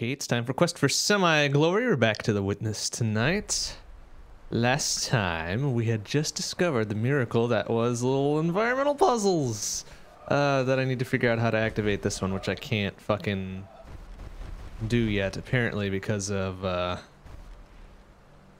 Okay, it's time for Quest for Semi-Glory. We're back to the Witness tonight. Last time, we had just discovered the miracle that was little environmental puzzles. Uh, that I need to figure out how to activate this one, which I can't fucking do yet, apparently because of, uh...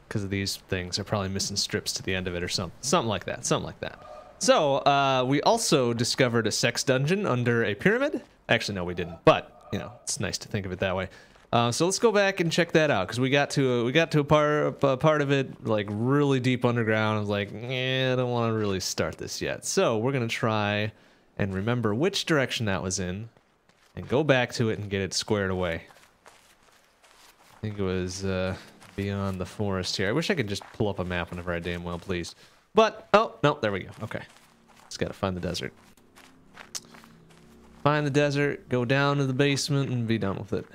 Because of these things. Are probably missing strips to the end of it or something. Something like that. Something like that. So, uh, we also discovered a sex dungeon under a pyramid. Actually, no, we didn't. But, you know, it's nice to think of it that way. Uh, so let's go back and check that out because we got to a, we got to a part a part of it like really deep underground. I was like, eh, I don't want to really start this yet. So we're gonna try and remember which direction that was in, and go back to it and get it squared away. I think it was uh, beyond the forest here. I wish I could just pull up a map whenever I damn well pleased. But oh no, there we go. Okay, just gotta find the desert. Find the desert, go down to the basement, and be done with it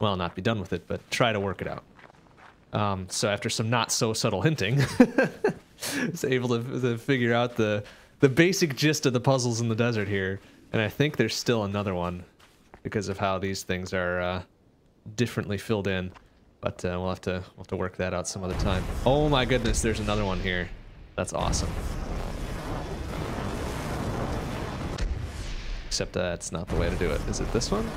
well, not be done with it, but try to work it out. Um, so after some not so subtle hinting, I was able to, to figure out the the basic gist of the puzzles in the desert here, and I think there's still another one because of how these things are uh, differently filled in. But uh, we'll have to we'll have to work that out some other time. Oh my goodness, there's another one here. That's awesome. Except that's not the way to do it. Is it this one?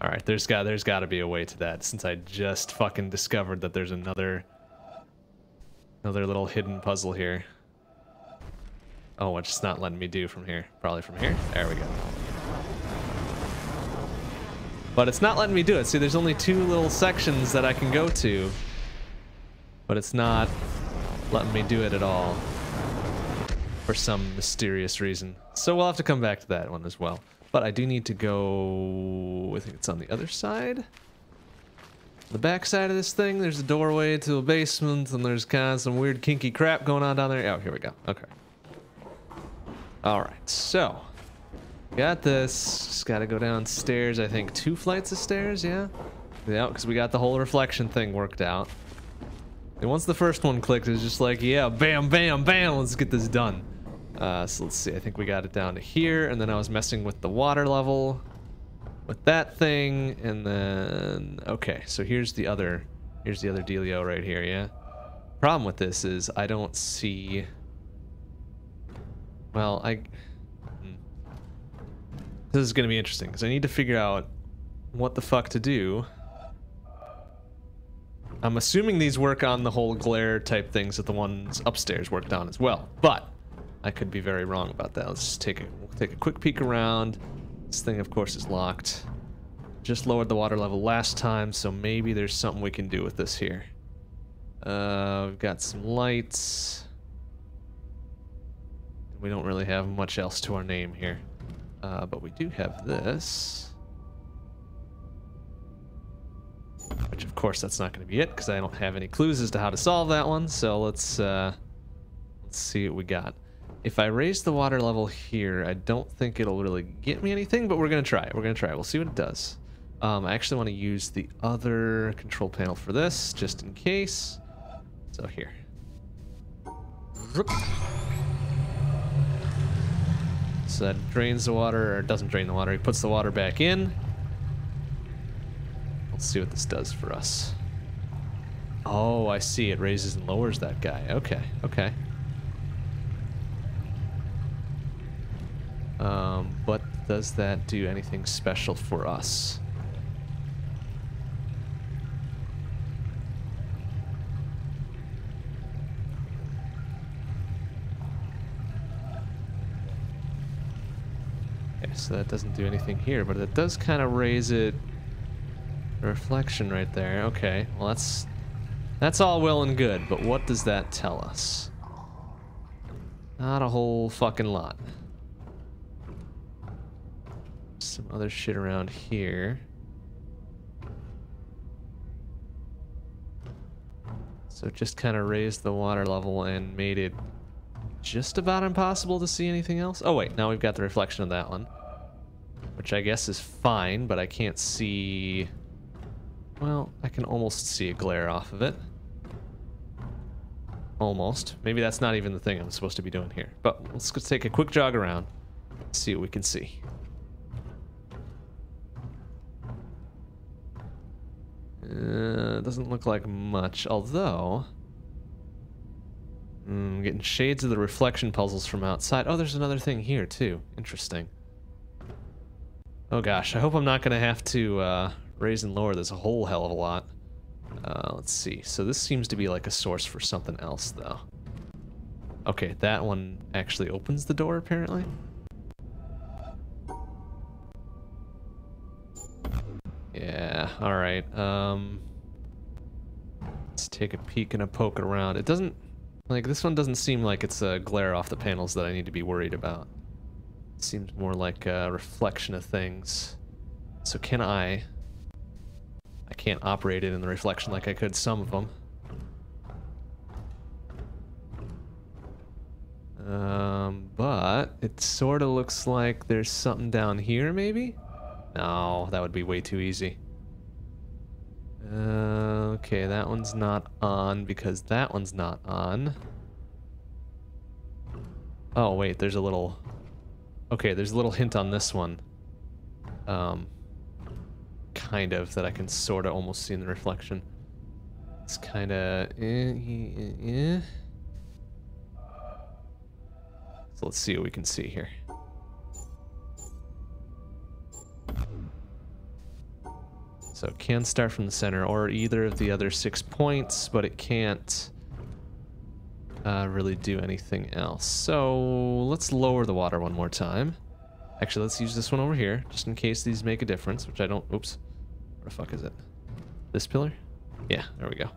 All right, there's got there's got to be a way to that since I just fucking discovered that there's another another little hidden puzzle here. Oh, it's not letting me do from here. Probably from here. There we go. But it's not letting me do it. See, there's only two little sections that I can go to. But it's not letting me do it at all. For some mysterious reason. So we'll have to come back to that one as well. But I do need to go... I think it's on the other side. The back side of this thing, there's a doorway to a basement, and there's kind of some weird kinky crap going on down there. Oh, here we go. Okay. Alright, so... Got this. Just gotta go downstairs, I think two flights of stairs, yeah? Yeah, because we got the whole reflection thing worked out. And once the first one clicked, it was just like, yeah, bam, bam, bam, let's get this done. Uh, so let's see, I think we got it down to here, and then I was messing with the water level with that thing, and then, okay, so here's the other, here's the other dealio right here, yeah? Problem with this is I don't see, well, I, hmm. this is going to be interesting, because I need to figure out what the fuck to do. I'm assuming these work on the whole glare type things that the ones upstairs worked on as well, but I could be very wrong about that. Let's just take a we'll take a quick peek around. This thing, of course, is locked. Just lowered the water level last time, so maybe there's something we can do with this here. Uh, we've got some lights. We don't really have much else to our name here. Uh, but we do have this. Which, of course, that's not going to be it, because I don't have any clues as to how to solve that one. So let's, uh, let's see what we got. If I raise the water level here, I don't think it'll really get me anything, but we're going to try. We're going to try. We'll see what it does. Um, I actually want to use the other control panel for this, just in case. So here. So that drains the water, or doesn't drain the water. He puts the water back in. Let's see what this does for us. Oh, I see. It raises and lowers that guy. Okay, okay. Um, but does that do anything special for us? Okay, so that doesn't do anything here, but it does kind of raise it. Reflection right there. Okay, well that's that's all well and good, but what does that tell us? Not a whole fucking lot some other shit around here. So just kind of raised the water level and made it just about impossible to see anything else. Oh wait, now we've got the reflection of that one. Which I guess is fine, but I can't see... Well, I can almost see a glare off of it. Almost. Maybe that's not even the thing I'm supposed to be doing here. But let's take a quick jog around. See what we can see. Uh, doesn't look like much, although... Mm, getting shades of the reflection puzzles from outside. Oh, there's another thing here, too. Interesting. Oh gosh, I hope I'm not going to have to uh, raise and lower this a whole hell of a lot. Uh, let's see. So this seems to be like a source for something else, though. Okay, that one actually opens the door, apparently. Yeah, alright. Um, let's take a peek and a poke around. It doesn't... Like, this one doesn't seem like it's a glare off the panels that I need to be worried about. It seems more like a reflection of things. So can I... I can't operate it in the reflection like I could some of them. Um, but it sort of looks like there's something down here, maybe? No, that would be way too easy. Uh, okay, that one's not on because that one's not on. Oh, wait, there's a little... Okay, there's a little hint on this one. Um, kind of, that I can sort of almost see in the reflection. It's kind of... Eh, eh, eh. So let's see what we can see here. So it can start from the center or either of the other six points, but it can't uh, really do anything else. So let's lower the water one more time. Actually, let's use this one over here, just in case these make a difference, which I don't... Oops. Where the fuck is it? This pillar? Yeah, there we go.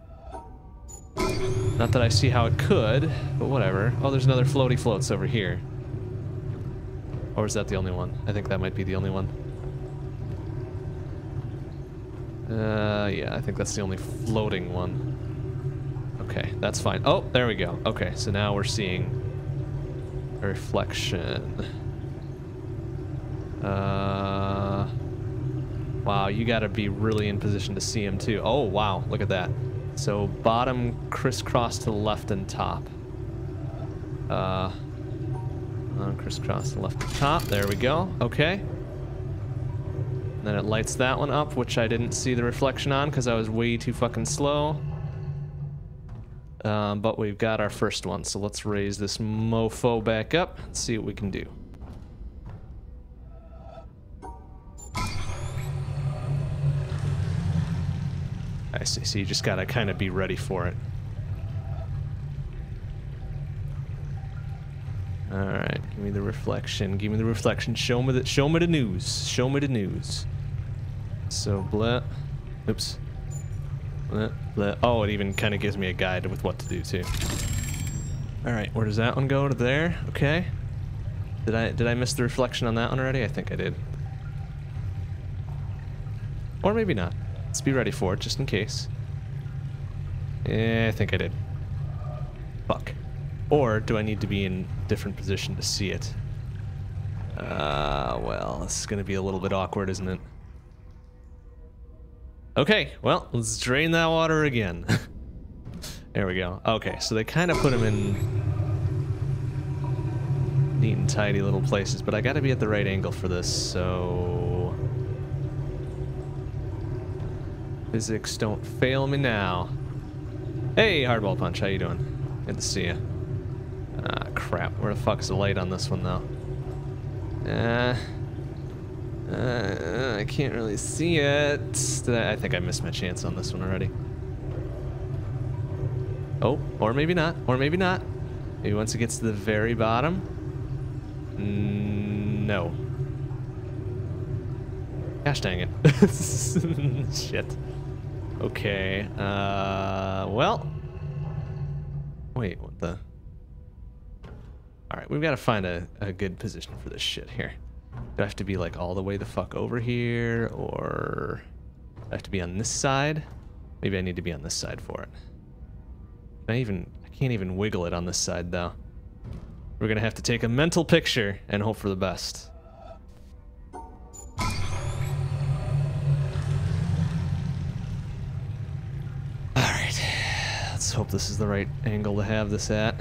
Not that I see how it could, but whatever. Oh, there's another floaty floats over here. Or is that the only one? I think that might be the only one. Uh, yeah, I think that's the only floating one. Okay, that's fine. Oh, there we go. Okay, so now we're seeing a reflection. Uh, wow, you gotta be really in position to see him too. Oh, wow, look at that. So bottom crisscross to the left and top. Uh, crisscross to the left and top. There we go. Okay. And then it lights that one up, which I didn't see the reflection on because I was way too fucking slow. Um, but we've got our first one, so let's raise this mofo back up and see what we can do. I see, so you just gotta kind of be ready for it. Alright, give me the reflection, give me the reflection, show me the, show me the news, show me the news. So, blah. Oops. Oh, it even kind of gives me a guide with what to do, too. Alright, where does that one go? To there? Okay. Did I, did I miss the reflection on that one already? I think I did. Or maybe not. Let's be ready for it, just in case. Yeah, I think I did. Fuck. Or do I need to be in different position to see it? Uh, well, this is going to be a little bit awkward, isn't it? Okay, well, let's drain that water again. there we go. Okay, so they kind of put them in neat and tidy little places, but I gotta be at the right angle for this, so... Physics don't fail me now. Hey, Hardball Punch, how you doing? Good to see you. Ah, crap. Where the fuck's the light on this one, though? Uh... Uh, I can't really see it. I think I missed my chance on this one already. Oh, or maybe not. Or maybe not. Maybe once it gets to the very bottom. Mm, no. Gosh dang it. Shit. Okay. Uh, well. Wait, what the? Alright, we've got to find a, a good position for this shit here. Do I have to be like all the way the fuck over here or do I have to be on this side? Maybe I need to be on this side for it. Can I even I can't even wiggle it on this side though. We're gonna have to take a mental picture and hope for the best. Alright. Let's hope this is the right angle to have this at.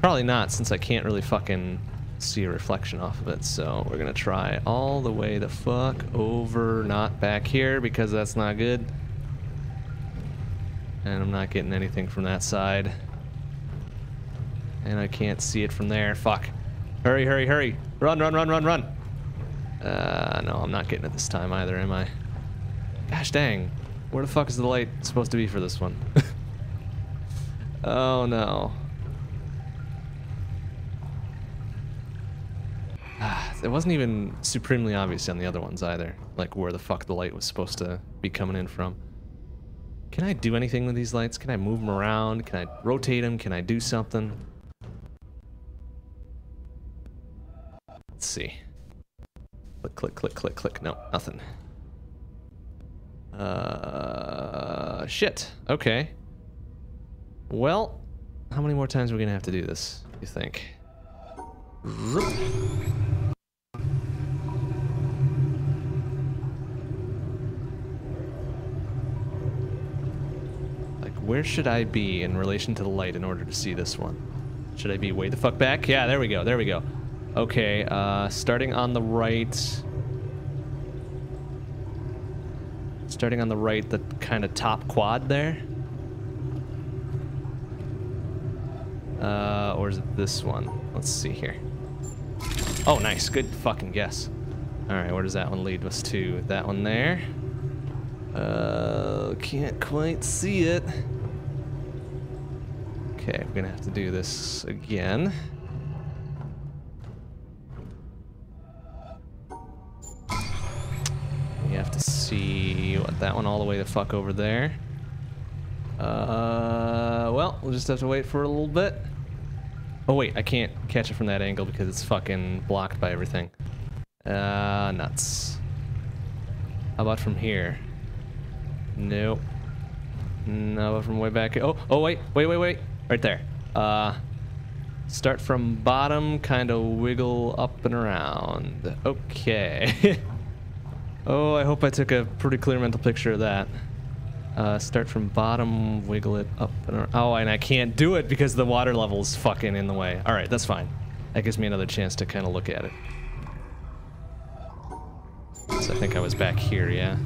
Probably not since I can't really fucking see a reflection off of it. So we're gonna try all the way the fuck over, not back here because that's not good. And I'm not getting anything from that side. And I can't see it from there. Fuck. Hurry, hurry, hurry. Run, run, run, run, run. Uh, no, I'm not getting it this time either, am I? Gosh dang. Where the fuck is the light supposed to be for this one? oh no. It wasn't even supremely obvious on the other ones either. Like where the fuck the light was supposed to be coming in from. Can I do anything with these lights? Can I move them around? Can I rotate them? Can I do something? Let's see. Click, click, click, click, click. No, nothing. Uh, shit. Okay. Well, how many more times are we gonna have to do this, you think? Like, where should I be in relation to the light in order to see this one? Should I be way the fuck back? Yeah, there we go, there we go. Okay, uh, starting on the right. Starting on the right, the kind of top quad there. Uh, or is it this one? Let's see here. Oh, nice. Good fucking guess. Alright, where does that one lead us to? That one there. Uh, can't quite see it. Okay, we're gonna have to do this again. We have to see what that one all the way the fuck over there. Uh, well, we'll just have to wait for a little bit. Oh wait, I can't catch it from that angle because it's fucking blocked by everything. Uh, nuts. How about from here? Nope. No, from way back. Oh, oh wait, wait, wait, wait. Right there. Uh, start from bottom, kind of wiggle up and around. Okay. oh, I hope I took a pretty clear mental picture of that. Uh, start from bottom, wiggle it up and around. Oh, and I can't do it because the water level is fucking in the way. All right, that's fine. That gives me another chance to kind of look at it. So I think I was back here, yeah.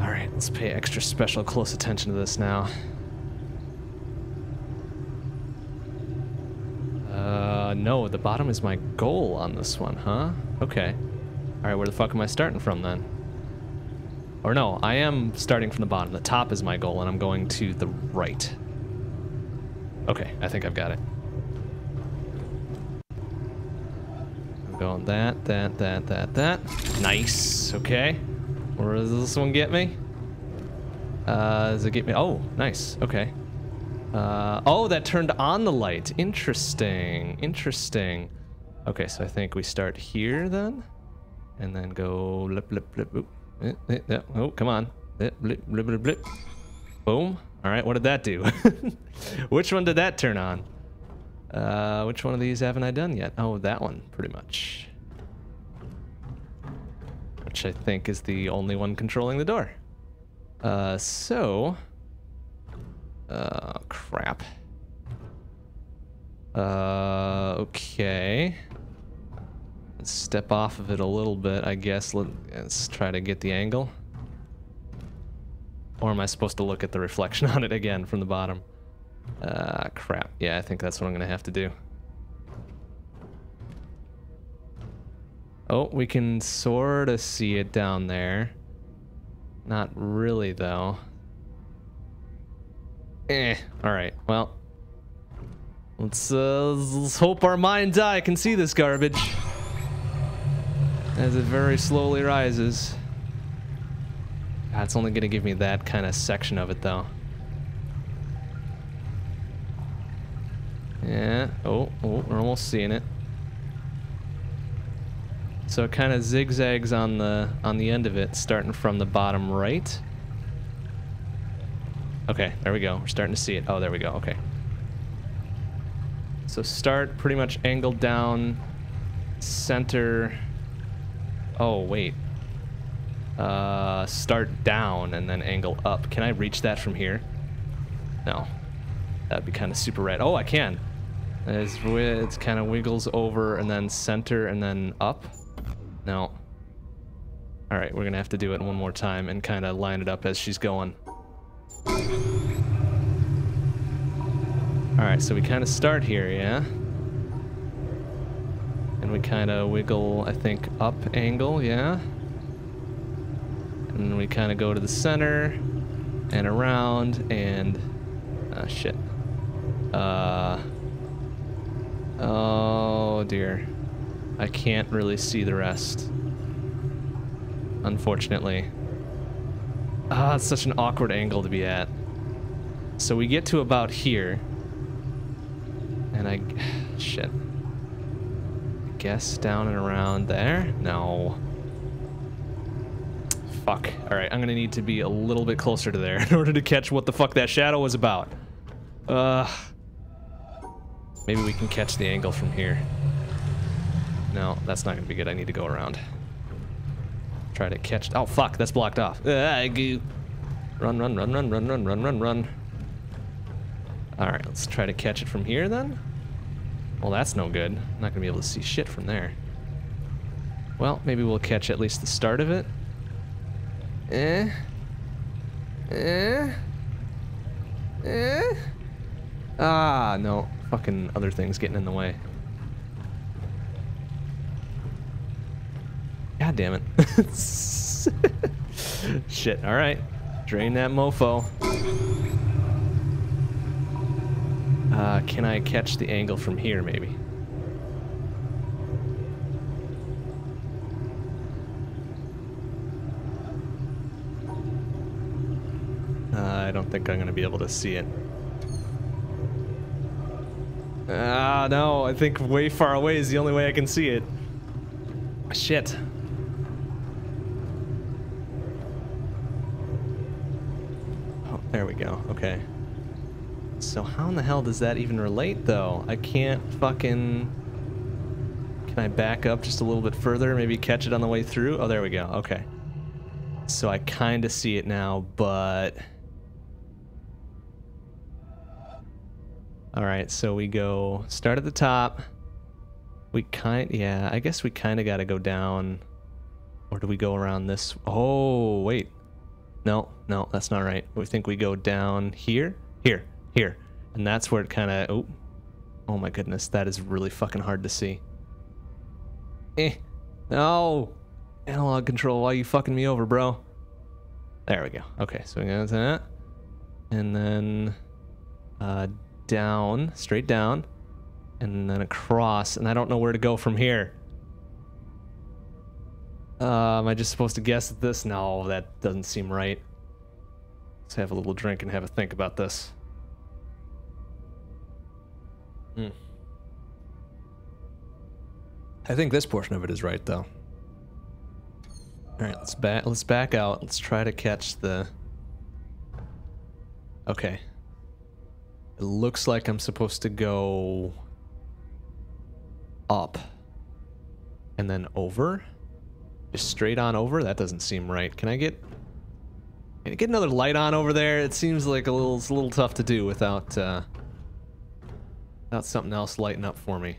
All right, let's pay extra special close attention to this now. Uh, no, the bottom is my goal on this one, huh? Okay. All right, where the fuck am I starting from then? Or no, I am starting from the bottom. The top is my goal, and I'm going to the right. Okay, I think I've got it. I'm going that, that, that, that, that. Nice, okay. Where does this one get me? Uh, does it get me? Oh, nice, okay. Uh, oh, that turned on the light. Interesting, interesting. Okay, so I think we start here then and then go blip, blip, blip, blip. Eh, eh, eh, oh, come on. Blip, blip, blip, blip. Boom. All right, what did that do? which one did that turn on? Uh, which one of these haven't I done yet? Oh, that one, pretty much. Which I think is the only one controlling the door. Uh, so... Uh, crap. Uh, okay step off of it a little bit, I guess. Let's try to get the angle. Or am I supposed to look at the reflection on it again from the bottom? Ah, uh, crap. Yeah, I think that's what I'm going to have to do. Oh, we can sort of see it down there. Not really, though. Eh, alright, well. Let's, uh, let's hope our mind's eye can see this garbage as it very slowly rises. It's only going to give me that kind of section of it, though. Yeah. Oh, oh, we're almost seeing it. So it kind of zigzags on the on the end of it, starting from the bottom right. Okay, there we go. We're starting to see it. Oh, there we go. Okay. So start pretty much angled down, center Oh, wait. Uh, start down and then angle up. Can I reach that from here? No. That'd be kind of super red. Oh, I can. It's, it's kind of wiggles over and then center and then up. No. All right, we're gonna have to do it one more time and kind of line it up as she's going. All right, so we kind of start here, yeah? And we kind of wiggle, I think, up angle, yeah? And we kind of go to the center and around and... Oh, shit. Uh... Oh, dear. I can't really see the rest unfortunately. Ah, it's such an awkward angle to be at. So we get to about here. And I... Shit. Guess down and around there? No. Fuck. Alright, I'm gonna need to be a little bit closer to there in order to catch what the fuck that shadow was about. Uh... Maybe we can catch the angle from here. No, that's not gonna be good. I need to go around. Try to catch. Oh fuck, that's blocked off. Ah, goo. Run, run, run, run, run, run, run, run, run. All right, let's try to catch it from here then. Well, that's no good. I'm not gonna be able to see shit from there. Well, maybe we'll catch at least the start of it. Eh. Eh. Eh. Ah, no. Fucking other things getting in the way. God damn it. Shit, alright. Drain that mofo. Uh, can I catch the angle from here, maybe? Uh, I don't think I'm going to be able to see it. Ah, uh, no, I think way far away is the only way I can see it. Shit. Oh, there we go. Okay. So how in the hell does that even relate, though? I can't fucking... Can I back up just a little bit further? Maybe catch it on the way through? Oh, there we go. Okay. So I kind of see it now, but... Alright, so we go... Start at the top. We kind... Yeah, I guess we kind of got to go down... Or do we go around this... Oh, wait. No, no, that's not right. We think we go down here, here, here. And that's where it kind of... Oh, oh my goodness, that is really fucking hard to see. Eh. No! Analog control, why you fucking me over, bro? There we go. Okay, so we got that. And then uh, down, straight down. And then across, and I don't know where to go from here. Uh, am I just supposed to guess at this? No, that doesn't seem right. Let's have a little drink and have a think about this. Hmm. I think this portion of it is right, though. All right, let's back. Let's back out. Let's try to catch the. Okay. It looks like I'm supposed to go up and then over. Just straight on over? That doesn't seem right. Can I get... Can I get another light on over there? It seems like a little, it's a little tough to do without, uh... Without something else lighting up for me.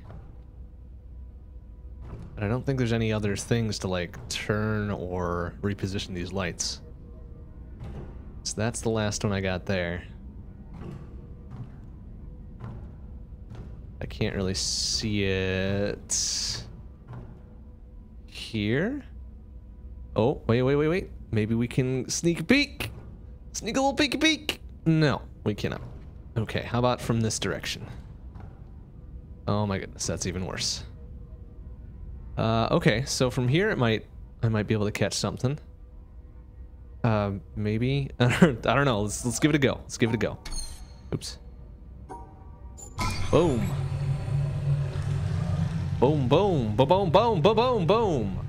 And I don't think there's any other things to, like, turn or reposition these lights. So that's the last one I got there. I can't really see it here. Oh, wait, wait, wait, wait. Maybe we can sneak a peek. Sneak a little peeky peek. No, we cannot. Okay, how about from this direction? Oh my goodness, that's even worse. Uh, okay, so from here it might, I might be able to catch something. Uh, maybe, I don't know, let's, let's give it a go. Let's give it a go. Oops. Boom. Boom, boom, boom, boom, boom, boom, boom, boom.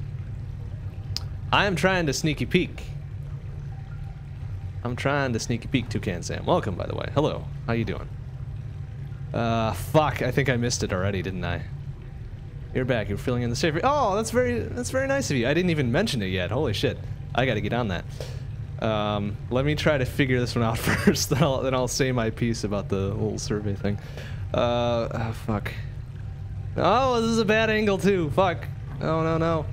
I am trying to sneaky peek. I'm trying to sneaky peek, Toucan Sam. Welcome, by the way. Hello. How you doing? Uh, fuck. I think I missed it already, didn't I? You're back. You're filling in the safe. Oh, that's very, that's very nice of you. I didn't even mention it yet. Holy shit. I gotta get on that. Um, let me try to figure this one out first. then, I'll, then I'll say my piece about the little survey thing. Uh, oh, fuck. Oh, this is a bad angle too. Fuck. Oh, no, no.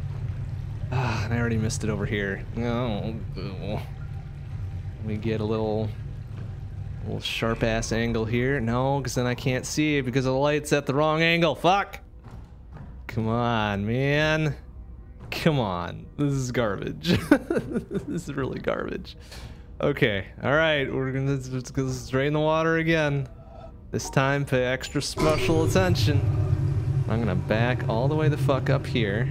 Ah, I already missed it over here. Oh, Let me get a little, little sharp ass angle here. No, because then I can't see because the light's at the wrong angle. Fuck. Come on, man. Come on. This is garbage. this is really garbage. Okay. All right. We're let's, let's drain the water again. This time, pay extra special attention. I'm gonna back all the way the fuck up here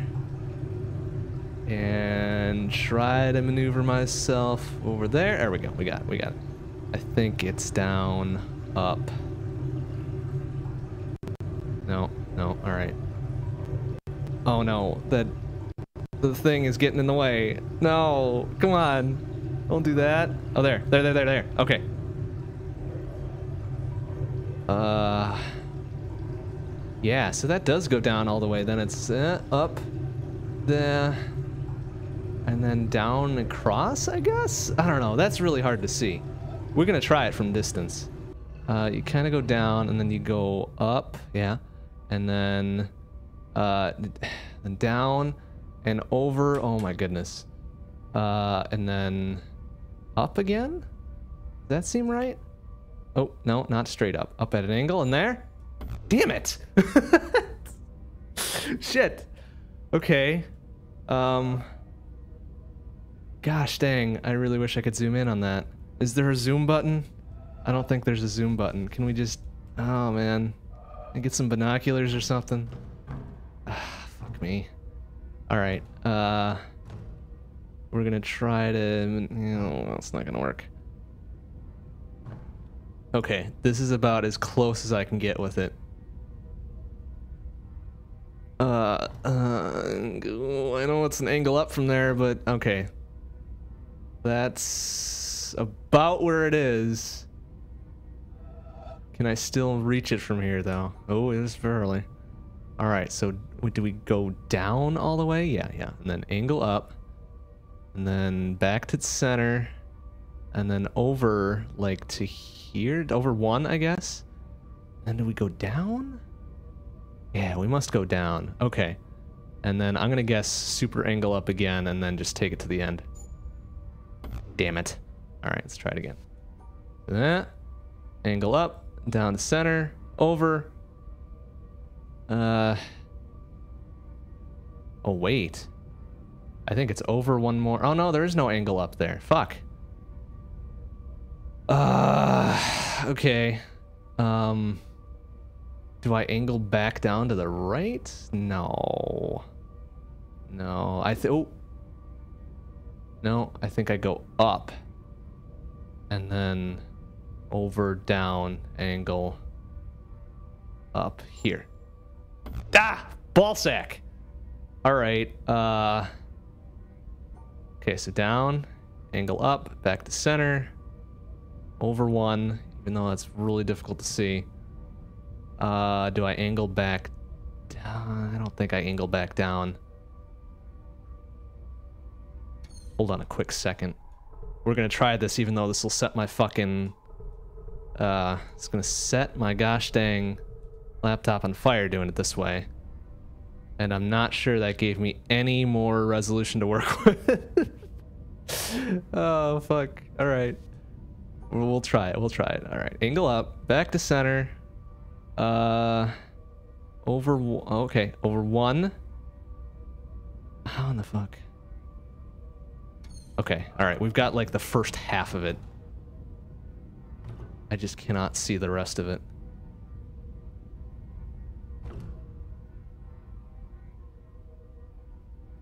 and try to maneuver myself over there. There we go. We got it. We got it. I think it's down, up. No, no. All right. Oh no, that the thing is getting in the way. No, come on. Don't do that. Oh, there, there, there, there, there. Okay. Uh, yeah, so that does go down all the way. Then it's uh, up, there, and then down across, I guess? I don't know. That's really hard to see. We're to try it from distance. Uh, you kind of go down, and then you go up, yeah, and then, uh, then down, and over. Oh my goodness. Uh, and then up again? Does that seem right? Oh, no, not straight up. Up at an angle and there? Damn it! Shit. Okay. Um. Gosh dang, I really wish I could zoom in on that. Is there a zoom button? I don't think there's a zoom button. Can we just... Oh, man. get some binoculars or something? Ah, fuck me. Alright, uh... We're gonna try to... You know, it's not gonna work. Okay, this is about as close as I can get with it. Uh, uh, I know it's an angle up from there, but okay. That's about where it is. Can I still reach it from here, though? Oh, it is early. All right, so do we go down all the way? Yeah, yeah. And then angle up. And then back to the center. And then over, like, to here? Over one, I guess? And do we go down? Yeah, we must go down. Okay. And then I'm going to guess super angle up again and then just take it to the end. Damn it. All right, let's try it again. That. Angle up, down to center, over, uh. Oh, wait. I think it's over one more. Oh, no, there is no angle up there. Fuck. Uh, okay. Um, do I angle back down to the right? No. No, I think, oh. No, I think I go up. And then over, down, angle, up here. Ah! Ball sack! Alright, uh... Okay, so down, angle up, back to center, over one, even though that's really difficult to see. Uh, do I angle back down? I don't think I angle back down. Hold on a quick second. We're gonna try this even though this will set my fucking... Uh, it's gonna set my gosh dang laptop on fire doing it this way. And I'm not sure that gave me any more resolution to work with. oh, fuck. All right. We'll, try it. We'll try it. All right. Angle up. Back to center. Uh, over... Okay. Over one. How in the fuck? Okay. All right. We've got, like, the first half of it. I just cannot see the rest of it.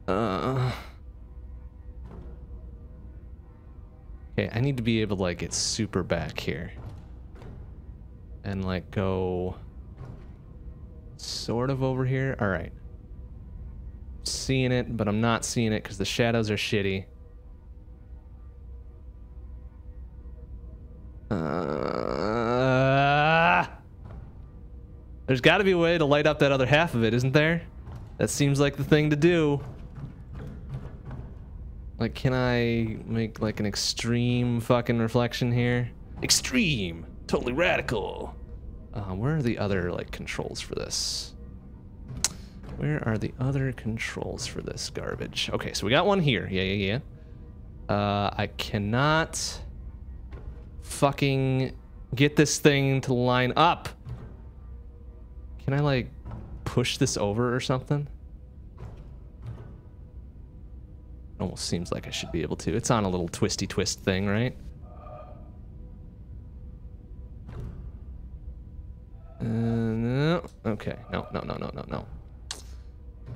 Uh. Okay, I need to be able to like get super back here. And like go sort of over here. All right. Seeing it, but I'm not seeing it because the shadows are shitty. Uh, there's got to be a way to light up that other half of it, isn't there? That seems like the thing to do. Like, can I make like an extreme fucking reflection here? Extreme! Totally radical! Uh, where are the other like controls for this? Where are the other controls for this garbage? Okay, so we got one here. Yeah, yeah, yeah. Uh, I cannot fucking get this thing to line up. Can I, like, push this over or something? Almost seems like I should be able to. It's on a little twisty twist thing, right? Uh, no. Okay. No, no, no, no, no, no.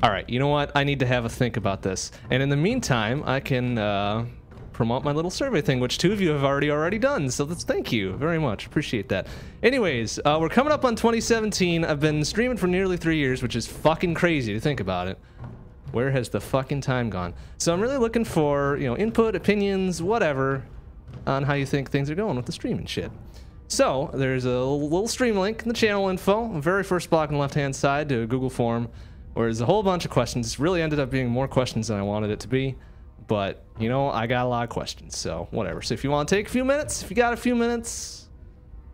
All right. You know what? I need to have a think about this. And in the meantime, I can uh, promote my little survey thing, which two of you have already already done. So let's thank you very much. Appreciate that. Anyways, uh, we're coming up on 2017. I've been streaming for nearly three years, which is fucking crazy to think about it. Where has the fucking time gone? So I'm really looking for, you know, input, opinions, whatever, on how you think things are going with the stream and shit. So there's a little stream link in the channel info, very first block on the left-hand side to a Google form, where there's a whole bunch of questions. It's really ended up being more questions than I wanted it to be, but you know, I got a lot of questions, so whatever. So if you want to take a few minutes, if you got a few minutes,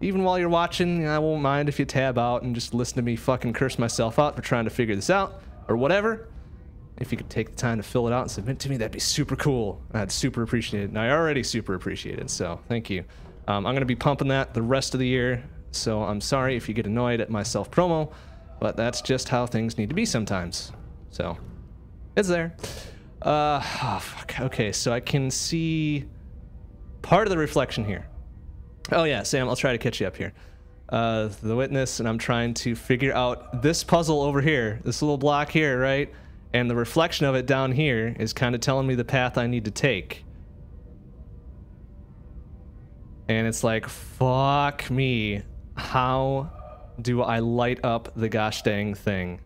even while you're watching, I won't mind if you tab out and just listen to me fucking curse myself out for trying to figure this out, or whatever. If you could take the time to fill it out and submit to me, that'd be super cool. I'd super appreciate it, and I already super appreciate it, so thank you. Um, I'm going to be pumping that the rest of the year, so I'm sorry if you get annoyed at my self-promo, but that's just how things need to be sometimes. So, it's there. Uh, oh, fuck. Okay, so I can see part of the reflection here. Oh yeah, Sam, I'll try to catch you up here. Uh, the witness, and I'm trying to figure out this puzzle over here, this little block here, right? And the reflection of it down here is kind of telling me the path I need to take. And it's like, fuck me. How do I light up the gosh dang thing?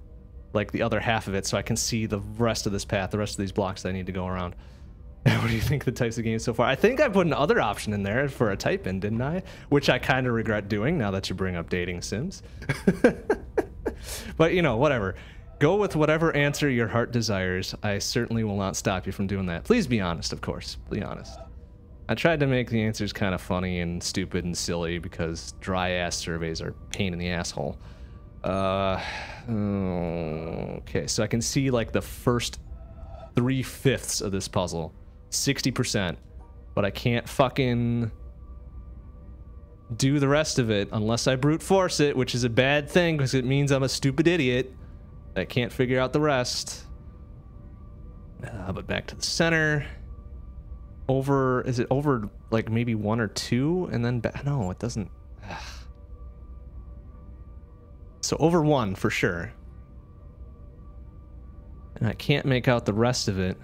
Like the other half of it so I can see the rest of this path, the rest of these blocks that I need to go around. what do you think the types of games so far? I think I put another option in there for a type in, didn't I? Which I kind of regret doing now that you bring up dating sims. but you know, whatever. Go with whatever answer your heart desires. I certainly will not stop you from doing that. Please be honest, of course. Be honest. I tried to make the answers kind of funny and stupid and silly because dry ass surveys are pain in the asshole. Uh, okay, so I can see like the first three fifths of this puzzle, 60%, but I can't fucking do the rest of it unless I brute force it, which is a bad thing because it means I'm a stupid idiot that can't figure out the rest. Uh, but back to the center. Over is it over like maybe one or two? And then no it doesn't so over one for sure. And I can't make out the rest of it.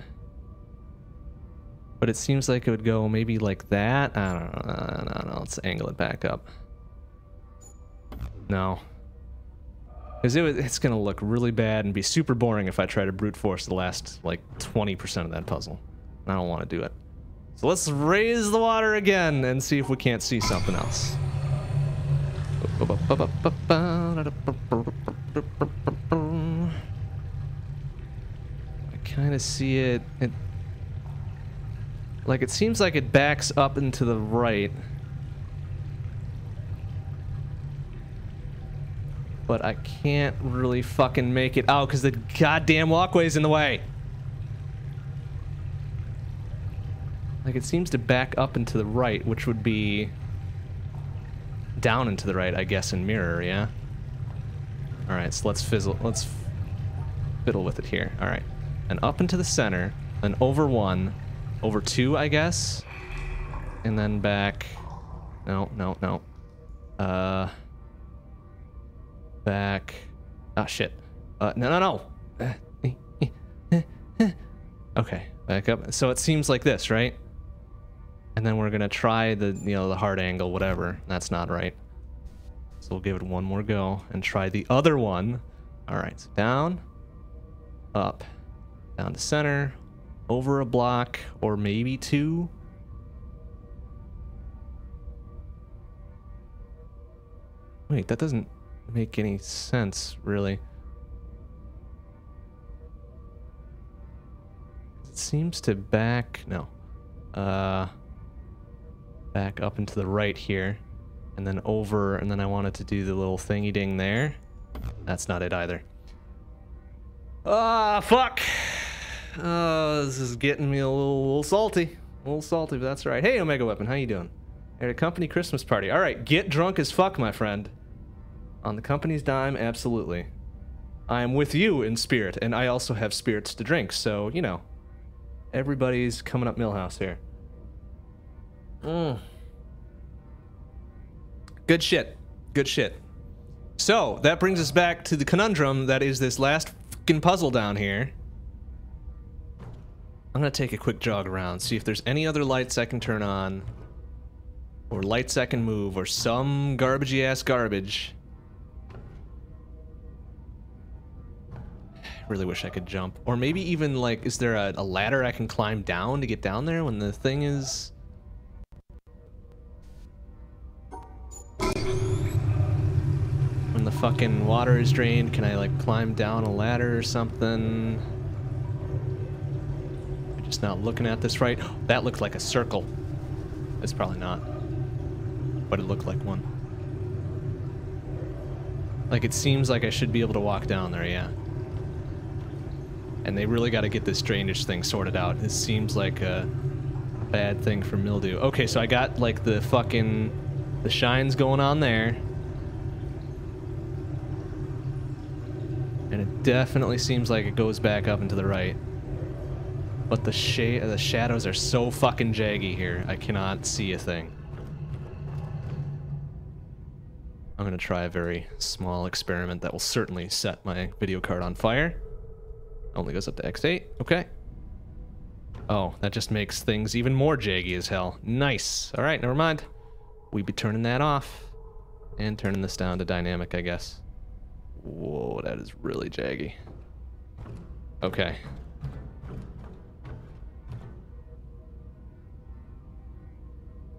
But it seems like it would go maybe like that. I don't know I don't know. Let's angle it back up. No. Because it it's gonna look really bad and be super boring if I try to brute force the last like 20% of that puzzle. I don't want to do it. So let's raise the water again and see if we can't see something else. I kind of see it, it... Like, it seems like it backs up into the right. But I can't really fucking make it out because the goddamn walkway's in the way. Like it seems to back up and to the right, which would be down and to the right, I guess, in mirror, yeah? Alright, so let's fizzle, let's fiddle with it here. Alright. And up into the center, and over one, over two, I guess? And then back, no, no, no. Uh, back, oh shit. Uh, no, no, no. okay, back up. So it seems like this, right? And then we're gonna try the, you know, the hard angle, whatever. That's not right. So we'll give it one more go and try the other one. All right, so down, up, down to center, over a block, or maybe two. Wait, that doesn't make any sense, really. It seems to back, no. Uh, back up into the right here and then over and then I wanted to do the little thingy ding there that's not it either Ah, fuck. Uh, this is getting me a little, little salty. A little salty, but that's right. Hey, Omega Weapon, how you doing? At a company Christmas party. All right, get drunk as fuck, my friend. On the company's dime, absolutely. I am with you in spirit, and I also have spirits to drink, so, you know. Everybody's coming up Milhouse here. Mm. Good shit. Good shit. So, that brings us back to the conundrum that is this last fucking puzzle down here. I'm gonna take a quick jog around, see if there's any other lights I can turn on. Or lights I can move, or some garbagey ass garbage. really wish I could jump. Or maybe even like, is there a, a ladder I can climb down to get down there when the thing is... When the fucking water is drained, can I like climb down a ladder or something? I'm just not looking at this right. That looked like a circle. It's probably not. But it looked like one. Like it seems like I should be able to walk down there, yeah. And they really got to get this drainage thing sorted out. It seems like a bad thing for mildew. Okay, so I got like the fucking the shines going on there. And it definitely seems like it goes back up and to the right. But the shade the shadows are so fucking jaggy here. I cannot see a thing. I'm gonna try a very small experiment that will certainly set my video card on fire. Only goes up to X8. Okay. Oh, that just makes things even more jaggy as hell. Nice. All right, never mind. We'd be turning that off. And turning this down to dynamic, I guess. Whoa, that is really jaggy. Okay.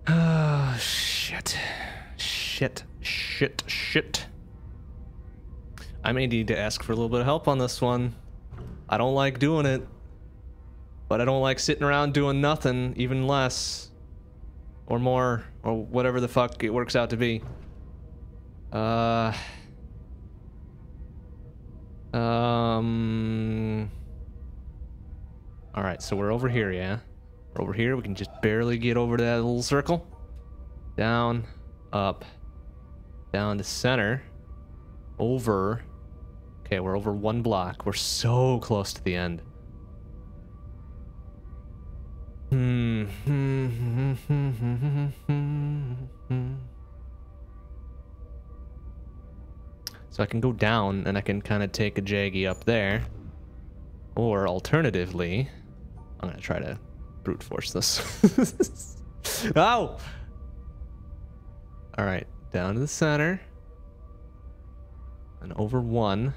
Ah, shit. Shit, shit, shit. I may need to ask for a little bit of help on this one. I don't like doing it. But I don't like sitting around doing nothing, even less. Or more, or whatever the fuck it works out to be. Uh... Um... Alright, so we're over here, yeah? We're over here, we can just barely get over to that little circle. Down, up, down to center, over, Okay, we're over one block. We're so close to the end. Hmm. So I can go down and I can kind of take a jaggy up there. Or alternatively, I'm going to try to brute force this. oh! Alright, down to the center. And over one.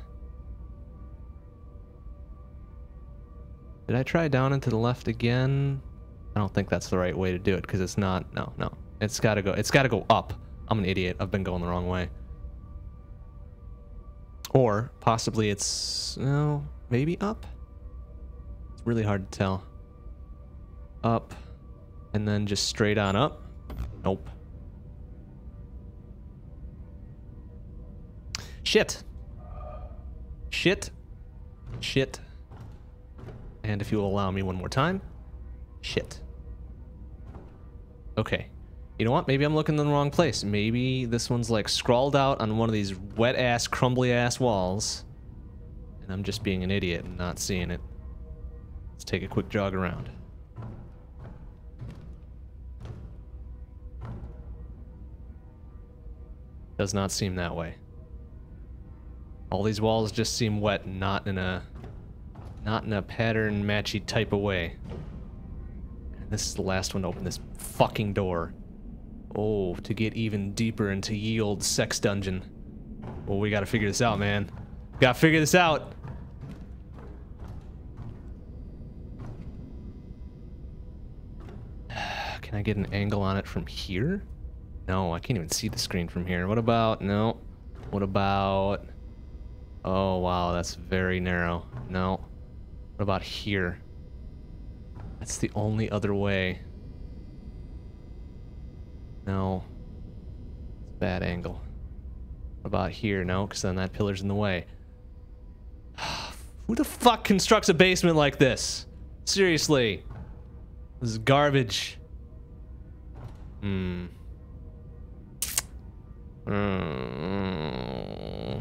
Did I try down and to the left again? I don't think that's the right way to do it because it's not. No, no. It's got to go. It's got to go up. I'm an idiot. I've been going the wrong way. Or possibly it's no, maybe up. It's really hard to tell. Up and then just straight on up. Nope. Shit. Shit. Shit. And if you will allow me one more time. Shit. Okay. You know what? Maybe I'm looking in the wrong place. Maybe this one's like scrawled out on one of these wet ass, crumbly ass walls. And I'm just being an idiot and not seeing it. Let's take a quick jog around. Does not seem that way. All these walls just seem wet, not in a not in a pattern matchy type of way. This is the last one to open this fucking door. Oh, to get even deeper into ye old sex dungeon. Well, we gotta figure this out, man. Gotta figure this out. Can I get an angle on it from here? No, I can't even see the screen from here. What about, no. What about, oh wow, that's very narrow. No. What about here? That's the only other way. No. It's a bad angle. What about here? No, because then that pillar's in the way. Who the fuck constructs a basement like this? Seriously. This is garbage. Hmm. Mm.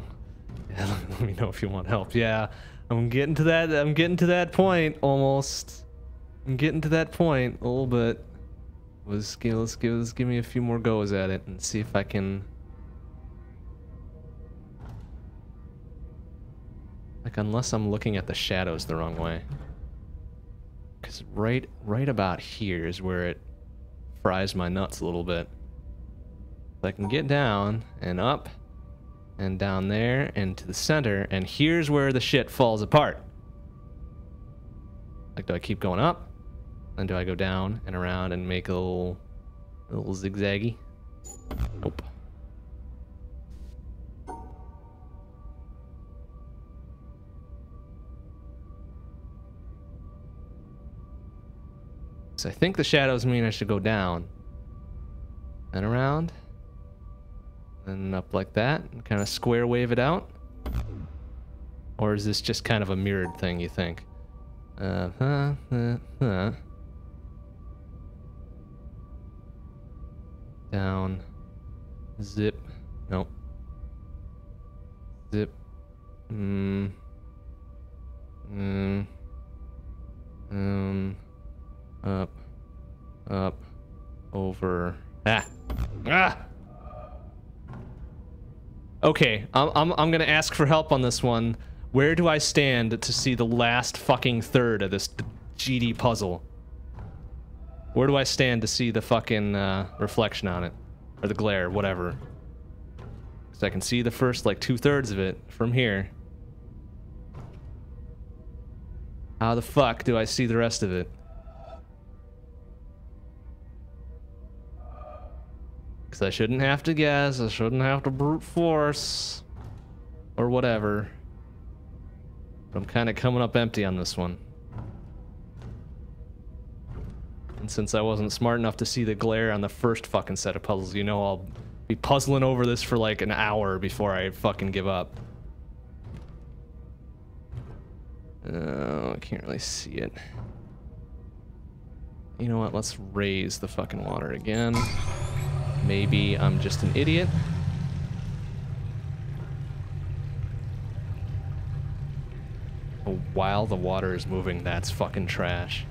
Yeah, let me know if you want help. Yeah, I'm getting to that. I'm getting to that point almost. I'm getting to that point a little bit. Let's give, let's give, let's give me a few more goes at it and see if I can. Like, unless I'm looking at the shadows the wrong way. Because right, right about here is where it fries my nuts a little bit. So I can get down and up and down there and to the center, and here's where the shit falls apart. Like, do I keep going up? Then do I go down and around and make a little, a little zigzaggy? Nope. So I think the shadows mean I should go down and around and up like that and kind of square wave it out? Or is this just kind of a mirrored thing, you think? Uh, huh, Down. Zip. Nope. Zip. Mmm. Mmm. Um. Up. Up. Over. Ah! Ah! Okay, I'm, I'm, I'm gonna ask for help on this one. Where do I stand to see the last fucking third of this GD puzzle? Where do I stand to see the fucking uh, reflection on it? Or the glare, whatever. So I can see the first, like, two-thirds of it from here. How the fuck do I see the rest of it? Because I shouldn't have to guess. I shouldn't have to brute force. Or whatever. But I'm kind of coming up empty on this one. And since I wasn't smart enough to see the glare on the first fucking set of puzzles, you know I'll be puzzling over this for like an hour before I fucking give up. Oh, I can't really see it. You know what? Let's raise the fucking water again. Maybe I'm just an idiot. While the water is moving, that's fucking trash.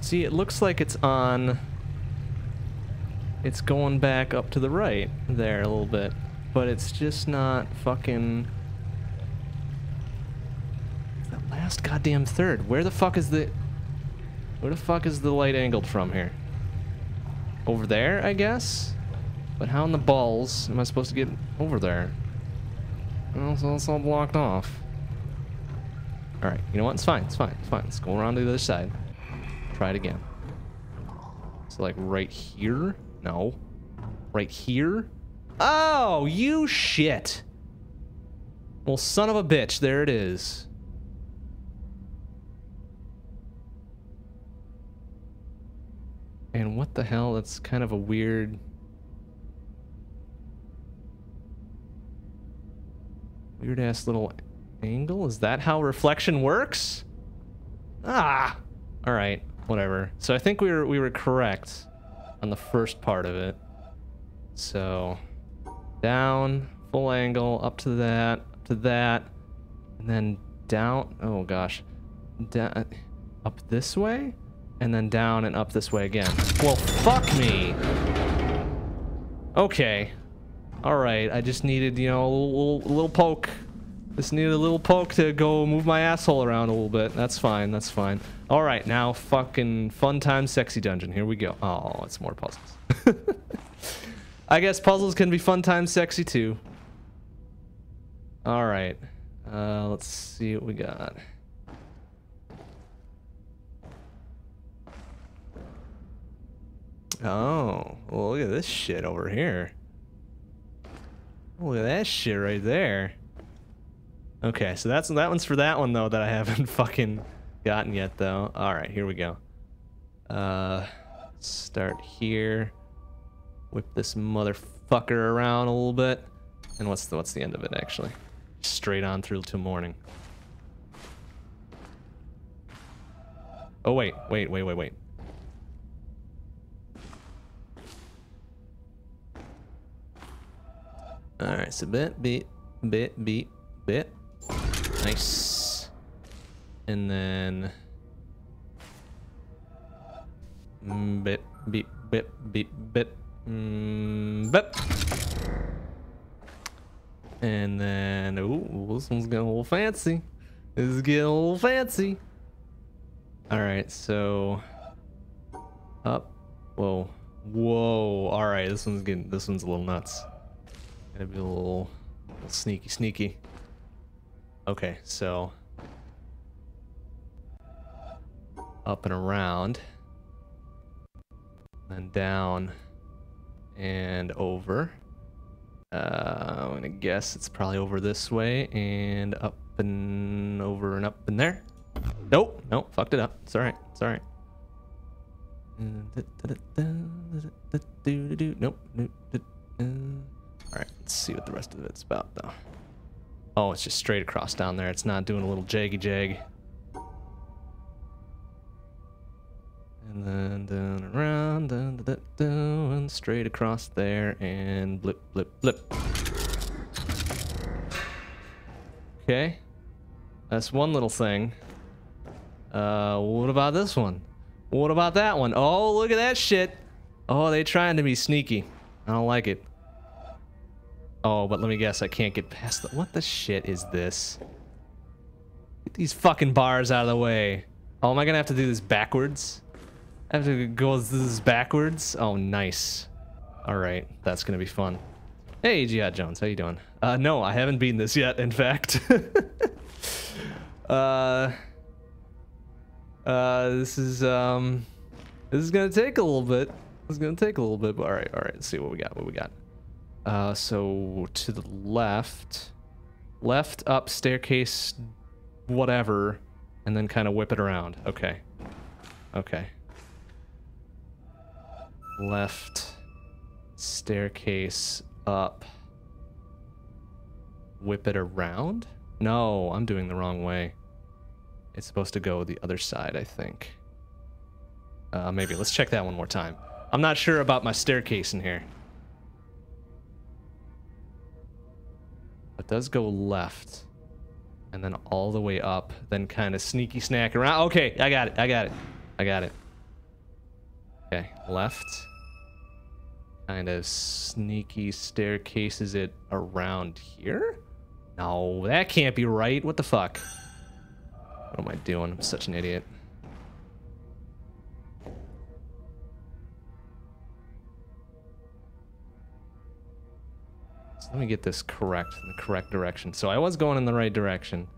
See, it looks like it's on... It's going back up to the right there a little bit. But it's just not fucking... That last goddamn third. Where the fuck is the... Where the fuck is the light angled from here? over there, I guess? But how in the balls am I supposed to get over there? Well, so it's all blocked off. Alright, you know what? It's fine, it's fine, it's fine. Let's go around to the other side. Try it again. So like right here? No. Right here? Oh, you shit! Well, son of a bitch, there it is. And what the hell? That's kind of a weird... Weird-ass little angle? Is that how reflection works? Ah! Alright, whatever. So I think we were, we were correct on the first part of it. So, down, full angle, up to that, up to that, and then down, oh gosh, down, up this way? and then down and up this way again. Well, fuck me. Okay. All right. I just needed, you know, a little, little, little poke. Just needed a little poke to go move my asshole around a little bit. That's fine. That's fine. All right. Now, fucking fun time, sexy dungeon. Here we go. Oh, it's more puzzles. I guess puzzles can be fun time, sexy too. All right. Uh, let's see what we got. Oh, well, look at this shit over here. Look at that shit right there. Okay, so that's that one's for that one though that I haven't fucking gotten yet though. All right, here we go. Uh, start here. Whip this motherfucker around a little bit. And what's the what's the end of it actually? Straight on through till morning. Oh, wait, wait, wait, wait, wait. Alright, so bit, beat, bit, beat, bit. Nice. And then... Mm, bit, bit, bit, bit, mm. And then, ooh, this one's getting a little fancy. This is getting a little fancy. All right, so up. Whoa, whoa. All right, this one's getting. This one's a little nuts. Gotta be a little, a little sneaky, sneaky. Okay, so up and around, and down and over. Uh, I'm gonna guess it's probably over this way and up and over and up and there. Nope, nope, fucked it up. It's alright, it's alright. Nope, nope. Alright, let's see what the rest of it's about though. Oh, it's just straight across down there. It's not doing a little jaggy jag. And then down around, down, down, down, straight across there, and blip, blip, blip. Okay. That's one little thing. Uh, what about this one? What about that one? Oh, look at that shit. Oh, they trying to be sneaky. I don't like it. Oh, but let me guess, I can't get past the- What the shit is this? Get these fucking bars out of the way. Oh, am I gonna have to do this backwards? I have to go this backwards? Oh, nice. Alright, that's gonna be fun. Hey, Jihad Jones, how you doing? Uh, no, I haven't beaten this yet, in fact. uh... Uh, this is, um... This is gonna take a little bit. Is gonna take a little bit, but alright, alright, let's see what we got, what we got. Uh, so, to the left. Left, up, staircase, whatever, and then kind of whip it around. Okay. Okay left staircase up. Whip it around? No i'm doing the wrong way. It's supposed to go the other side i think. Uh, maybe. Let's check that one more time. I'm not sure about my staircase in here. It does go left and then all the way up then kind of sneaky snack around. Okay i got it i got it i got it. Okay left kind of sneaky staircases it around here? No, that can't be right. What the fuck? What am I doing? I'm such an idiot. So let me get this correct, in the correct direction. So I was going in the right direction.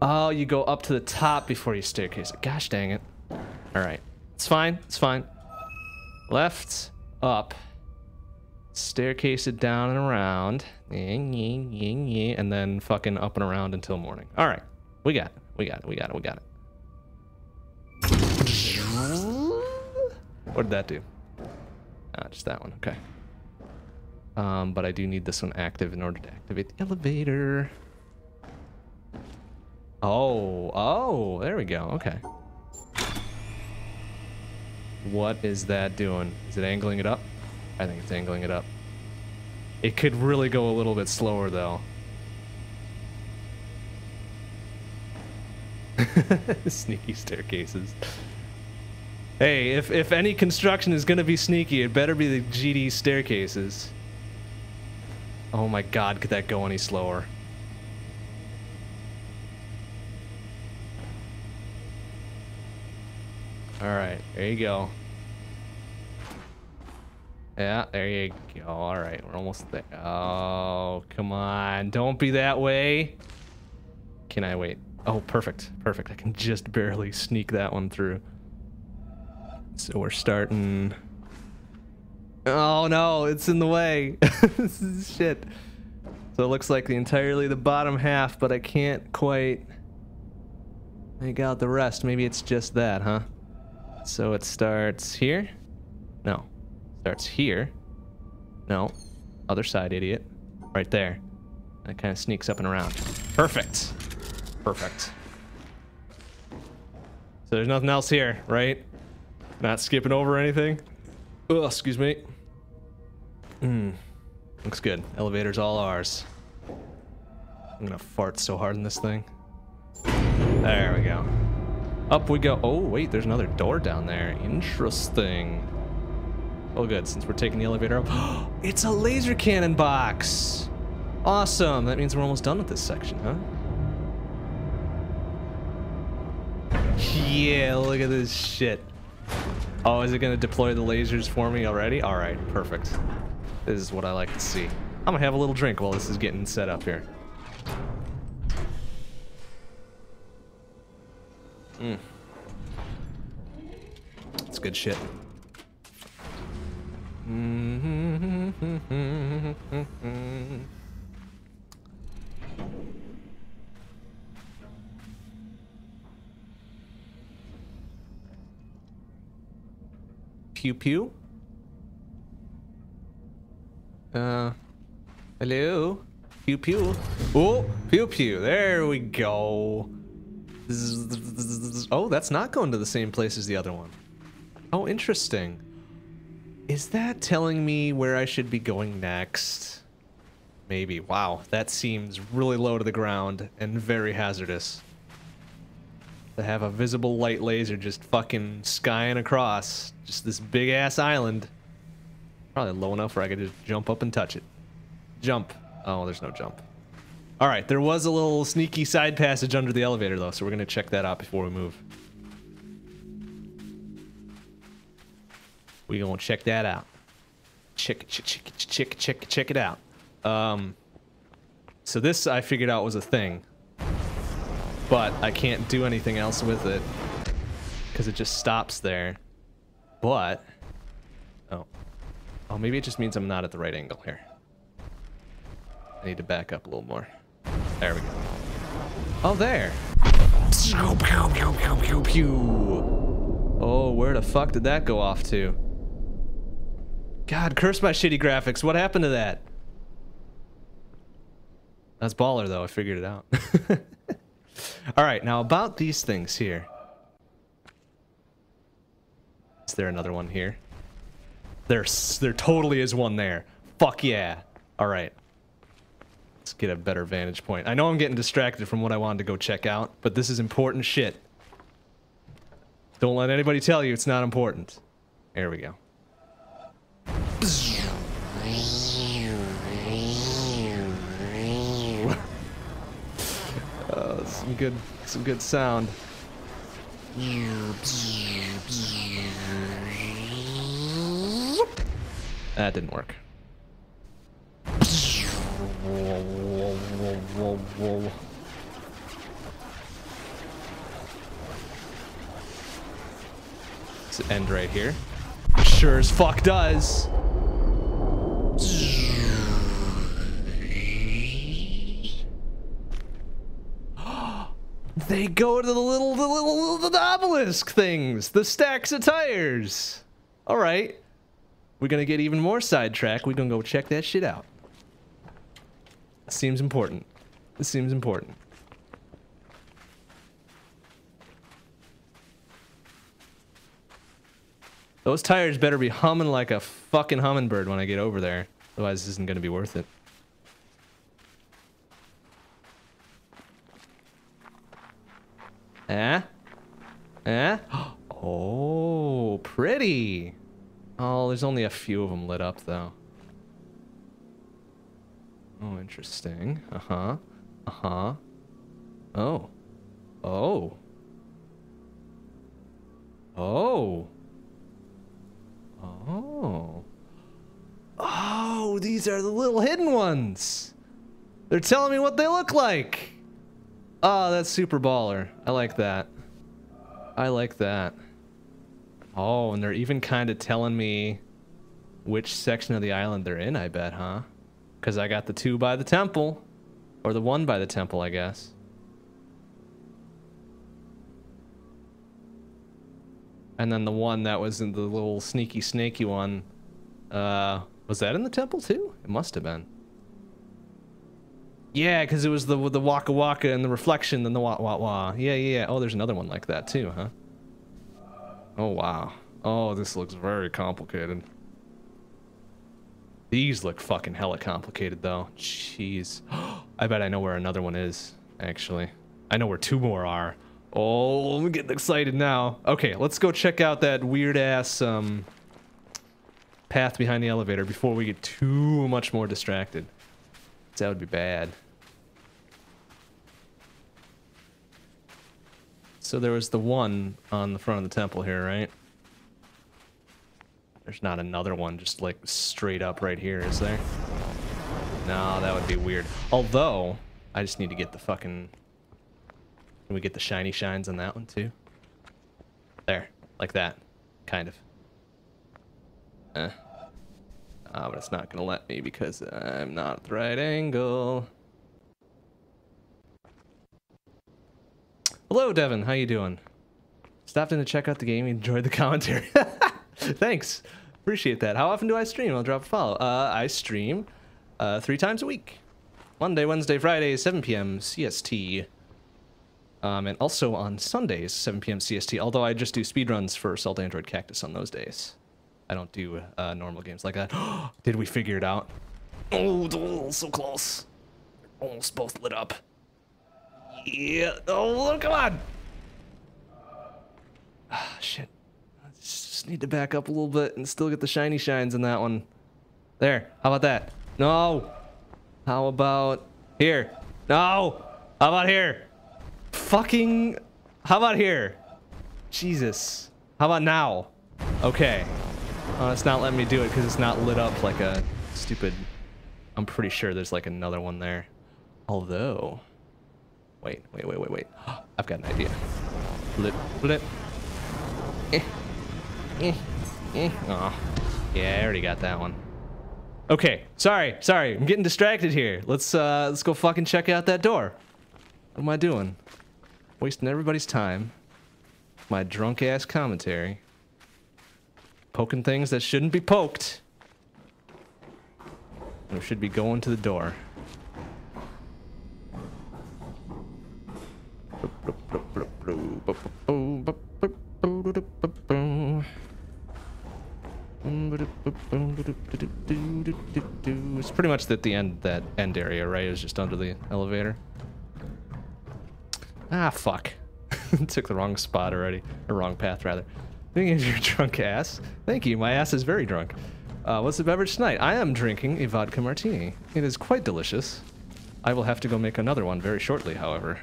Oh, you go up to the top before you staircase. Gosh dang it. All right. It's fine. It's fine. Left up, staircase it down and around, and then fucking up and around until morning. All right, we got it. We got it. We got it. We got it. What did that do? Ah, just that one. Okay. Um, but I do need this one active in order to activate the elevator. Oh, oh, there we go. Okay. What is that doing? Is it angling it up? I think it's angling it up. It could really go a little bit slower though. Sneaky staircases. Hey, if, if any construction is gonna be sneaky, it better be the GD staircases. Oh my god, could that go any slower? Alright, there you go. Yeah, there you go. Alright, we're almost there. Oh, come on. Don't be that way. Can I wait? Oh, perfect. Perfect. I can just barely sneak that one through. So we're starting... Oh no, it's in the way. this is shit. So it looks like the entirely the bottom half, but I can't quite make out the rest. Maybe it's just that, huh? So it starts here? No. Starts here. No. Other side, idiot. Right there. It kind of sneaks up and around. Perfect. Perfect. So there's nothing else here, right? Not skipping over anything. Oh, excuse me. Hmm. Looks good. Elevator's all ours. I'm gonna fart so hard in this thing. There we go. Up we go. Oh, wait, there's another door down there. Interesting. Oh, good, since we're taking the elevator up. it's a laser cannon box! Awesome, that means we're almost done with this section, huh? Yeah, look at this shit. Oh, is it gonna deploy the lasers for me already? Alright, perfect. This is what I like to see. I'm gonna have a little drink while this is getting set up here. Mm. It's good shit. Pew pew. Uh, hello? Pew pew. Oh, pew pew. There we go. Oh, that's not going to the same place as the other one. Oh, interesting. Is that telling me where I should be going next? Maybe. Wow, that seems really low to the ground and very hazardous. To have a visible light laser just fucking skying across just this big ass island. Probably low enough where I could just jump up and touch it. Jump. Oh, there's no jump. All right, there was a little sneaky side passage under the elevator though, so we're gonna check that out before we move. We're gonna check that out. Check, check, check, check, check, check it out. Um, so this I figured out was a thing, but I can't do anything else with it because it just stops there. But, oh, oh, maybe it just means I'm not at the right angle here. I need to back up a little more. There we go. Oh, there. Oh, where the fuck did that go off to? God, curse my shitty graphics. What happened to that? That's baller, though. I figured it out. All right, now about these things here. Is there another one here? There's, there totally is one there. Fuck yeah. All right. Let's get a better vantage point. I know I'm getting distracted from what I wanted to go check out, but this is important shit. Don't let anybody tell you it's not important. There we go. Uh, some good, some good sound. That didn't work. Does it end right here? Sure as fuck does. They go to the little, the little, the obelisk things, the stacks of tires. All right, we're gonna get even more sidetracked. We're gonna go check that shit out. Seems important. This seems important. Those tires better be humming like a fucking hummingbird when I get over there. Otherwise, this isn't gonna be worth it. Eh? Eh? Oh, pretty. Oh, there's only a few of them lit up, though. Oh, interesting. Uh-huh. Uh-huh. Oh. Oh. Oh. Oh. Oh, these are the little hidden ones. They're telling me what they look like. Oh, that's super baller. I like that. I like that. Oh, and they're even kind of telling me which section of the island they're in, I bet, huh? Because I got the two by the temple. Or the one by the temple, I guess. And then the one that was in the little sneaky snaky one. Uh, was that in the temple too? It must have been. Yeah, because it was the the waka waka and the reflection, then the wah wah wah. Yeah, yeah, yeah. Oh, there's another one like that too, huh? Oh wow. Oh, this looks very complicated. These look fucking hella complicated though. Jeez. I bet I know where another one is, actually. I know where two more are. Oh, I'm getting excited now. Okay, let's go check out that weird ass um path behind the elevator before we get too much more distracted. That would be bad. So there was the one on the front of the temple here, right? There's not another one just like straight up right here, is there? No, that would be weird. Although, I just need to get the fucking... Can we get the shiny shines on that one too? There, like that, kind of. Eh. Ah, but it's not gonna let me because I'm not at the right angle. Hello, Devin. How you doing? Stopped in to check out the game. Enjoyed the commentary. Thanks. Appreciate that. How often do I stream? I'll drop a follow. Uh, I stream uh, three times a week. Monday, Wednesday, Friday, 7 p.m. CST. Um, and also on Sundays, 7 p.m. CST. Although I just do speedruns for Salt and Sanctuary on those days. I don't do uh, normal games like that. Did we figure it out? Oh, so close. Almost both lit up. Yeah. Oh, come on. Ah, shit. Just need to back up a little bit and still get the shiny shines in that one. There. How about that? No. How about here? No. How about here? Fucking. How about here? Jesus. How about now? Okay. Oh, it's not letting me do it because it's not lit up like a stupid... I'm pretty sure there's like another one there. Although... Wait, wait, wait, wait, wait. I've got an idea. Flip, flip. Eh. Eh. Eh. Oh. Yeah, I already got that one. Okay, sorry, sorry. I'm getting distracted here. Let's uh let's go fucking check out that door. What am I doing? Wasting everybody's time. My drunk ass commentary. Poking things that shouldn't be poked. We should be going to the door. It's pretty much at the end, that end area, right? It was just under the elevator. Ah, fuck. Took the wrong spot already. Or wrong path, rather. Thank you, your drunk ass. Thank you, my ass is very drunk. Uh, what's the beverage tonight? I am drinking a vodka martini. It is quite delicious. I will have to go make another one very shortly, however.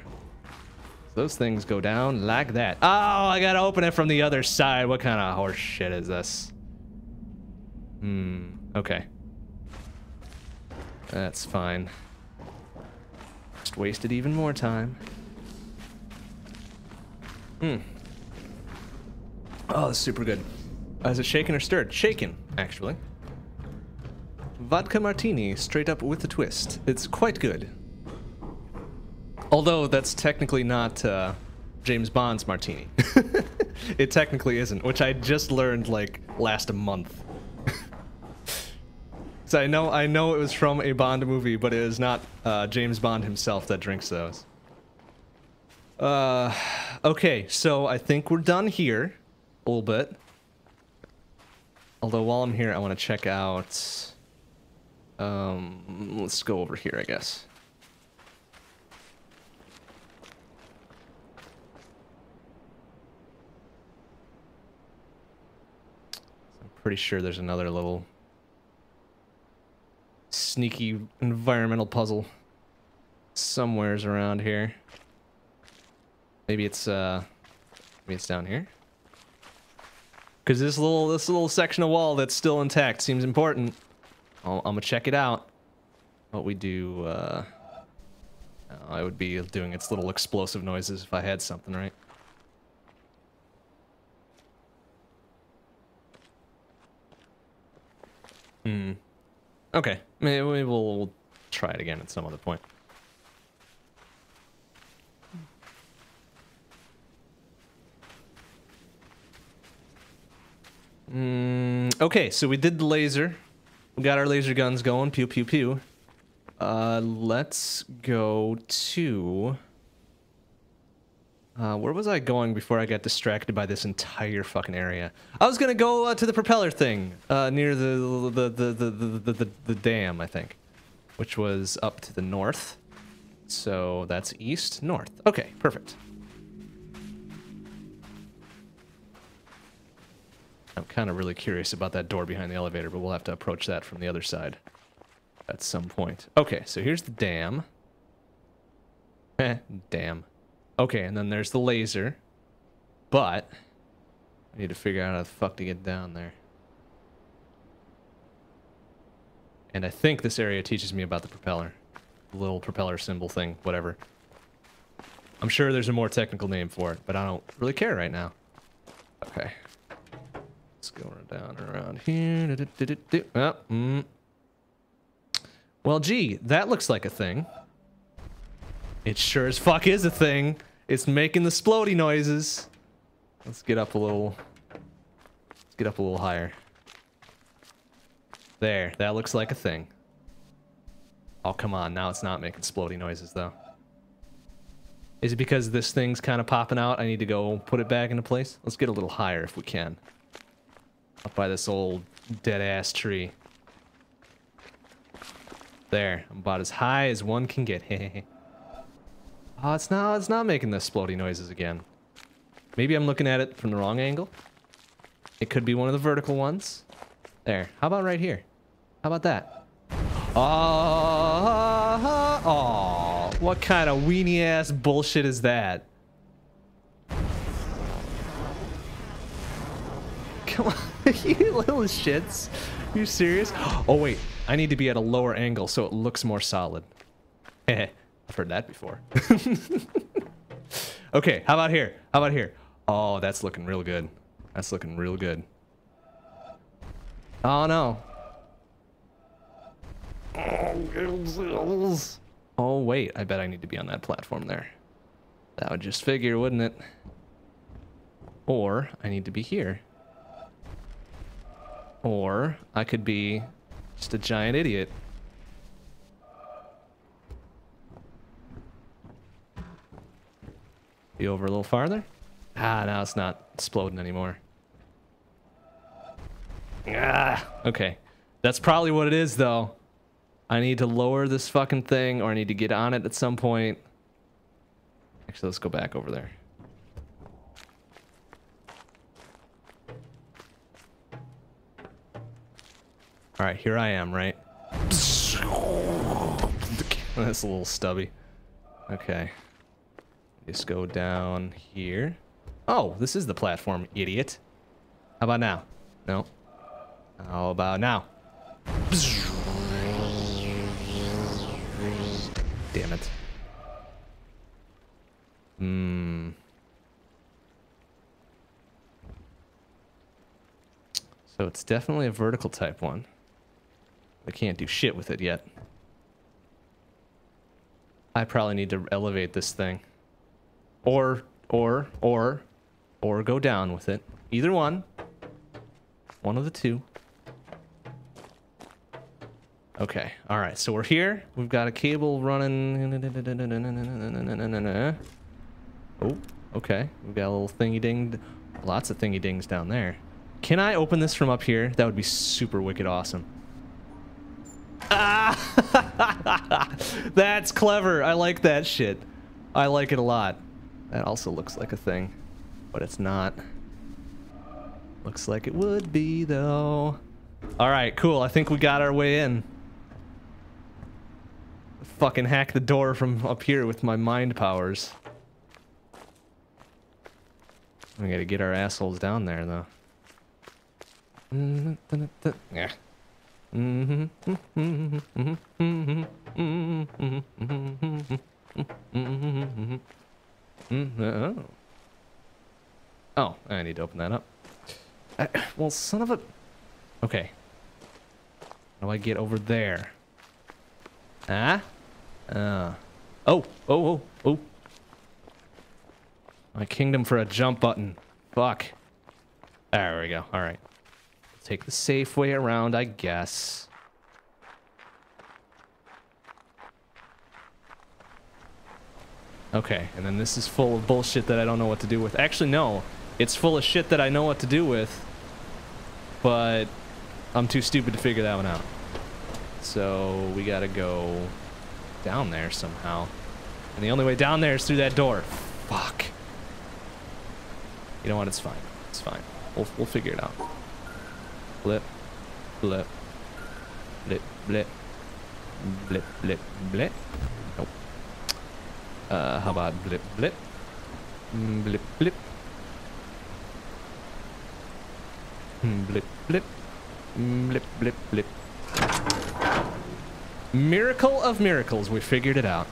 Those things go down like that. Oh, I gotta open it from the other side. What kind of horse shit is this? Hmm, okay. That's fine. Just wasted even more time. Hmm. Oh, that's super good. Uh, is it shaken or stirred? Shaken, actually. Vodka martini, straight up with a twist. It's quite good. Although that's technically not uh, James Bond's martini. it technically isn't, which I just learned like last month. So I know I know it was from a Bond movie, but it is not uh, James Bond himself that drinks those. Uh, okay, so I think we're done here a little bit. Although while I'm here, I want to check out... Um, let's go over here, I guess. I'm pretty sure there's another little sneaky environmental puzzle somewheres around here. Maybe it's, uh, maybe it's down here? Because this little this little section of wall that's still intact seems important. i am gonna check it out. What we do, uh, I would be doing its little explosive noises if I had something, right? Hmm. Okay, maybe we'll, try it again at some other point. Mm, okay, so we did the laser. We got our laser guns going. Pew, pew, pew. Uh, let's go to... Uh, where was I going before I got distracted by this entire fucking area? I was gonna go uh, to the propeller thing, uh, near the the, the, the, the, the, the dam, I think. Which was up to the north. So that's east, north. Okay, perfect. I'm kind of really curious about that door behind the elevator, but we'll have to approach that from the other side at some point. Okay, so here's the dam. Eh, dam. Okay, and then there's the laser. But, I need to figure out how the fuck to get down there. And I think this area teaches me about the propeller. The little propeller symbol thing, whatever. I'm sure there's a more technical name for it, but I don't really care right now. Okay. Let's go down around here. Oh, mm. Well, gee, that looks like a thing. It sure as fuck is a thing. It's making the splody noises. Let's get up a little. Let's get up a little higher. There, that looks like a thing. Oh, come on. Now it's not making splody noises, though. Is it because this thing's kind of popping out? I need to go put it back into place? Let's get a little higher if we can. Up by this old dead-ass tree. There. I'm about as high as one can get. Oh, it's not, it's not making the splody noises again. Maybe I'm looking at it from the wrong angle. It could be one of the vertical ones. There. How about right here? How about that? Oh, oh, what kind of weenie ass bullshit is that? Come on, you little shits. You serious? Oh wait, I need to be at a lower angle so it looks more solid. I've heard that before. okay, how about here? How about here? Oh, that's looking real good. That's looking real good. Oh, no. Oh, wait. I bet I need to be on that platform there. That would just figure, wouldn't it? Or I need to be here. Or I could be just a giant idiot. Be over a little farther. Ah, now it's not exploding anymore. Ah, okay. That's probably what it is, though. I need to lower this fucking thing, or I need to get on it at some point. Actually, let's go back over there. All right, here I am, right? That's a little stubby. Okay. Just go down here. Oh, this is the platform, idiot. How about now? No. How about now? Damn it. Hmm. So it's definitely a vertical type one. I can't do shit with it yet. I probably need to elevate this thing. Or, or, or, or go down with it. Either one. One of the two. Okay, alright, so we're here. We've got a cable running. Oh, okay. We've got a little thingy ding. Lots of thingy dings down there. Can I open this from up here? That would be super wicked awesome. Ah! That's clever. I like that shit. I like it a lot. That also looks like a thing, but it's not. Looks like it would be, though. All right, cool. I think we got our way in. Fucking hack the door from up here with my mind powers. We gotta get our assholes down there, though. Yeah. Mm, oh. Oh, I need to open that up. Well, son of a... Okay. How do I get over there? Ah? Uh. Oh, oh, oh, oh. My kingdom for a jump button. Fuck. There we go. All right. Take the safe way around, I guess. Okay, and then this is full of bullshit that I don't know what to do with. Actually, no. It's full of shit that I know what to do with, but I'm too stupid to figure that one out. So we gotta go down there somehow. And the only way down there is through that door. Fuck. You know what? It's fine. It's fine. We'll, we'll figure it out. Blip. Blip. Blip. Blip. Blip. Blip. Blip. Uh, how about blip. Blip. Mm, Blip. Blip. Mm, Blip. Blip. Mm, Blip. Blip. Blip. Miracle of miracles. We figured it out.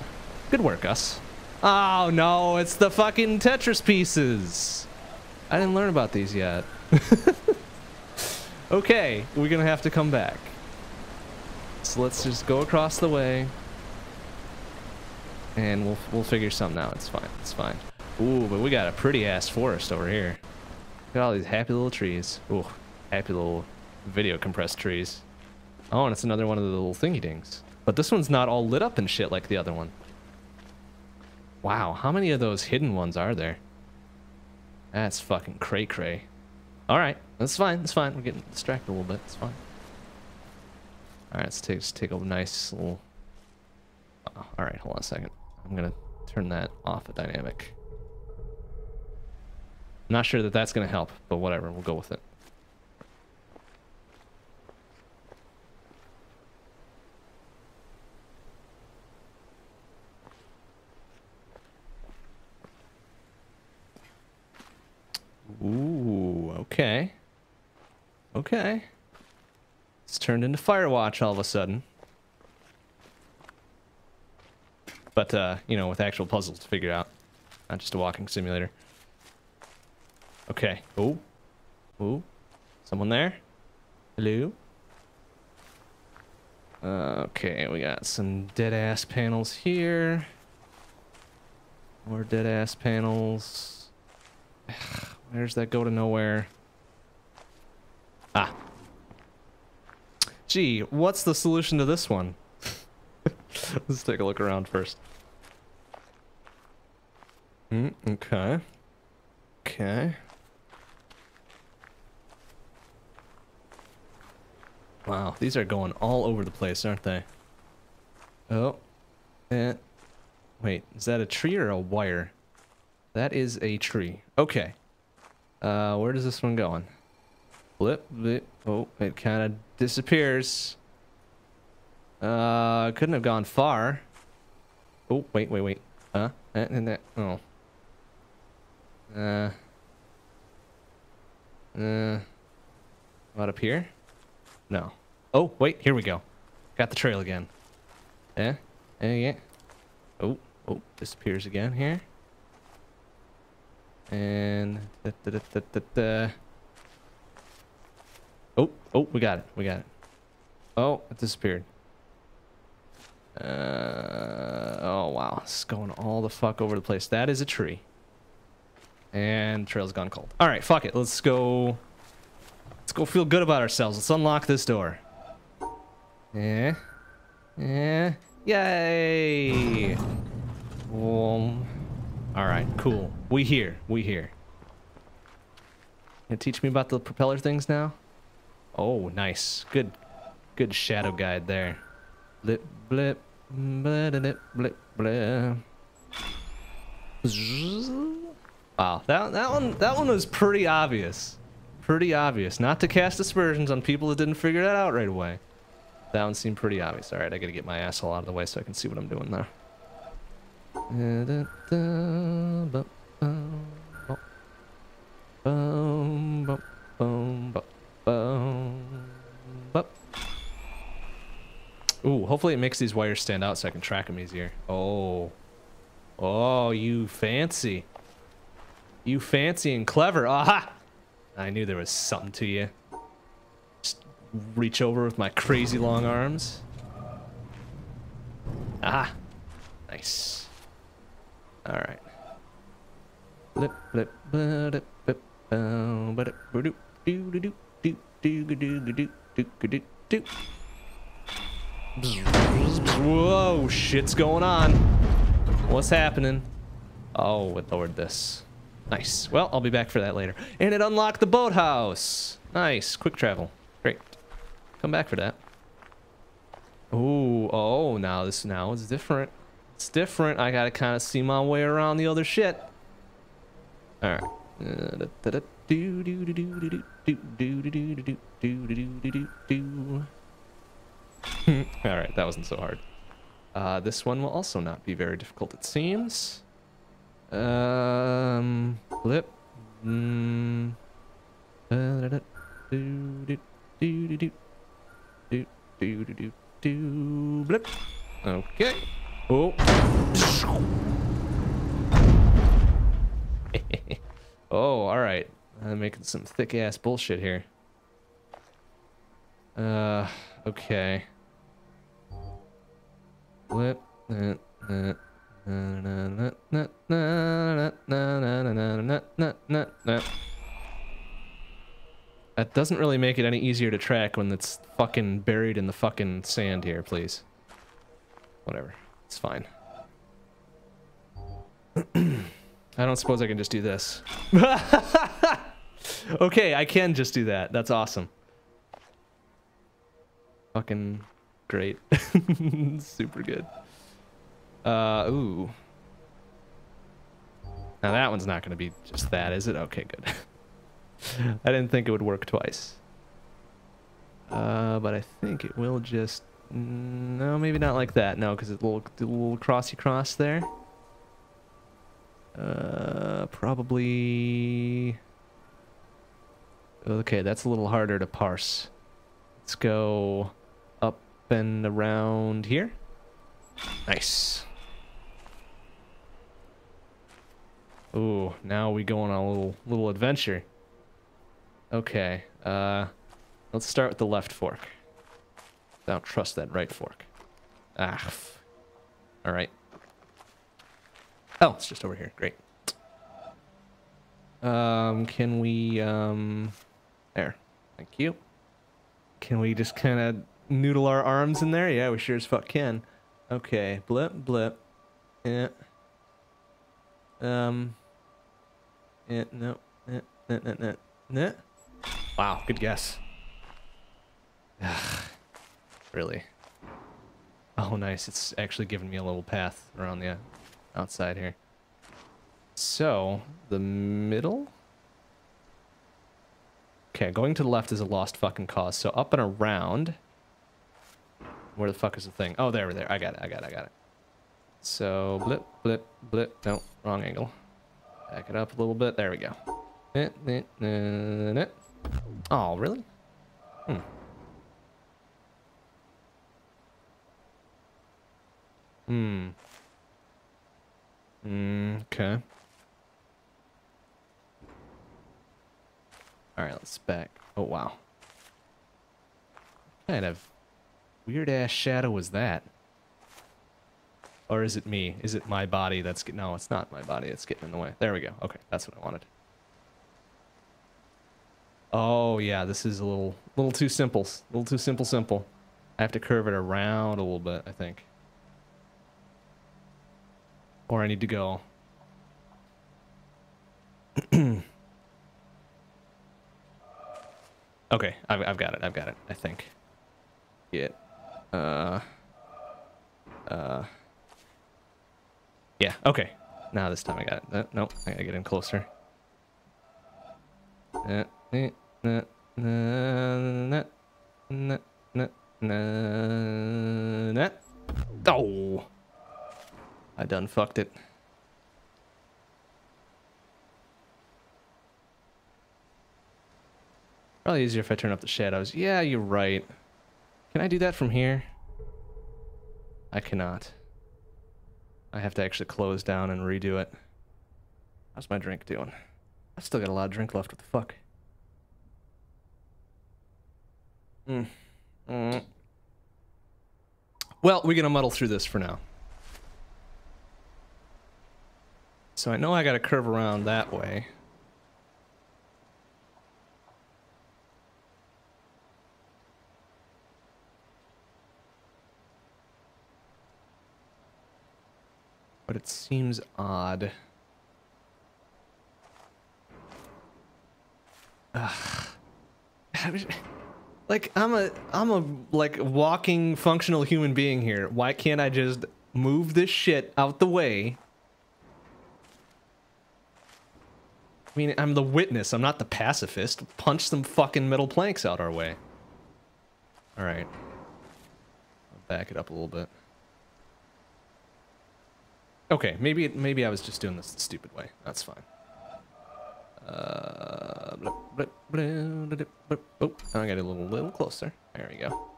Good work, us. Oh, no. It's the fucking Tetris pieces. I didn't learn about these yet. okay, we're gonna have to come back. So let's just go across the way. And we'll we'll figure something out. It's fine. It's fine. Ooh, but we got a pretty ass forest over here. Look at all these happy little trees. Ooh, happy little video compressed trees. Oh, and it's another one of the little thingy dings. But this one's not all lit up and shit like the other one. Wow, how many of those hidden ones are there? That's fucking cray cray. Alright, that's fine, that's fine. We're getting distracted a little bit, it's fine. Alright, let's take, just take a nice little... Oh, Alright, hold on a second. I'm gonna turn that off a dynamic. I'm not sure that that's gonna help, but whatever, we'll go with it. Ooh, okay. Okay. It's turned into Firewatch all of a sudden. But, uh, you know, with actual puzzles to figure out. Not just a walking simulator. Okay. Oh. Oh. Someone there? Hello? Uh, okay, we got some dead-ass panels here. More dead-ass panels. Where's that go to nowhere? Ah. Gee, what's the solution to this one? Let's take a look around first. Hmm, okay. Okay. Wow, these are going all over the place, aren't they? Oh. Eh. Wait, is that a tree or a wire? That is a tree. Okay. Uh, where does this one going? Blip, blip. Oh, it kind of disappears. Uh, couldn't have gone far. Oh, wait, wait, wait. Huh? And that. Oh. Uh. Uh. What up here? No. Oh, wait, here we go. Got the trail again. Eh? Eh, yeah. Oh, oh, disappears again here. And da, da, da, da, da, oh, oh, we got it. We got it. Oh, it disappeared. Uh, oh wow, it's going all the fuck over the place. That is a tree. And trail's gone cold. All right, fuck it. Let's go. Let's go feel good about ourselves. Let's unlock this door. Yeah. Yeah. Yay. Um. All right, cool. We here. We here. Gonna teach me about the propeller things now? Oh, nice. Good, good shadow guide there. Blip, blip, blip, blip, blip. Wow, that that one that one was pretty obvious. Pretty obvious. Not to cast aspersions on people that didn't figure that out right away. That one seemed pretty obvious. All right, I gotta get my asshole out of the way so I can see what I'm doing there. Ooh, hopefully it makes these wires stand out so I can track them easier. Oh. Oh, you fancy. You fancy and clever. Aha! I knew there was something to you. Just reach over with my crazy long arms. Ah. Nice. All right. Blip blip blip blip blip blip do do do do do do do do do do Whoa, shit's going on. What's happening? Oh, it lowered this. Nice. Well, I'll be back for that later. And it unlocked the boathouse. Nice. Quick travel. Great. Come back for that. Ooh, oh, now this now it's different. It's different. I gotta kind of see my way around the other shit. All right. right, that wasn't so hard. Uh, this one will also not be very difficult, it seems. Um, blip. Mm. Blip. Okay. Oh. oh, all right. I'm making some thick ass bullshit here. Uh, okay. Uh. That doesn't really make it any easier to track when it's fucking buried in the fucking sand here, please. Whatever. It's fine. I don't suppose I can just do this. okay, I can just do that. That's awesome. Fucking great. Super good. Uh, ooh. Now that one's not going to be just that, is it? Okay, good. I didn't think it would work twice. Uh, but I think it will just... No, maybe not like that. No, because it's a little, a little crossy cross there. Uh, probably... Okay, that's a little harder to parse. Let's go and around here. Nice. Ooh, now we go on a little little adventure. Okay, uh, let's start with the left fork. I don't trust that right fork. Ah, all right. Oh, it's just over here. Great. Um, can we, um, there. Thank you. Can we just kind of noodle our arms in there? Yeah, we sure as fuck can. Okay, blip, blip. Yeah. Um, Eh, no. Eh, no, no, no, no. Wow, good guess. really? Oh, nice. It's actually giving me a little path around the outside here. So, the middle? Okay, going to the left is a lost fucking cause. So up and around. Where the fuck is the thing? Oh, there, there. I got it, I got it, I got it. So, blip, blip, blip. No, wrong angle. Back it up a little bit. There we go. Oh, really? Hmm. Hmm. Mm, okay. Alright, let's back. Oh, wow. Kind of weird-ass shadow was that? Or is it me? Is it my body that's... getting... No, it's not my body. It's getting in the way. There we go. Okay, that's what I wanted. Oh, yeah, this is a little, little too simple. A little too simple, simple. I have to curve it around a little bit, I think. Or I need to go... okay, I've, I've got it. I've got it, I think. Get... Uh... Uh... Yeah, okay. Now this time I got it. Uh, nope, I gotta get in closer. Uh, uh, uh, oh! I done fucked it. Probably easier if I turn up the shadows. Yeah, you're right. Can I do that from here? I cannot. I have to actually close down and redo it. How's my drink doing? I've still got a lot of drink left. What the fuck? Mm. Mm. Well, we're going to muddle through this for now. So I know I got to curve around that way. but it seems odd. Ugh. like I'm a I'm a like walking functional human being here. Why can't I just move this shit out the way? I mean, I'm the witness. I'm not the pacifist. Punch some fucking metal planks out our way. All right. I'll back it up a little bit. Okay, maybe maybe I was just doing this stupid way. That's fine. Uh, oh, I got a little little closer. There we go.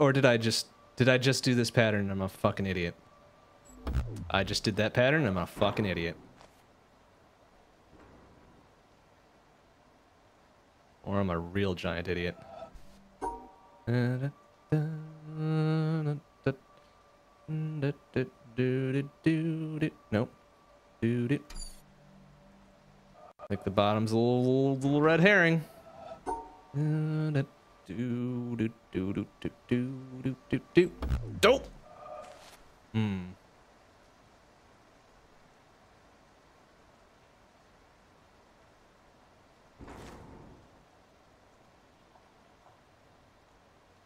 Or did I just did I just do this pattern? I'm a fucking idiot. I just did that pattern. I'm a fucking idiot. Or I'm a real giant idiot. Nope. I think the bottom's a little, little red herring. Dope. Hmm.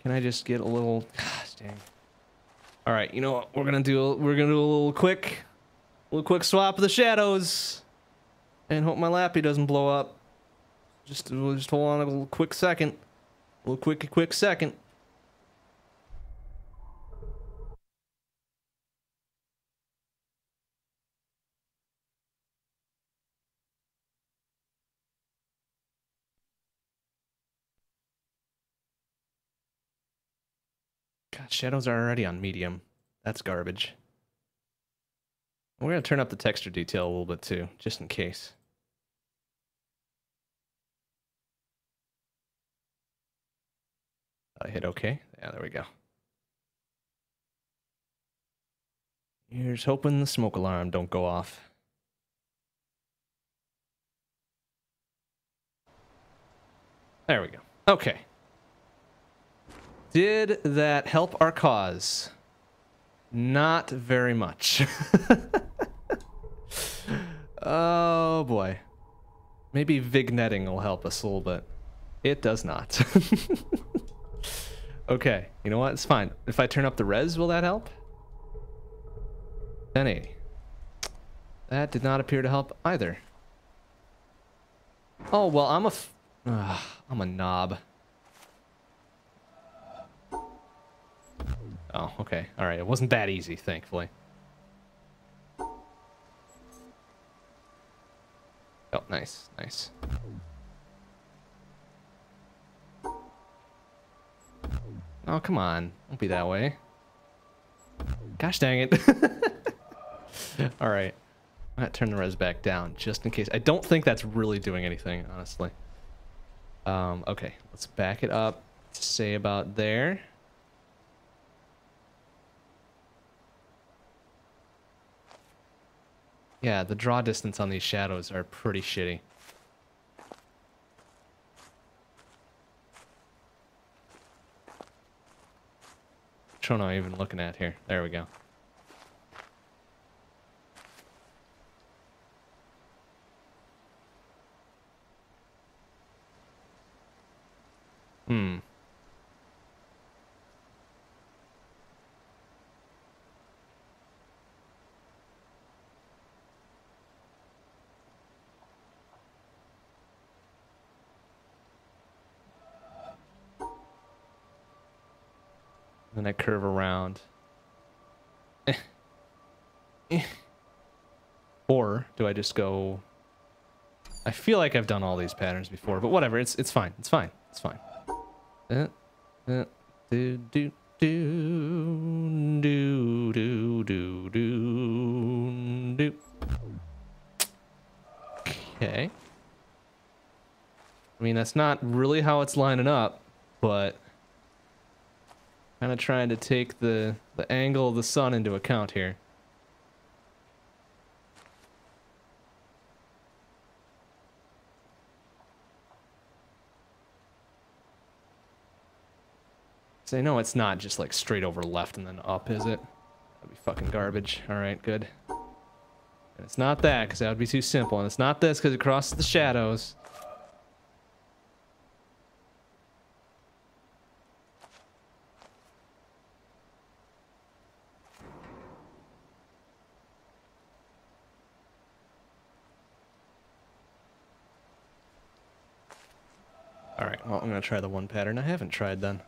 Can I just get a little? Gosh, dang. All right, you know what? We're gonna do. We're gonna do a little quick, little quick swap of the shadows, and hope my lappy doesn't blow up. Just, just hold on a little quick second, a little quick, quick second. Shadows are already on medium. That's garbage. We're going to turn up the texture detail a little bit too, just in case. I hit OK. Yeah, there we go. Here's hoping the smoke alarm don't go off. There we go. Okay. Did that help our cause? Not very much. oh boy. Maybe vignetting will help us a little bit. It does not. okay, you know what? It's fine. If I turn up the res, will that help? 1080. That did not appear to help either. Oh, well, I'm a... I'm a knob. Oh, okay. Alright, it wasn't that easy, thankfully. Oh, nice, nice. Oh, come on. Don't be that way. Gosh dang it. Alright. I'm gonna turn the res back down, just in case. I don't think that's really doing anything, honestly. Um, okay, let's back it up say about there. Yeah, the draw distance on these shadows are pretty shitty. Which one am I even looking at here? There we go. Hmm. Then I curve around. Or do I just go... I feel like I've done all these patterns before, but whatever, it's it's fine, it's fine, it's fine. Uh, uh, do, do, do, do, do, do, do, do. Okay. I mean, that's not really how it's lining up, but... Kind of trying to take the, the angle of the sun into account here. Say, no, it's not just like straight over left and then up, is it? That'd be fucking garbage. Alright, good. And it's not that, because that would be too simple. And it's not this, because it crosses the shadows. To try the one pattern I haven't tried then.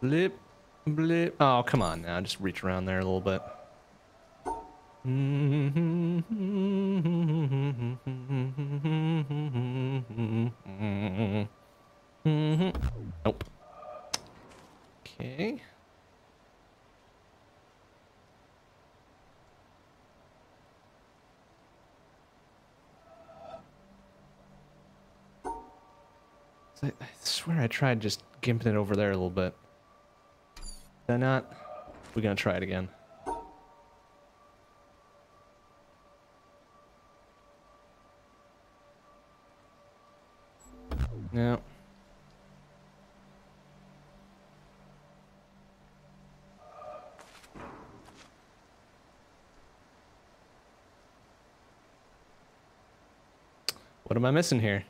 Blip, blip. Oh, come on now. Just reach around there a little bit. Nope. Okay. I, swear I tried just gimping it over there a little bit. Did I not? We're gonna try it again. No. What am I missing here?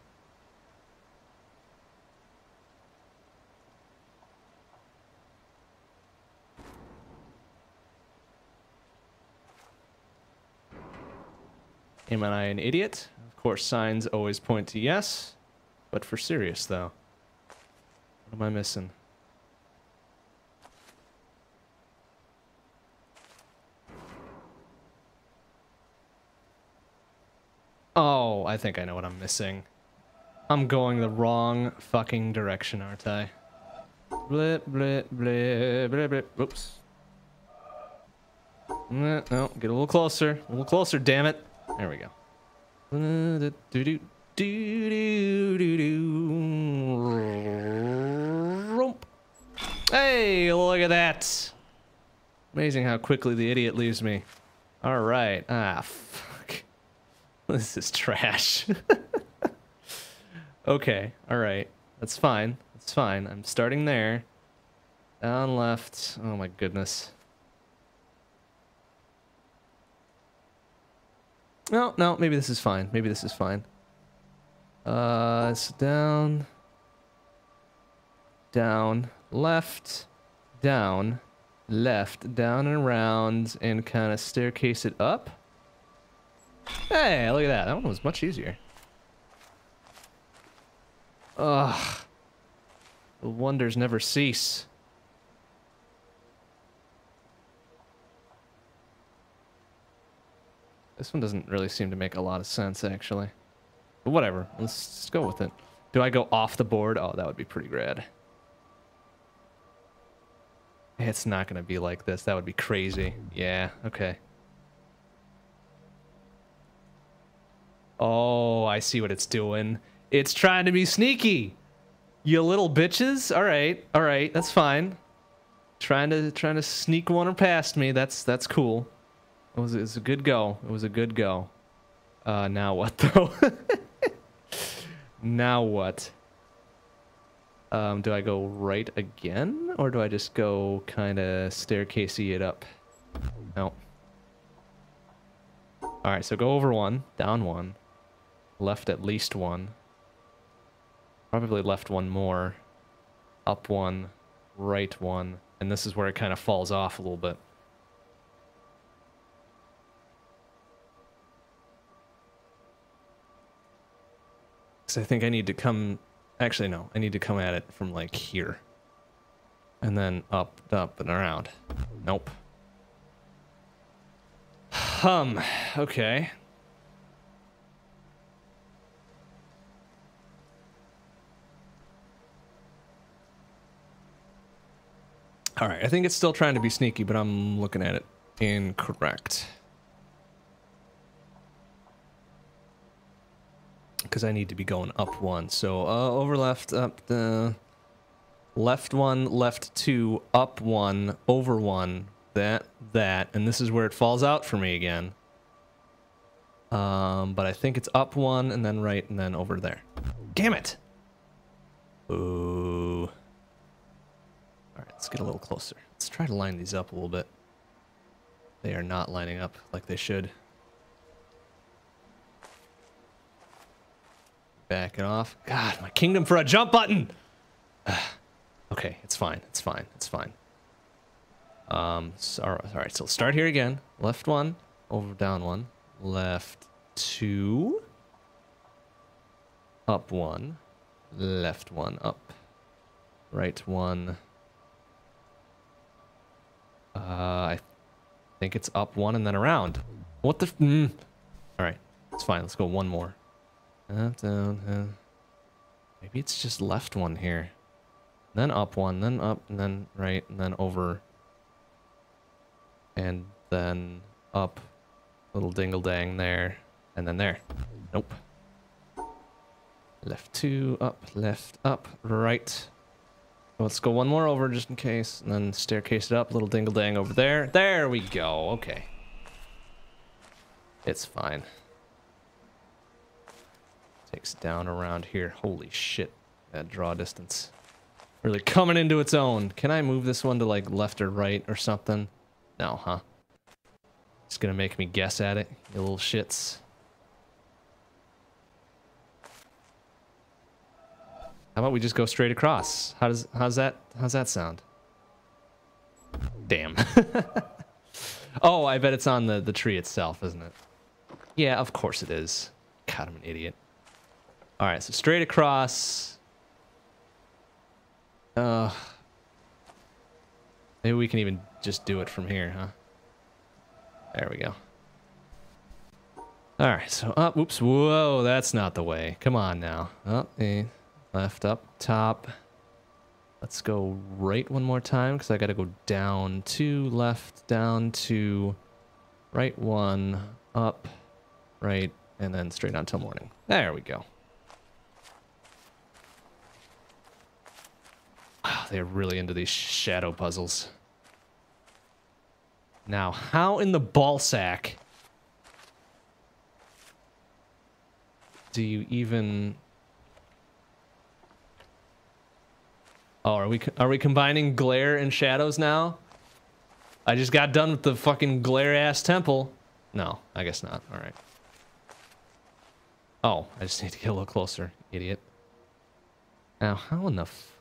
Am I an idiot? Of course, signs always point to yes. But for serious, though. What am I missing? Oh, I think I know what I'm missing. I'm going the wrong fucking direction, aren't I? Blip, blip, blip, blip, blip. Oops. No, no, get a little closer. A little closer, damn it. There we go. Hey, look at that. Amazing how quickly the idiot leaves me. All right. Ah, fuck. This is trash. okay. All right. That's fine. That's fine. I'm starting there. Down left. Oh my goodness. No, no, maybe this is fine. Maybe this is fine. Uh, it's down, down, left, down, left, down and around, and kind of staircase it up. Hey, look at that. That one was much easier. Ugh. The wonders never cease. This one doesn't really seem to make a lot of sense, actually. But whatever. Let's just go with it. Do I go off the board? Oh, that would be pretty rad. It's not going to be like this. That would be crazy. Yeah, okay. Oh, I see what it's doing. It's trying to be sneaky. You little bitches. All right. All right. That's fine. Trying to trying to sneak one past me. That's that's cool. It was, it was a good go. It was a good go. Uh, now what though? now what? Um, do I go right again? Or do I just go kind of staircasey it up? No. Alright, so go over one, down one, left at least one. Probably left one more, up one, right one, and this is where it kind of falls off a little bit. Because I think I need to come... Actually, no. I need to come at it from, like, here. And then up, up, and around. Nope. Hum. Okay. All right, I think it's still trying to be sneaky, but I'm looking at it incorrect. because I need to be going up one. So uh, over left, up the left one, left two, up one, over one, that, that, and this is where it falls out for me again. Um, but I think it's up one and then right and then over there. Damn it! Ooh. Alright, let's get a little closer. Let's try to line these up a little bit. They are not lining up like they should. Back it off. God, my kingdom for a jump button! okay, it's fine, it's fine, it's fine. Um, so, all right, so start here again. Left one, over down one, left two, up one, left one, up, right one. Uh, I think it's up one and then around. What the? Mm. All right, it's fine. Let's go one more. Up, down, uh, maybe it's just left one here. Then up one, then up, and then right, and then over. And then up. Little dingle dang there. And then there. Nope. Left two, up, left, up, right. Let's go one more over just in case. And then staircase it up. Little dingle dang over there. There we go. Okay. It's fine. Down around here. Holy shit. That draw distance. Really coming into its own. Can I move this one to like left or right or something? No, huh? It's gonna make me guess at it, you little shits. How about we just go straight across? How does how's that how's that sound? Damn. oh, I bet it's on the, the tree itself, isn't it? Yeah, of course it is. God, I'm an idiot. Alright, so straight across. Uh maybe we can even just do it from here, huh? There we go. All right, so up. Oops. Whoa, that's not the way. Come on now. Up, oh, left, up, top. Let's go right one more time because I got to go down two, left, down two, right one, up, right, and then straight on till morning. There we go. Wow, they're really into these shadow puzzles. Now, how in the ball sack do you even... Oh, are we are we combining glare and shadows now? I just got done with the fucking glare ass temple. No, I guess not. All right. Oh, I just need to get a little closer, idiot. Now, how enough?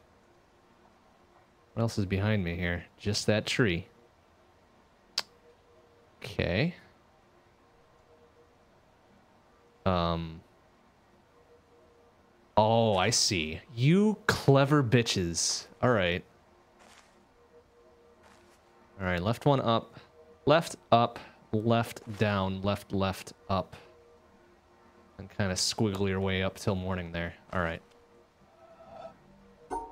What else is behind me here? Just that tree. Okay. Um. Oh, I see. You clever bitches. All right. All right, left one up. Left up, left down, left left up. And kind of squiggle your way up till morning there. All right.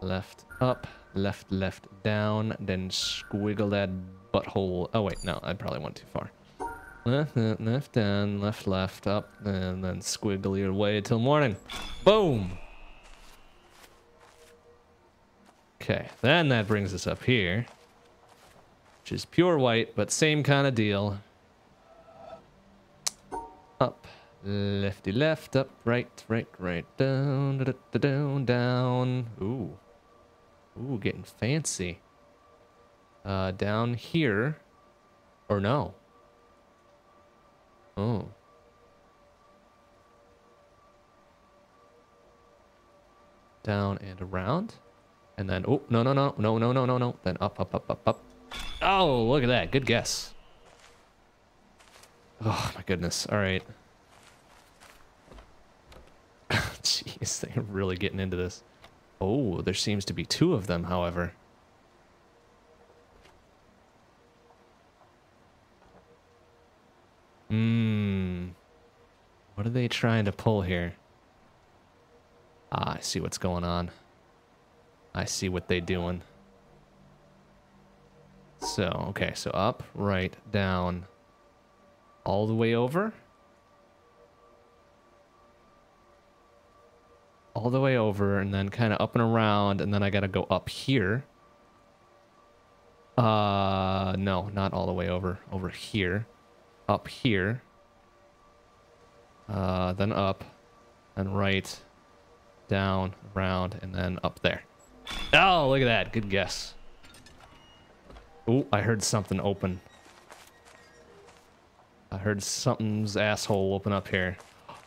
Left up, left left down, then squiggle that butthole. Oh, wait, no, I probably went too far. Left, left, down, left, left, up, and then squiggle your way till morning. Boom! Okay, then that brings us up here. Which is pure white, but same kind of deal. Up, lefty left, up, right, right, right, down, da, da, down, down. Ooh. Ooh, getting fancy uh, down here. Or no. Oh. Down and around. And then, oh, no, no, no, no, no, no, no, no. Then up, up, up, up, up. Oh, look at that. Good guess. Oh, my goodness. All right. Jeez, they're really getting into this. Oh, there seems to be two of them, however. Hmm. What are they trying to pull here? Ah, I see what's going on. I see what they're doing. So, okay, so up, right, down, all the way over. All the way over, and then kind of up and around, and then I gotta go up here. Uh, no, not all the way over. Over here up here. Uh, then up, and right, down, around, and then up there. Oh, look at that. Good guess. Oh, I heard something open. I heard something's asshole open up here.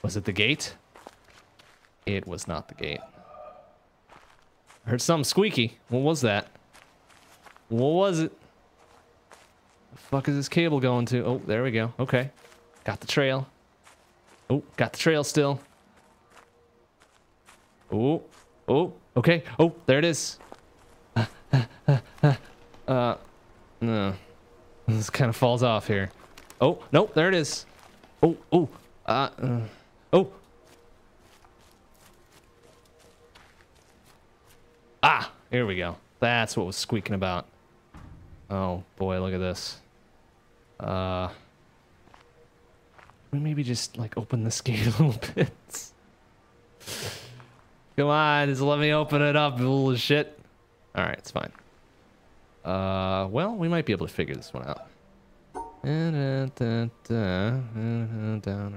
Was it the gate? It was not the gate. I heard something squeaky. What was that? What was it? The fuck is this cable going to? Oh, there we go. Okay. Got the trail. Oh, got the trail still. Oh, oh, okay. Oh, there it is. uh, no. This kind of falls off here. Oh, nope, there it is. Oh, oh, uh, uh oh. Ah, here we go. That's what was squeaking about. Oh boy, look at this. Uh, we maybe just like open this gate a little bit. Come on, just let me open it up, little shit. All right, it's fine. Uh, well, we might be able to figure this one out. Down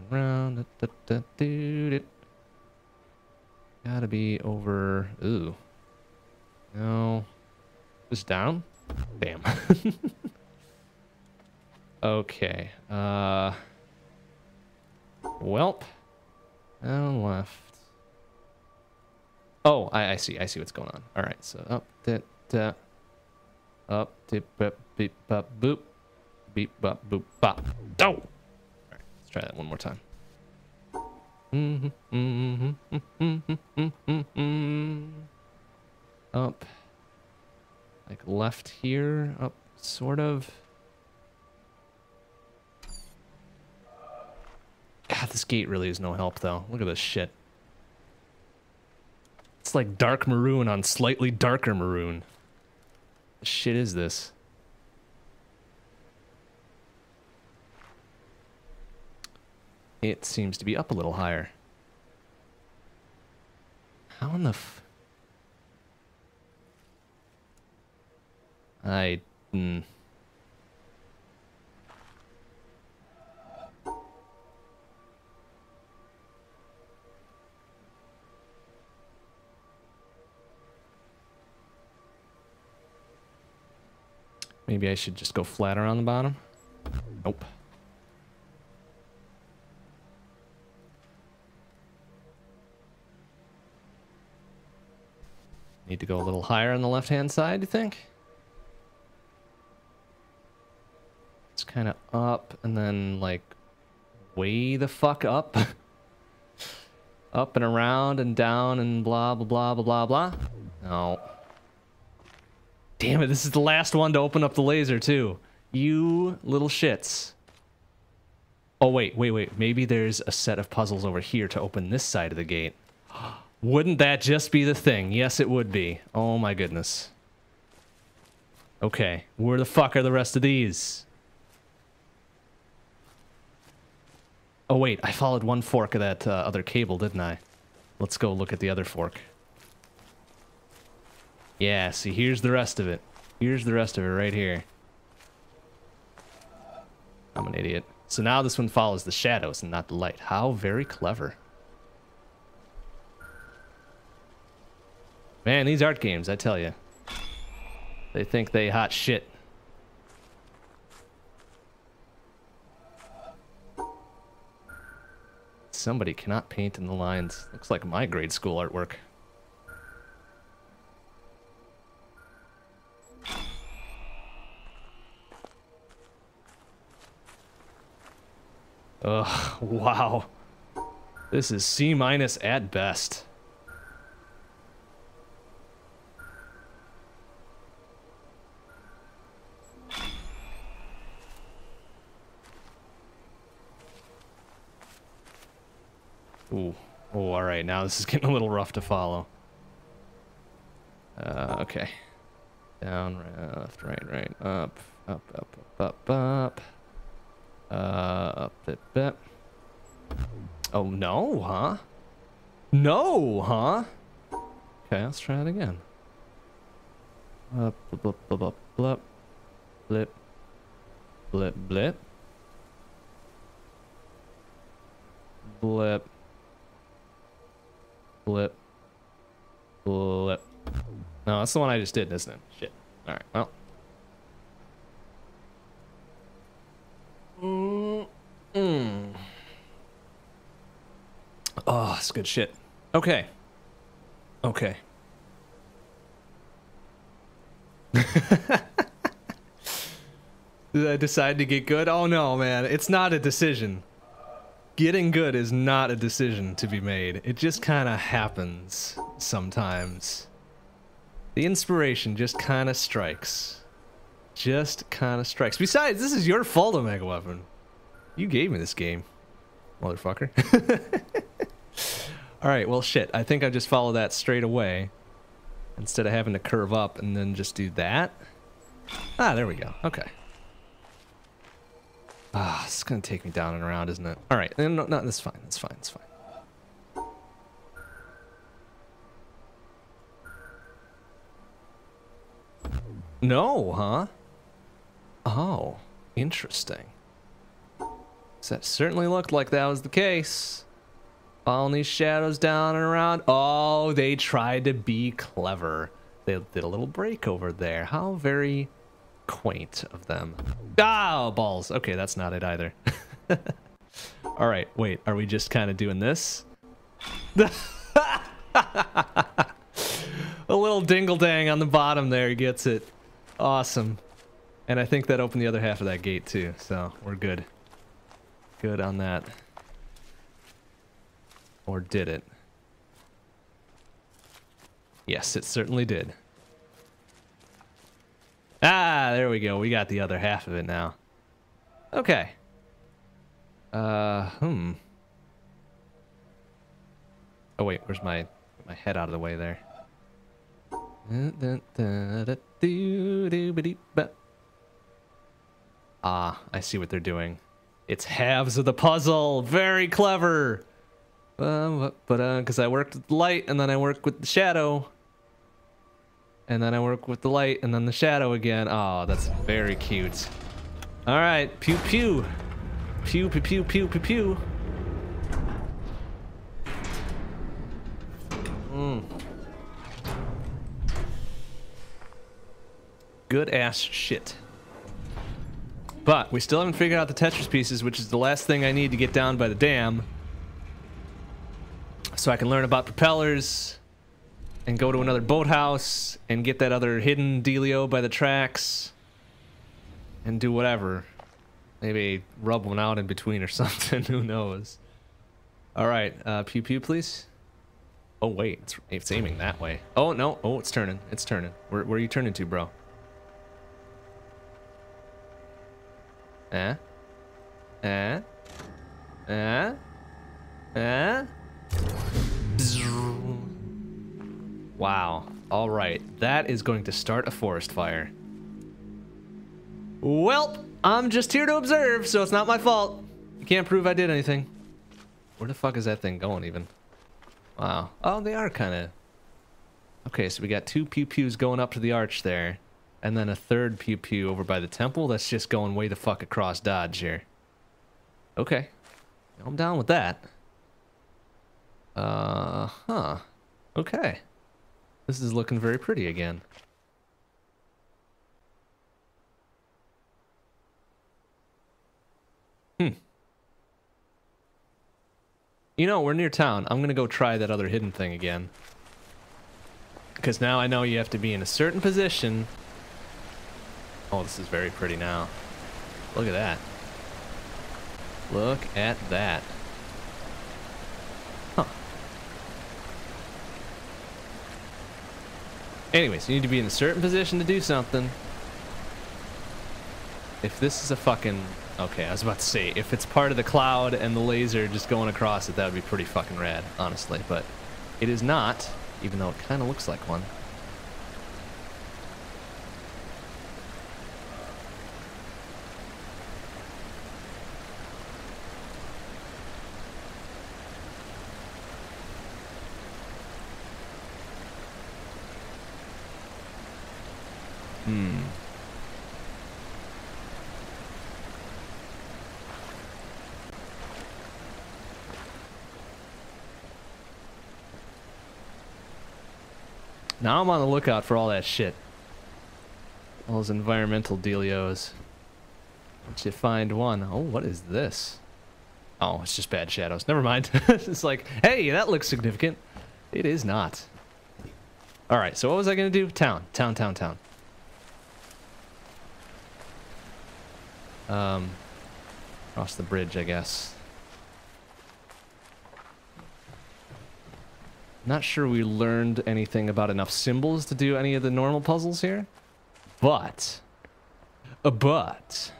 around. Gotta be over. Ooh. No. Just down? Damn. okay. Uh. Welp. Down left. Oh, I, I see. I see what's going on. All right. So up, that, that. Up, dip, bip, beep, bop, boop. Beep, bop, boop, bop. Oh! All right. Let's try that one more time. Mm-hmm, mm-hmm, mm-hmm, mm-hmm, mm-hmm. Up. Like left here. Up, sort of. God, this gate really is no help, though. Look at this shit. It's like dark maroon on slightly darker maroon. What shit is this? It seems to be up a little higher. How in the f... I... Mm. Maybe I should just go flat around the bottom? Nope. Need to go a little higher on the left-hand side, you think? Kind of up and then like way the fuck up. up and around and down and blah, blah, blah, blah, blah, blah. No. Damn it, this is the last one to open up the laser, too. You little shits. Oh, wait, wait, wait. Maybe there's a set of puzzles over here to open this side of the gate. Wouldn't that just be the thing? Yes, it would be. Oh, my goodness. Okay, where the fuck are the rest of these? Oh, wait, I followed one fork of that uh, other cable, didn't I? Let's go look at the other fork. Yeah, see, here's the rest of it. Here's the rest of it right here. I'm an idiot. So now this one follows the shadows and not the light. How very clever. Man, these art games, I tell you. They think they hot shit. Somebody cannot paint in the lines. Looks like my grade school artwork. Ugh, wow. This is C minus at best. Ooh. Oh, all right. Now this is getting a little rough to follow. Uh, okay. Down, right, left, right, right, up, up, up, up, up, up. Uh, up, bit, bit. Oh, no, huh? No, huh? Okay, let's try it again. Up, blip, blip, blip, blip, blip, blip, blip, blip, blip, blip. No, that's the one I just did, isn't it? Shit. All right, well. Mm. Mm. Oh, it's good shit. Okay. Okay. Did I decide to get good? Oh no, man. It's not a decision. Getting good is not a decision to be made. It just kind of happens sometimes. The inspiration just kind of strikes. Just kind of strikes. Besides, this is your fault, Omega Weapon. You gave me this game, motherfucker. Alright, well shit. I think I just follow that straight away. Instead of having to curve up and then just do that. Ah, there we go. Okay. Ah, it's gonna take me down and around, isn't it? All right, no, no, that's fine. That's fine. That's fine. No, huh? Oh, interesting. That certainly looked like that was the case. Following these shadows down and around. Oh, they tried to be clever. They did a little break over there. How very quaint of them. Oh, balls. Okay, that's not it either. All right, wait. Are we just kind of doing this? a little dingle dang on the bottom there gets it. Awesome. And I think that opened the other half of that gate too, so we're good. Good on that. Or did it? Yes, it certainly did. Ah, there we go. We got the other half of it now. Okay. Uh, hmm. Oh wait, where's my my head out of the way there? Ah, I see what they're doing. It's halves of the puzzle. Very clever. Uh, but uh, because I worked with the light and then I worked with the shadow. And then I work with the light and then the shadow again. Oh, that's very cute. All right, pew pew. Pew pew pew pew pew pew. Mm. Good ass shit. But we still haven't figured out the Tetris pieces, which is the last thing I need to get down by the dam. So I can learn about propellers, and go to another boathouse and get that other hidden dealio by the tracks and do whatever. Maybe rub one out in between or something. Who knows? All right, uh, pew pew, please. Oh wait, it's, it's aiming that way. Oh no! Oh, it's turning. It's turning. Where, where are you turning to, bro? Eh? Eh? Eh? Eh? Wow. All right. That is going to start a forest fire. Well, I'm just here to observe, so it's not my fault. You can't prove I did anything. Where the fuck is that thing going even? Wow. Oh, they are kind of... Okay, so we got two pew-pews going up to the arch there. And then a third pew-pew over by the temple. That's just going way the fuck across Dodge here. Okay. I'm down with that. Uh, huh. Okay. This is looking very pretty again. Hmm. You know, we're near town. I'm gonna go try that other hidden thing again. Because now I know you have to be in a certain position. Oh, this is very pretty now. Look at that. Look at that. Anyways, you need to be in a certain position to do something. If this is a fucking... Okay, I was about to say, if it's part of the cloud and the laser just going across it, that would be pretty fucking rad, honestly. But it is not, even though it kind of looks like one. Hmm. Now I'm on the lookout for all that shit. All those environmental dealios. Once you find one. Oh, what is this? Oh, it's just bad shadows. Never mind. it's like, hey, that looks significant. It is not. All right, so what was I going to do? Town, town, town, town. Um, across the bridge, I guess. Not sure we learned anything about enough symbols to do any of the normal puzzles here. But, uh, but,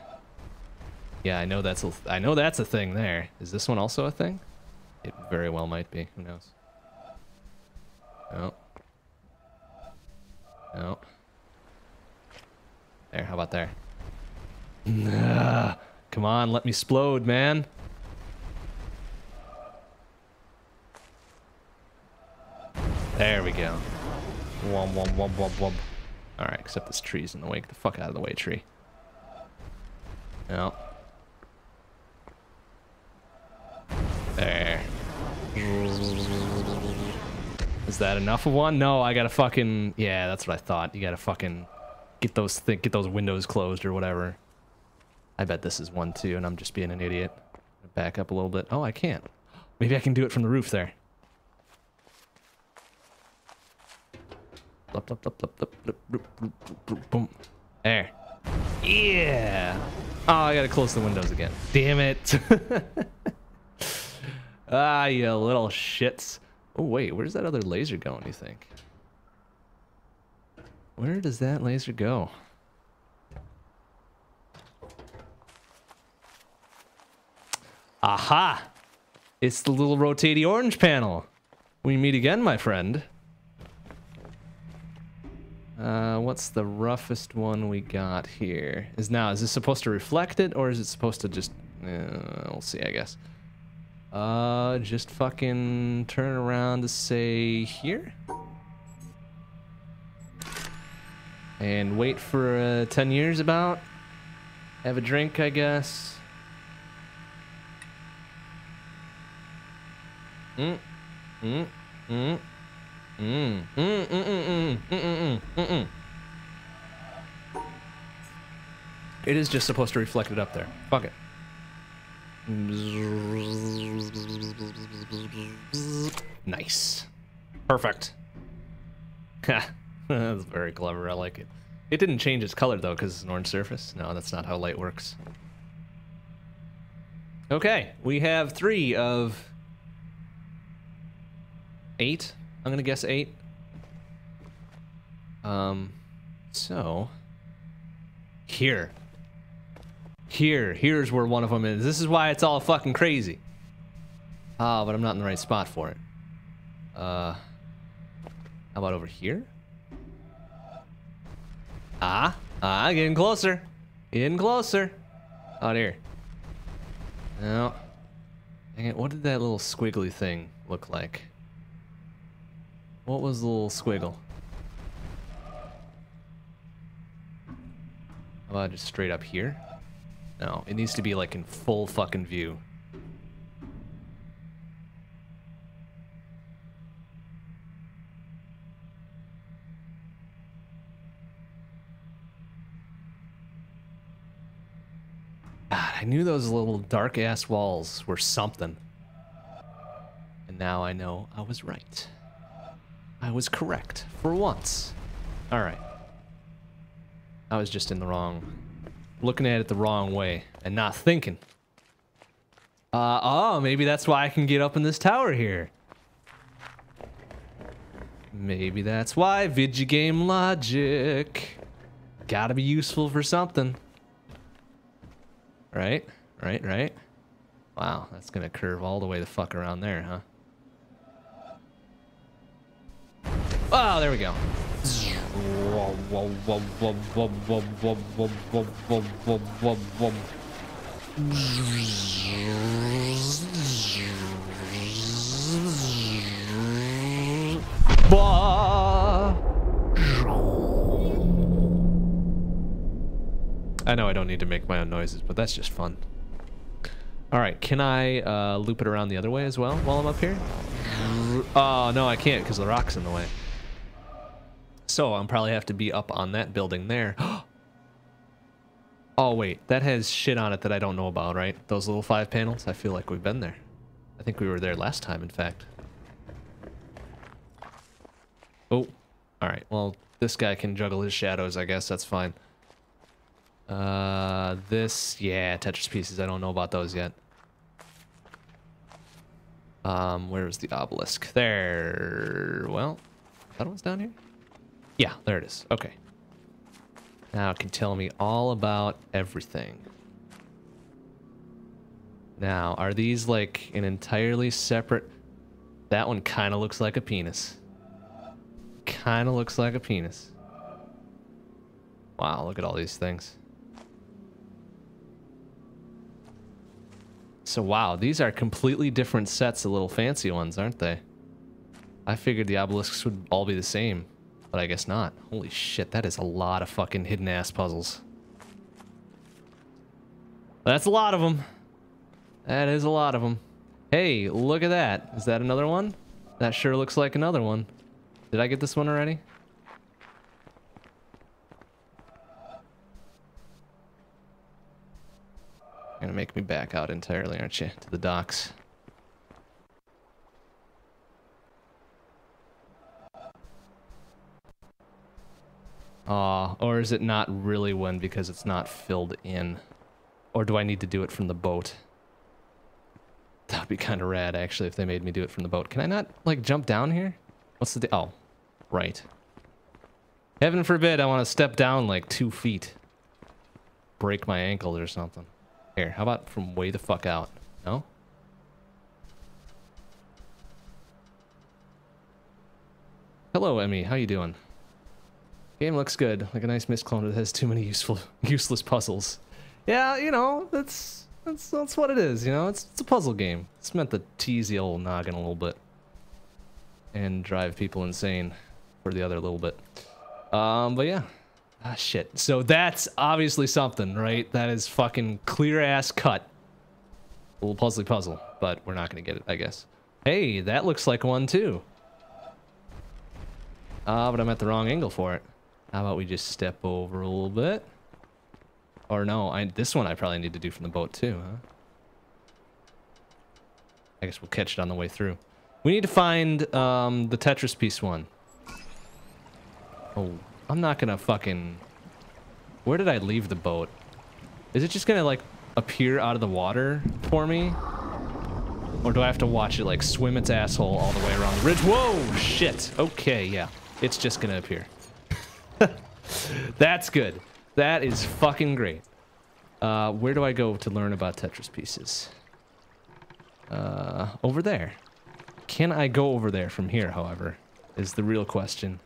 yeah, I know that's a, I know that's a thing there. Is this one also a thing? It very well might be. Who knows? No. No. There, how about there? Nah, come on, let me explode, man. There we go. Wum, wum, wum, wum, wum. Alright, except this tree's in the way. Get the fuck out of the way, tree. No. There. Is that enough of one? No, I gotta fucking... Yeah, that's what I thought. You gotta fucking get those th get those windows closed or whatever. I bet this is one too, and I'm just being an idiot. Back up a little bit. Oh, I can't. Maybe I can do it from the roof there. There. Yeah. Oh, I gotta close the windows again. Damn it. ah, you little shits. Oh, wait, where's that other laser going, you think? Where does that laser go? Aha! It's the little rotating orange panel. We meet again, my friend. Uh, what's the roughest one we got here? Is now, is this supposed to reflect it, or is it supposed to just... Uh, we'll see, I guess. Uh, just fucking turn around to say here? And wait for uh, 10 years about? Have a drink, I guess. Mm, mm, mm. It is just supposed to reflect it up there. Fuck it. Nice. Perfect. that's very clever. I like it. It didn't change its color though because it's an orange surface. No, that's not how light works. Okay, we have three of eight I'm gonna guess eight. Um, so here, here, here's where one of them is. This is why it's all fucking crazy. Ah, oh, but I'm not in the right spot for it. Uh, how about over here? Ah, ah, getting closer, getting closer. Out here. No. Dang it, what did that little squiggly thing look like? What was the little squiggle? How about just straight up here? No, it needs to be like in full fucking view. God, I knew those little dark ass walls were something. And now I know I was right. I was correct for once. All right. I was just in the wrong, looking at it the wrong way and not thinking. Uh, oh, maybe that's why I can get up in this tower here. Maybe that's why Vigigame logic. Gotta be useful for something. Right? Right, right? Wow, that's gonna curve all the way the fuck around there, huh? Oh, there we go. I know I don't need to make my own noises, but that's just fun. All right, can I uh, loop it around the other way as well while I'm up here? Oh, no, I can't because the rock's in the way. So I'll probably have to be up on that building there. oh, wait. That has shit on it that I don't know about, right? Those little five panels? I feel like we've been there. I think we were there last time, in fact. Oh, all right. Well, this guy can juggle his shadows. I guess that's fine. Uh, this, yeah, Tetris pieces. I don't know about those yet. Um, where's the obelisk? There. Well, that one's down here. Yeah, there it is. Okay. Now it can tell me all about everything. Now, are these like an entirely separate... That one kind of looks like a penis. Kind of looks like a penis. Wow, look at all these things. So wow, these are completely different sets of little fancy ones, aren't they? I figured the obelisks would all be the same, but I guess not. Holy shit, that is a lot of fucking hidden ass puzzles. That's a lot of them. That is a lot of them. Hey, look at that. Is that another one? That sure looks like another one. Did I get this one already? Make me back out entirely, aren't you? To the docks. Aw, or is it not really one because it's not filled in? Or do I need to do it from the boat? That would be kind of rad, actually, if they made me do it from the boat. Can I not, like, jump down here? What's the... Oh, right. Heaven forbid I want to step down, like, two feet. Break my ankles or something. Here, how about from way the fuck out? No? Hello, Emmy. How you doing? Game looks good. Like a nice Myst clone that has too many useful, useless puzzles. Yeah, you know, that's that's that's what it is. You know, it's it's a puzzle game. It's meant to tease the old noggin a little bit and drive people insane for the other little bit. Um, but yeah. Ah, shit. So that's obviously something, right? That is fucking clear ass cut. A little puzzly puzzle, but we're not gonna get it, I guess. Hey, that looks like one too. Ah, uh, but I'm at the wrong angle for it. How about we just step over a little bit? Or no, I this one I probably need to do from the boat too, huh? I guess we'll catch it on the way through. We need to find um, the Tetris piece one. Oh, I'm not gonna fucking... Where did I leave the boat? Is it just gonna like appear out of the water for me? Or do I have to watch it like swim its asshole all the way around the ridge? Whoa, shit. Okay, yeah. It's just gonna appear. That's good. That is fucking great. Uh, where do I go to learn about Tetris pieces? Uh, over there. Can I go over there from here, however, is the real question.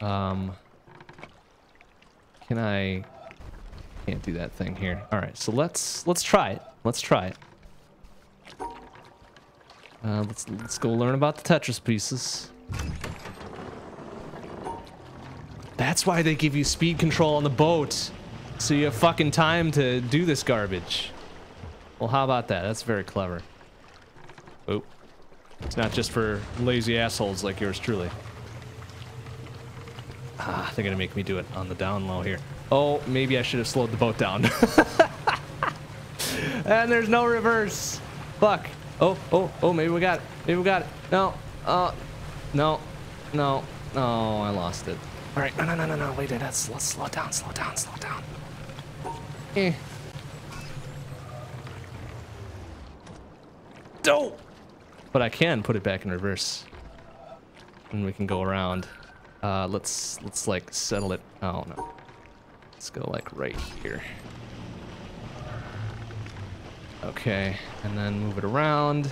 Um, can I... Can't do that thing here. All right, so let's let's try it. Let's try it. Uh, let's let's go learn about the Tetris pieces. That's why they give you speed control on the boat. So you have fucking time to do this garbage. Well, how about that? That's very clever. Oh. It's not just for lazy assholes like yours truly. Ah, they're gonna make me do it on the down low here. Oh, maybe I should have slowed the boat down. and there's no reverse. Fuck. Oh, oh, oh, maybe we got it. Maybe we got it. No. Uh, no. No. No, I lost it. All right. No, no, no, no, no. Wait, let's, let's slow down, slow down, slow down. Eh. Don't. But I can put it back in reverse. And we can go around. Uh, let's, let's like settle it. Oh, no. Let's go like right here. Okay, and then move it around.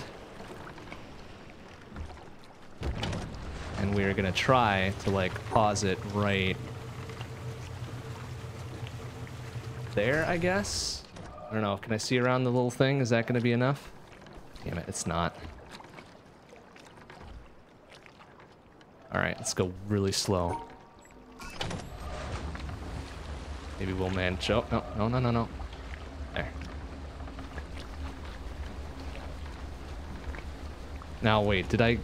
And we're gonna try to like pause it right there, I guess. I don't know, can I see around the little thing? Is that gonna be enough? Damn it, it's not. All right, let's go really slow. Maybe we'll manage. Oh, no, no, no, no, no. There. Now, wait, did I...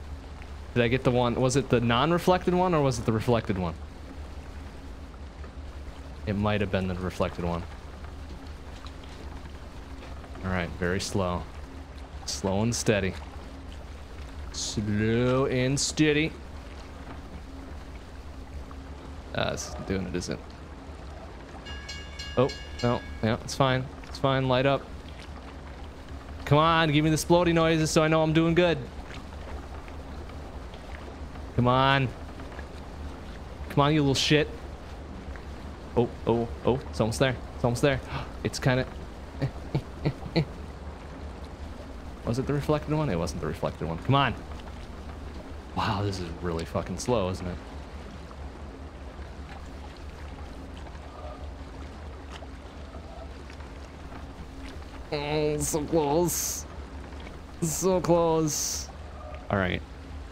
Did I get the one... Was it the non-reflected one, or was it the reflected one? It might have been the reflected one. Alright, very slow. Slow and steady. Slow and steady. Uh, doing it isn't. Oh, no. Yeah, it's fine. It's fine. Light up. Come on, give me the splody noises so I know I'm doing good. Come on. Come on, you little shit. Oh, oh, oh, it's almost there. It's almost there. It's kind of... Was it the reflected one? It wasn't the reflected one. Come on. Wow, this is really fucking slow, isn't it? Oh, so close. So close. All right.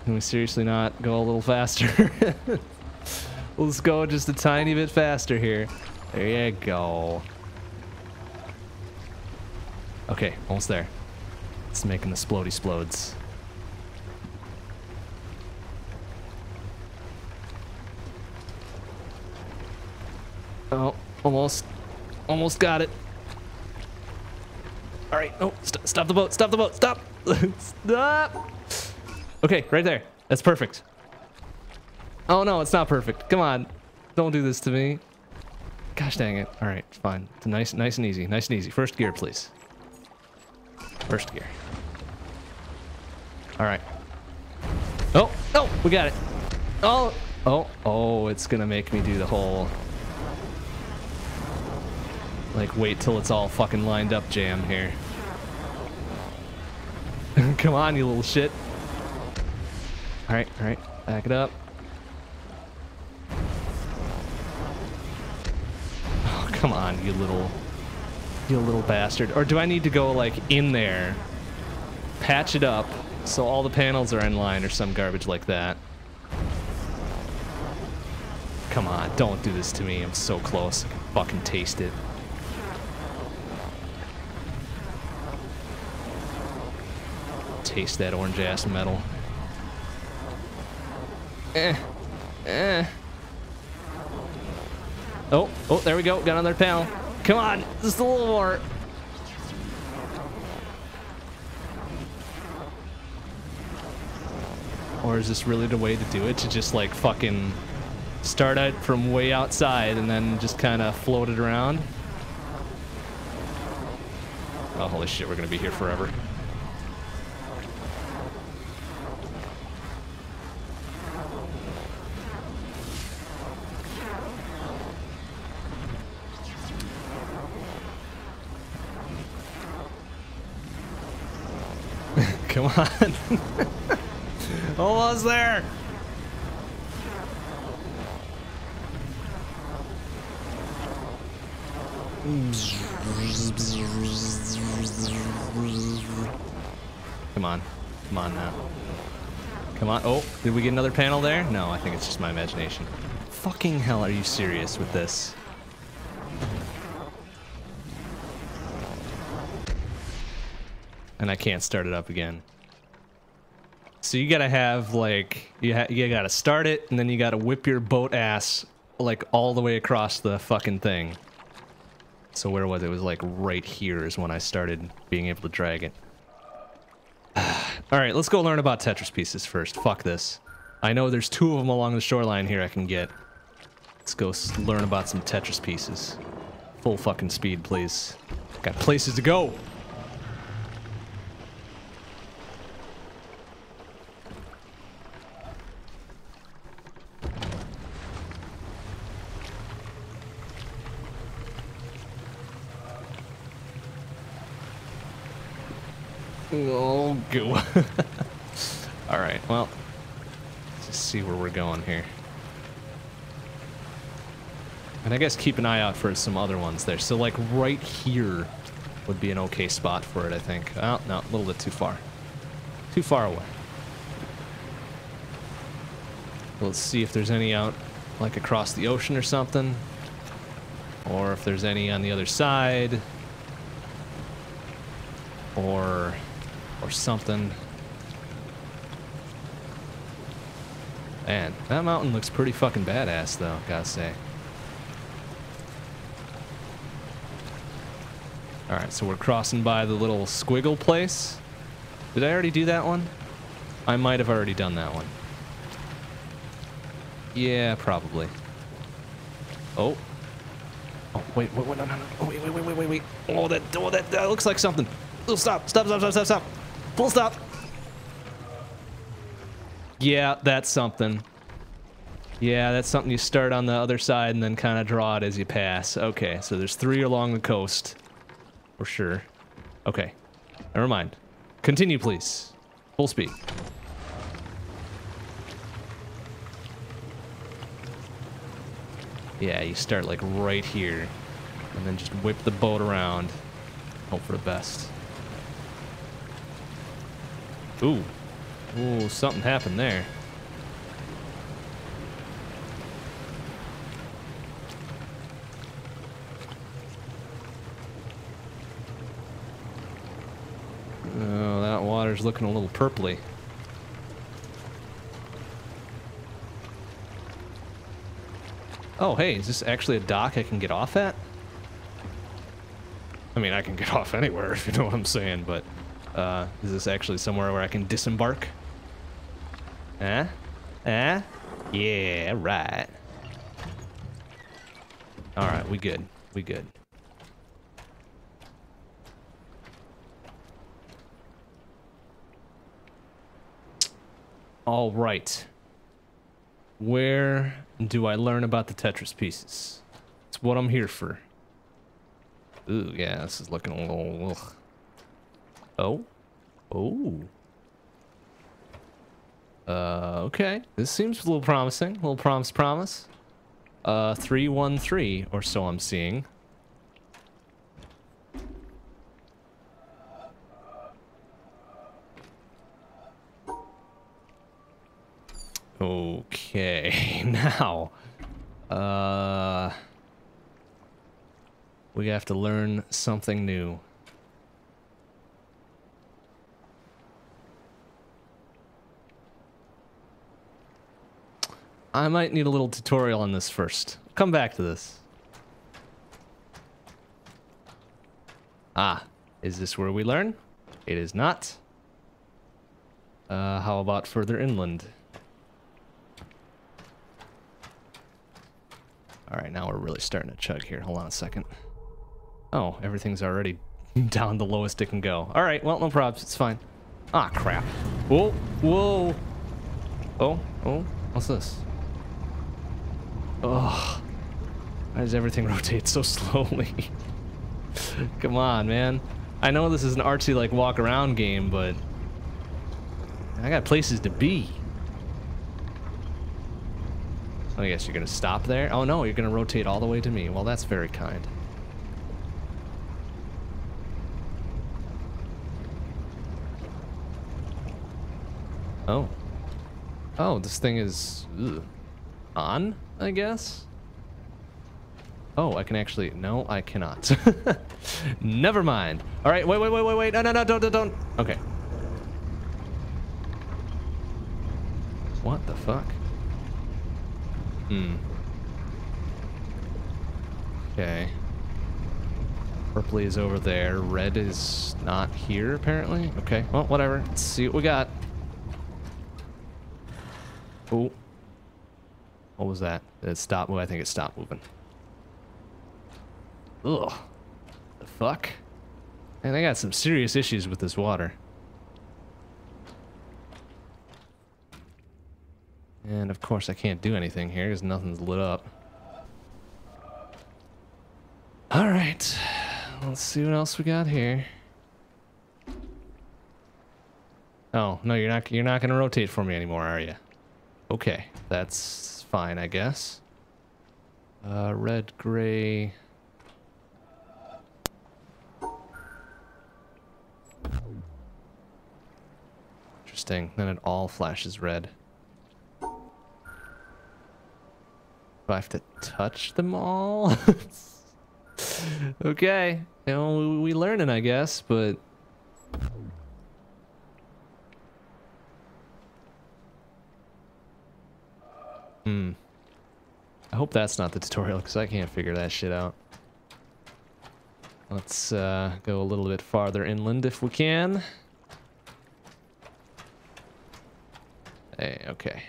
Can we seriously not go a little faster? Let's go just a tiny bit faster here. There you go. Okay, almost there. It's making the splody splodes. Oh, almost. Almost got it. All right. Oh, st stop the boat. Stop the boat. Stop. stop. Okay, right there. That's perfect. Oh, no, it's not perfect. Come on. Don't do this to me. Gosh dang it. All right, fine. It's nice, nice and easy. Nice and easy. First gear, please. First gear. All right. Oh, oh, we got it. Oh, oh, oh, it's going to make me do the whole like, wait till it's all fucking lined up jam here. Come on, you little shit. Alright, alright. Back it up. Oh, come on, you little... You little bastard. Or do I need to go, like, in there, patch it up, so all the panels are in line or some garbage like that? Come on, don't do this to me. I'm so close. I can fucking taste it. Taste that orange ass metal. Eh. Eh. Oh, oh, there we go. Got another panel. Come on, just a little more. Or is this really the way to do it? To just like fucking start out from way outside and then just kind of float it around? Oh, holy shit, we're gonna be here forever. Come on. Almost there. Come on. Come on now. Come on. Oh, did we get another panel there? No, I think it's just my imagination. Fucking hell, are you serious with this? And I can't start it up again. So you gotta have like you ha you gotta start it and then you gotta whip your boat ass like all the way across the fucking thing. So where was it? It was like right here is when I started being able to drag it. all right, let's go learn about Tetris pieces first. Fuck this. I know there's two of them along the shoreline here I can get. Let's go learn about some Tetris pieces. Full fucking speed, please. Got places to go. Oh, goo. All right, well, let's see where we're going here. And I guess keep an eye out for some other ones there. So like right here would be an okay spot for it, I think. Oh, no, a little bit too far. Too far away. Let's see if there's any out like across the ocean or something. Or if there's any on the other side. Or or something. Man, that mountain looks pretty fucking badass though, gotta say. Alright, so we're crossing by the little squiggle place. Did I already do that one? I might have already done that one. Yeah, probably. Oh. Oh, wait, wait, wait, no, no, no. Oh, wait, wait, wait, wait, wait. Oh, that, oh, that, that looks like something. Oh, stop, stop, stop, stop, stop, stop. Full stop. Yeah, that's something. Yeah, that's something you start on the other side and then kind of draw it as you pass. Okay, so there's three along the coast. For sure. Okay. Never mind. Continue, please. Full speed. Yeah, you start like right here. And then just whip the boat around. Hope for the best. Ooh. Ooh, something happened there. Oh, that water's looking a little purpley. Oh, hey, is this actually a dock I can get off at? I mean, I can get off anywhere, if you know what I'm saying, but uh, is this actually somewhere where I can disembark? Huh? Huh? Yeah, right. Alright, we good. We good. All right. Where do I learn about the Tetris pieces? It's what I'm here for. Ooh, yeah, this is looking a little... Ugh. Oh? Oh. Uh, okay. This seems a little promising. A little promise promise. Uh, 313 or so I'm seeing. Okay, now, uh, we have to learn something new. I might need a little tutorial on this first. Come back to this. Ah, is this where we learn? It is not. Uh, how about further inland? All right, now we're really starting to chug here. Hold on a second. Oh, everything's already down the lowest it can go. All right, well, no problems. It's fine. Ah, crap. Whoa, whoa. Oh, oh, what's this? Oh, why does everything rotate so slowly? Come on, man. I know this is an artsy, like, walk around game, but I got places to be. I guess you're gonna stop there? Oh no, you're gonna rotate all the way to me. Well, that's very kind. Oh. Oh, this thing is... Ugh. On, I guess? Oh, I can actually... No, I cannot. Never mind. All right, wait, wait, wait, wait, wait. No, no, no, don't, don't, don't. Okay. What the fuck? Hmm. Okay. Purpley is over there. Red is not here, apparently. Okay, well, whatever. Let's see what we got. Oh. What was that? It stopped. I think it stopped moving. Ugh. The fuck? And I got some serious issues with this water. And of course I can't do anything here because nothing's lit up. Alright. Let's see what else we got here. Oh, no, you're not you're not gonna rotate for me anymore, are you? Okay, that's fine, I guess. Uh, red, gray. Interesting. Then it all flashes red. Do I have to touch them all? okay. You know, we learning, I guess, but... Hmm. I hope that's not the tutorial, because I can't figure that shit out. Let's uh, go a little bit farther inland if we can. Hey, okay.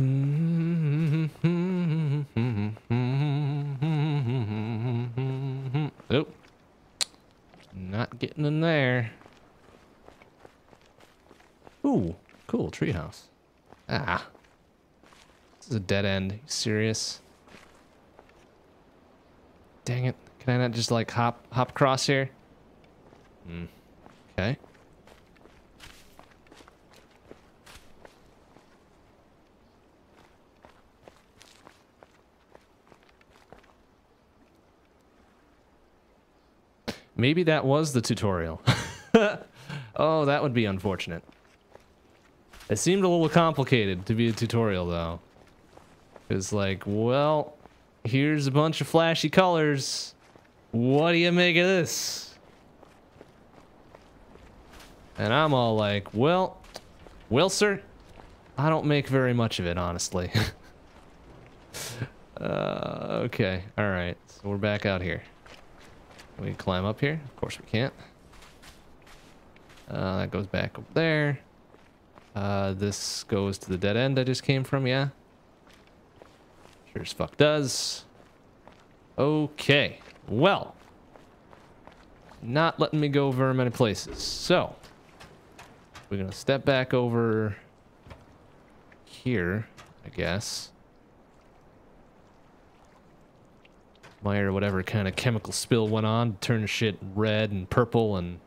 Oh. Not getting in there. Ooh, cool treehouse. Ah. This is a dead end. You serious? Dang it. Can I not just like hop hop across here? Hmm. Okay. Maybe that was the tutorial. oh, that would be unfortunate. It seemed a little complicated to be a tutorial, though. It's like, well, here's a bunch of flashy colors. What do you make of this? And I'm all like, well, well, sir, I don't make very much of it, honestly. uh, okay, all right, so we're back out here. We climb up here? Of course we can't. Uh, that goes back up there. Uh, this goes to the dead end I just came from, yeah? Sure as fuck does. Okay, well. Not letting me go very many places. So, we're gonna step back over here, I guess. Meyer, whatever kind of chemical spill went on, turned shit red and purple and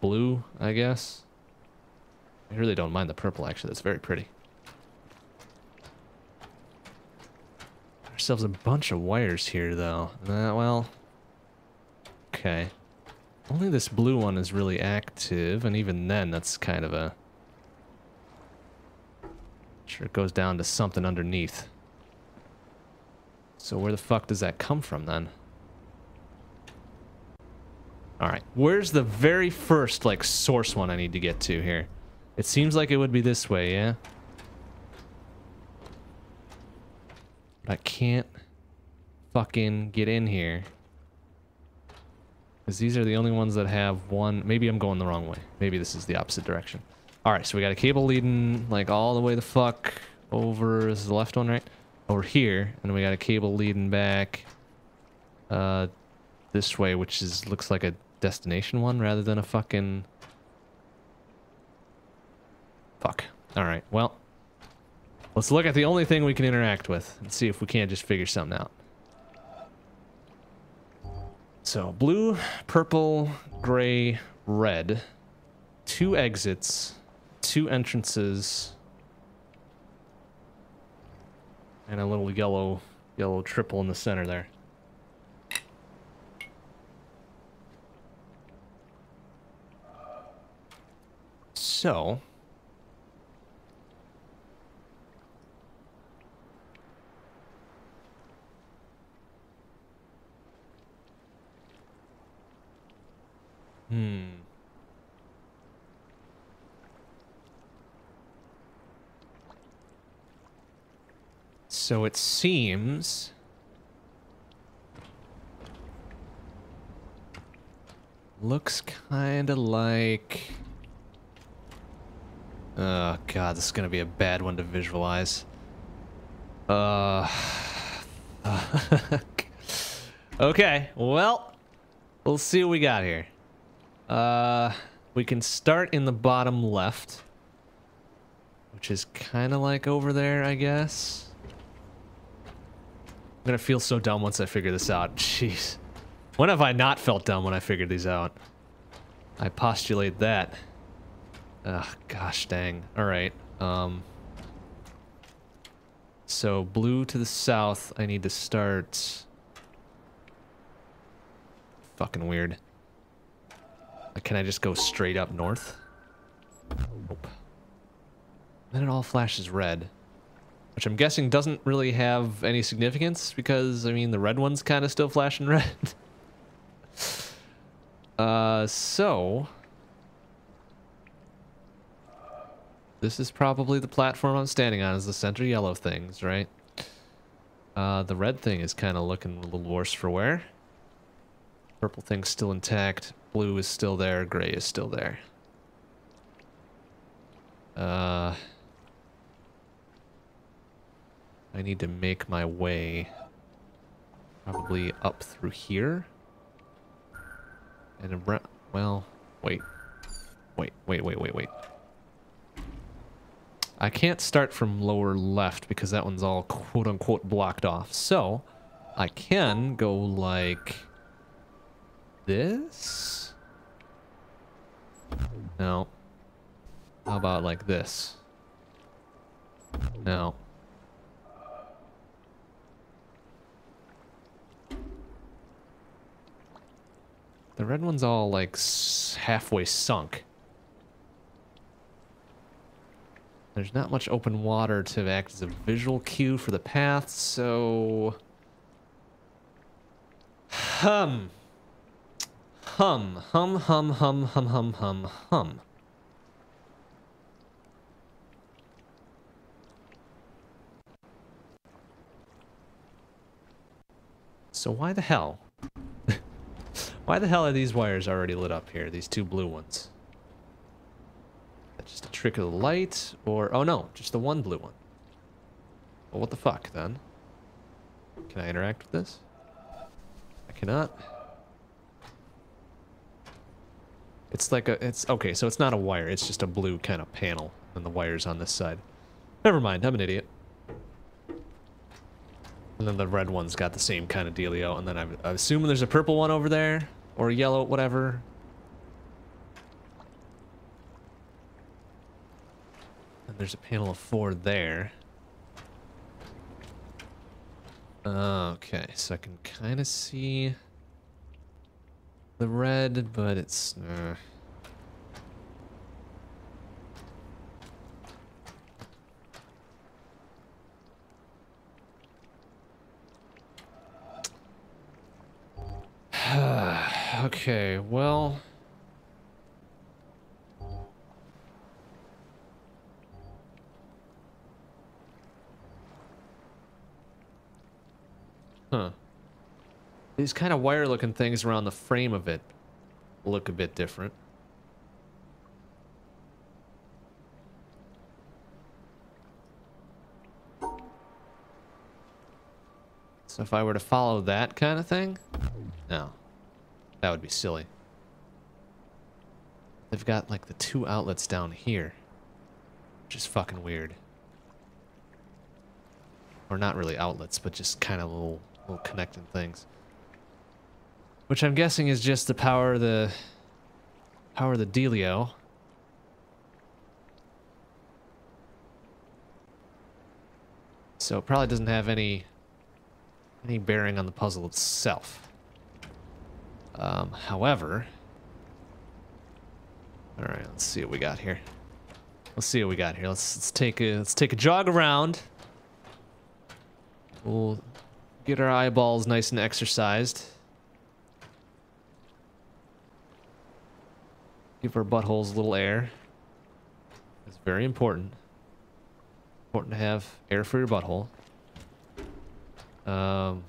blue, I guess. I really don't mind the purple, actually. That's very pretty. Ourselves a bunch of wires here, though. Uh, well, okay. Only this blue one is really active, and even then, that's kind of a... Sure, it goes down to something underneath. So where the fuck does that come from then? Alright, where's the very first, like, source one I need to get to here? It seems like it would be this way, yeah? But I can't fucking get in here. Because these are the only ones that have one... Maybe I'm going the wrong way. Maybe this is the opposite direction. Alright, so we got a cable leading, like, all the way the fuck over... This is the left one, right? Over here, and we got a cable leading back uh, this way, which is looks like a destination one rather than a fucking... Fuck. Alright, well, let's look at the only thing we can interact with and see if we can't just figure something out. So, blue, purple, gray, red. Two exits, two entrances, And a little yellow, yellow triple in the center there. So... Hmm. So it seems... Looks kind of like... Oh god, this is gonna be a bad one to visualize. Uh... okay, well, we'll see what we got here. Uh, we can start in the bottom left, which is kind of like over there, I guess. I'm gonna feel so dumb once I figure this out. Jeez. When have I not felt dumb when I figured these out? I postulate that. Ugh, gosh dang. Alright, um... So, blue to the south, I need to start... Fucking weird. Can I just go straight up north? Nope. Then it all flashes red. Which I'm guessing doesn't really have any significance because, I mean, the red one's kind of still flashing red. uh, so... This is probably the platform I'm standing on is the center yellow things, right? Uh, the red thing is kind of looking a little worse for wear. Purple thing's still intact. Blue is still there. Gray is still there. Uh... I need to make my way probably up through here. And around, well, wait. Wait, wait, wait, wait, wait. I can't start from lower left because that one's all quote unquote blocked off. So I can go like this. No. How about like this? No. The red one's all like halfway sunk. There's not much open water to act as a visual cue for the path, so... Hum. Hum, hum, hum, hum, hum, hum, hum, hum. So why the hell? Why the hell are these wires already lit up here, these two blue ones? Just a trick of the light, or... Oh no, just the one blue one. Well, what the fuck, then? Can I interact with this? I cannot. It's like a... It's... Okay, so it's not a wire. It's just a blue kind of panel. And the wire's on this side. Never mind, I'm an idiot. And then the red one's got the same kind of dealio. And then I'm, I'm assuming there's a purple one over there. Or yellow, whatever. And there's a panel of four there. Okay, so I can kind of see the red, but it's... Uh, okay, well... Huh. These kind of wire looking things around the frame of it look a bit different. So if I were to follow that kind of thing, no, that would be silly. They've got like the two outlets down here, which is fucking weird. Or not really outlets, but just kind of little little connecting things. Which I'm guessing is just the power the power the dealio. So it probably doesn't have any any bearing on the puzzle itself. Um, however, all right, let's see what we got here. Let's see what we got here. Let's let's take a let's take a jog around. We'll Get our eyeballs nice and exercised. Give our buttholes a little air. It's very important. Important to have air for your butthole. Um,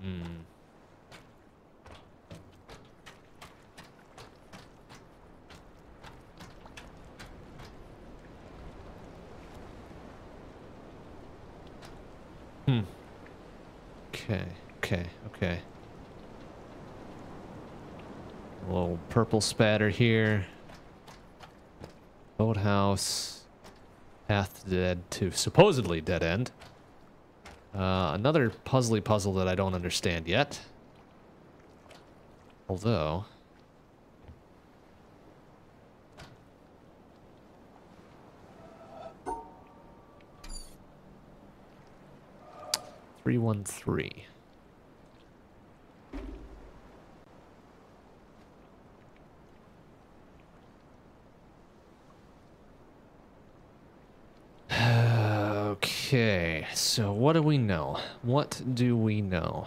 hmm. Hmm. Okay, okay, okay. A little purple spatter here. Boathouse. Path dead to supposedly dead end. Uh, another puzzly puzzle that I don't understand yet. Although... Three one three. Okay, so what do we know? What do we know?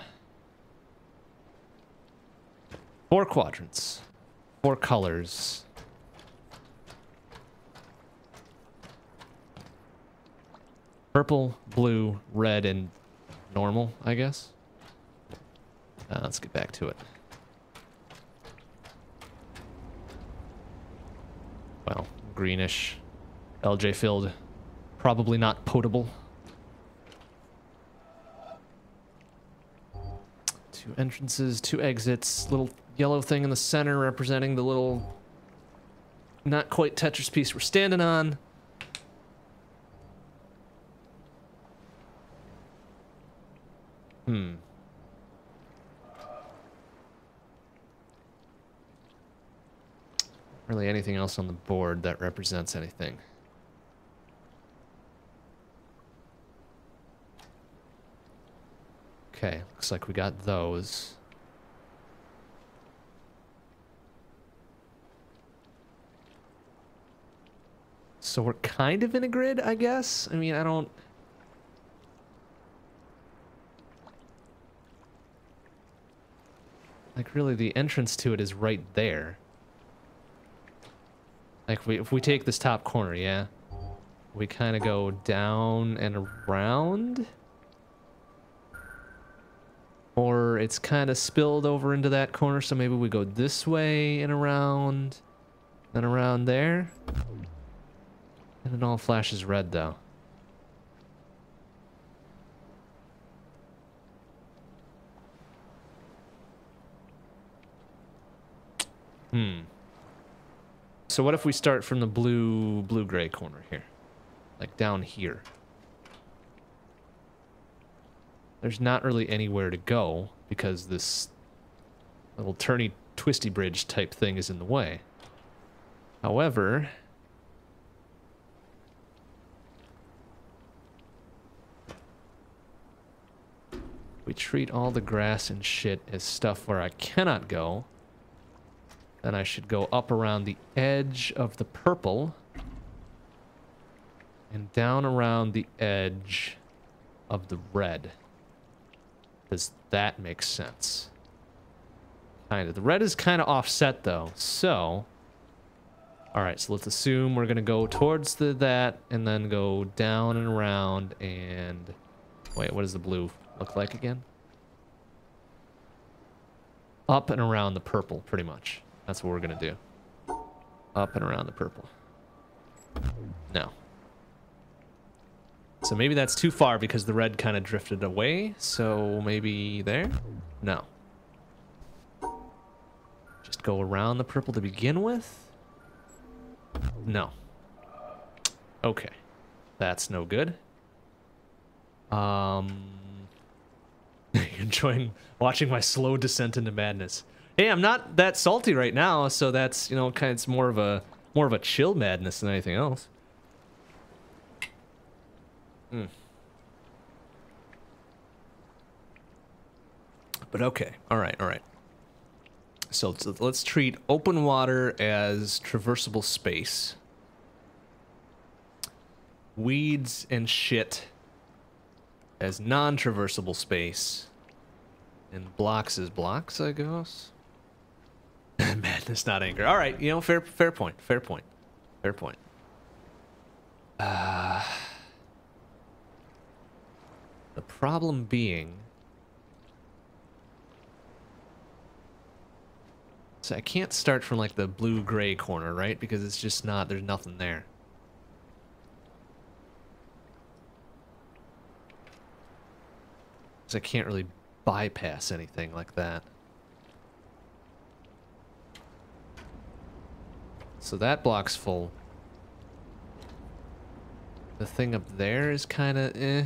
Four quadrants. Four colors. Purple, blue, red, and normal, I guess. Uh, let's get back to it. Well, greenish. Algae filled. Probably not potable. Two entrances, two exits. Little yellow thing in the center representing the little not quite Tetris piece we're standing on. Hmm. Really anything else on the board that represents anything. Okay, looks like we got those. So we're kind of in a grid, I guess. I mean, I don't... Like, really, the entrance to it is right there. Like, if we, if we take this top corner, yeah? We kind of go down and around? Or it's kind of spilled over into that corner, so maybe we go this way and around, and around there. And it all flashes red, though. Hmm. So what if we start from the blue, blue-gray corner here? Like down here. There's not really anywhere to go because this little turny, twisty bridge type thing is in the way. However, we treat all the grass and shit as stuff where I cannot go, then I should go up around the edge of the purple and down around the edge of the red. Does that make sense? Kind of. The red is kind of offset though, so... Alright, so let's assume we're going to go towards the that and then go down and around and... Wait, what does the blue look like again? Up and around the purple, pretty much. That's what we're going to do. Up and around the purple. No. So maybe that's too far because the red kind of drifted away. So maybe there? No. Just go around the purple to begin with? No. Okay. That's no good. Um, enjoying watching my slow descent into madness. Hey, I'm not that salty right now, so that's, you know, kind of, it's more of a more of a chill madness than anything else. Mm. But okay. All right. All right. So let's, treat open water as traversable space. Weeds and shit as non-traversable space. And blocks as blocks, I guess. Madness, not anger. All right, you know, fair, fair point. Fair point. Fair point. Uh... The problem being... So I can't start from like the blue-gray corner, right? Because it's just not, there's nothing there. So I can't really bypass anything like that. So that block's full. The thing up there is kind of eh.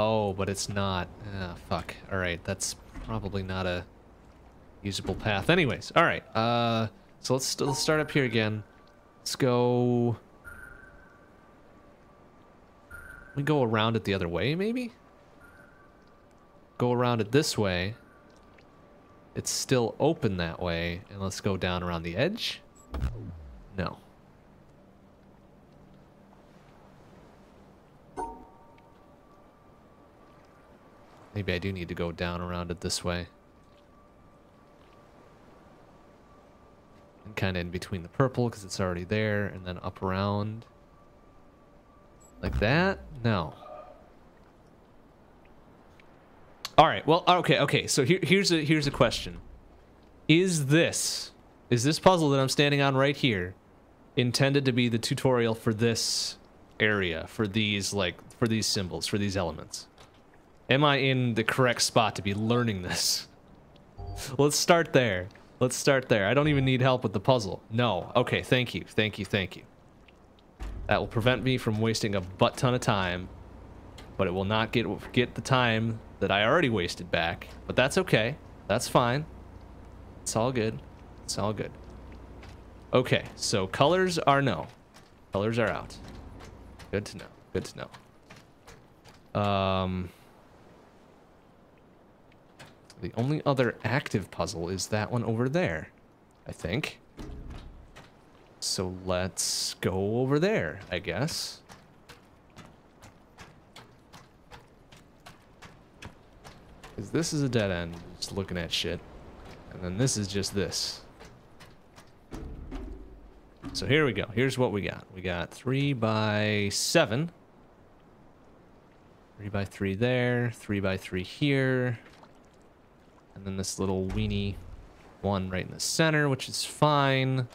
Oh, but it's not. Ah, fuck. Alright, that's probably not a usable path. Anyways, alright. Uh, so let's, let's start up here again. Let's go... We go around it the other way, maybe? Go around it this way. It's still open that way. And let's go down around the edge? No. Maybe I do need to go down around it this way. And kind of in between the purple because it's already there. And then up around. Like that? No. All right. Well, okay, okay. So here, here's a here's a question. Is this Is this puzzle that I'm standing on right here intended to be the tutorial for this area, for these, like, for these symbols, for these elements? Am I in the correct spot to be learning this? Let's start there. Let's start there. I don't even need help with the puzzle. No. Okay, thank you. Thank you, thank you. That will prevent me from wasting a butt ton of time. But it will not get get the time that I already wasted back. But that's okay. That's fine. It's all good. It's all good. Okay, so colors are no. Colors are out. Good to know. Good to know. Um... The only other active puzzle is that one over there, I think. So let's go over there, I guess. Because this is a dead end, just looking at shit. And then this is just this. So here we go. Here's what we got. We got three by seven. Three by three there. Three by three here. And then this little weenie one right in the center, which is fine.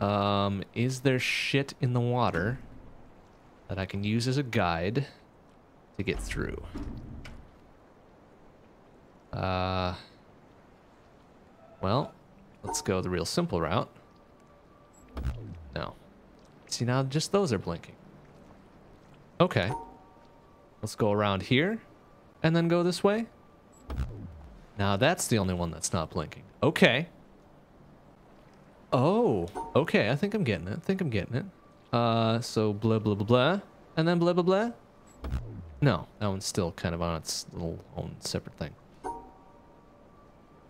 Um, is there shit in the water that I can use as a guide to get through? Uh, well, let's go the real simple route. No. See, now just those are blinking. Okay. Let's go around here and then go this way. Now that's the only one that's not blinking. Okay. Oh, okay. I think I'm getting it. I think I'm getting it. Uh, so blah, blah, blah, blah. And then blah, blah, blah. No, that one's still kind of on its little own separate thing.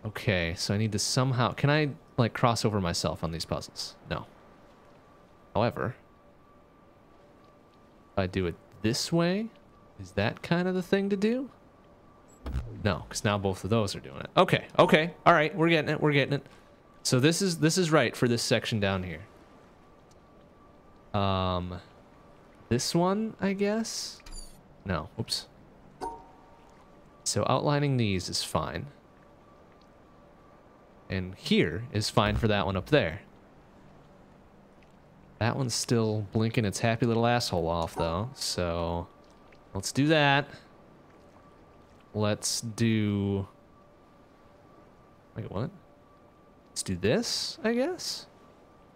Okay, so I need to somehow... Can I, like, cross over myself on these puzzles? No. However, if I do it this way, is that kind of the thing to do? No, because now both of those are doing it. Okay, okay, all right, we're getting it, we're getting it. So this is this is right for this section down here. Um, this one, I guess. No, oops. So outlining these is fine. And here is fine for that one up there. That one's still blinking its happy little asshole off, though. So let's do that. Let's do... Wait, what? Let's do this, I guess?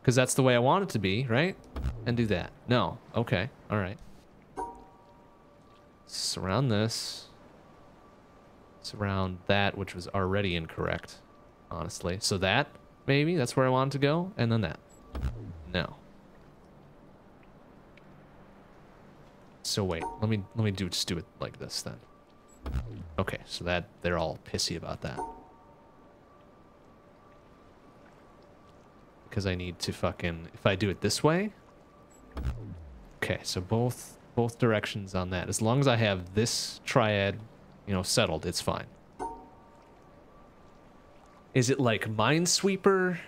Because that's the way I want it to be, right? And do that. No. Okay. All right. Surround this. Surround that, which was already incorrect, honestly. So that, maybe, that's where I wanted to go. And then that. No. So wait, let me let me do just do it like this then. Okay, so that they're all pissy about that. Because I need to fucking if I do it this way. Okay, so both both directions on that. As long as I have this triad, you know, settled, it's fine. Is it like Minesweeper?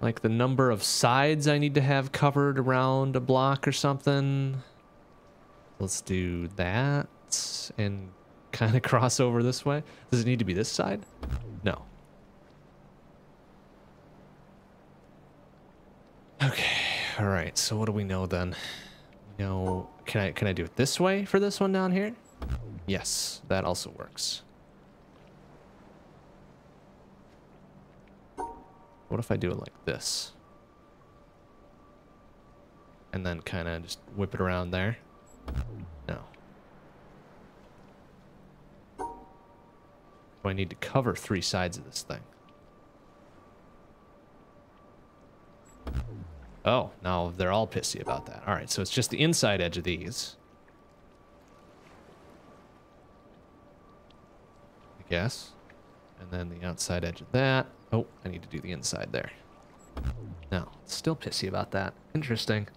Like the number of sides I need to have covered around a block or something? Let's do that and kind of cross over this way. Does it need to be this side? No. Okay. All right. So what do we know then? No. Can I can I do it this way for this one down here? Yes, that also works. What if I do it like this? And then kind of just whip it around there? I need to cover three sides of this thing? Oh, now they're all pissy about that. All right, so it's just the inside edge of these. I guess. And then the outside edge of that. Oh, I need to do the inside there. No, still pissy about that. Interesting.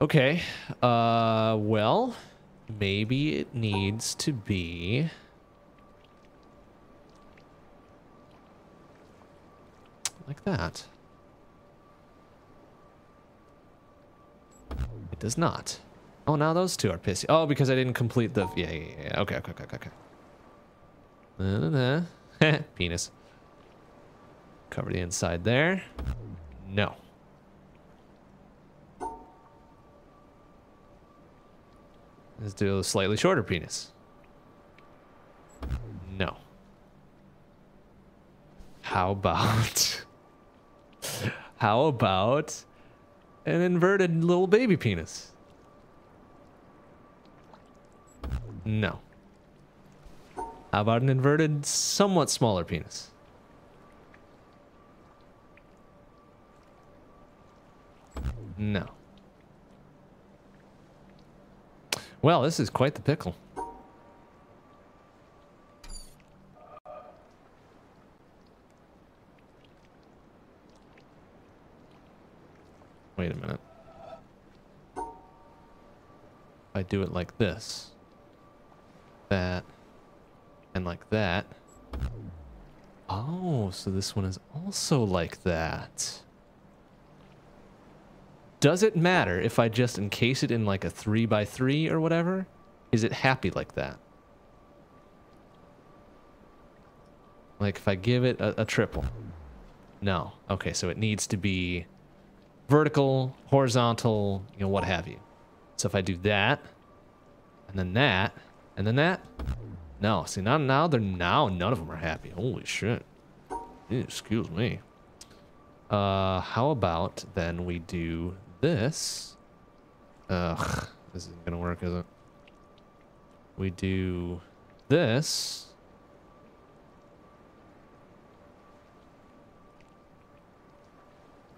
Okay. Uh, well, maybe it needs to be... Like that. It does not. Oh, now those two are pissy. Oh, because I didn't complete the... Yeah, yeah, yeah. Okay, okay, okay, okay. Da. Penis. Cover the inside there. No. Let's do a slightly shorter penis. No. How about... How about an inverted little baby penis? No. How about an inverted, somewhat smaller penis? No. Well, this is quite the pickle. Wait a minute. If I do it like this, that, and like that. Oh, so this one is also like that. Does it matter if I just encase it in like a 3 by 3 or whatever? Is it happy like that? Like if I give it a, a triple? No. Okay, so it needs to be vertical, horizontal, you know, what have you. So if I do that, and then that, and then that, no. See, now, now they're now none of them are happy. Holy shit. Excuse me. Uh, how about then we do this? Ugh, this isn't gonna work, is it? We do this.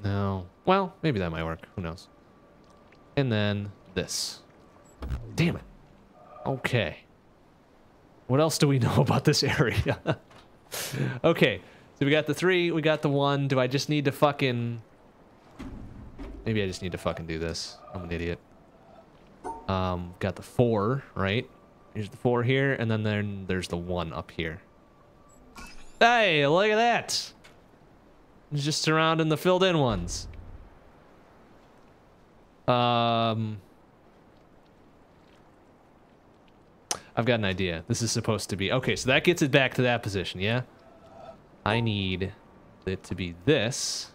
No. Well, maybe that might work. Who knows? And then this. Damn it. Okay. What else do we know about this area? okay. So we got the three, we got the one. Do I just need to fucking... Maybe I just need to fucking do this. I'm an idiot. Um, got the four, right? Here's the four here, and then, then there's the one up here. Hey, look at that! Just surrounding the filled in ones. Um, I've got an idea. This is supposed to be... Okay, so that gets it back to that position, yeah? I need it to be this.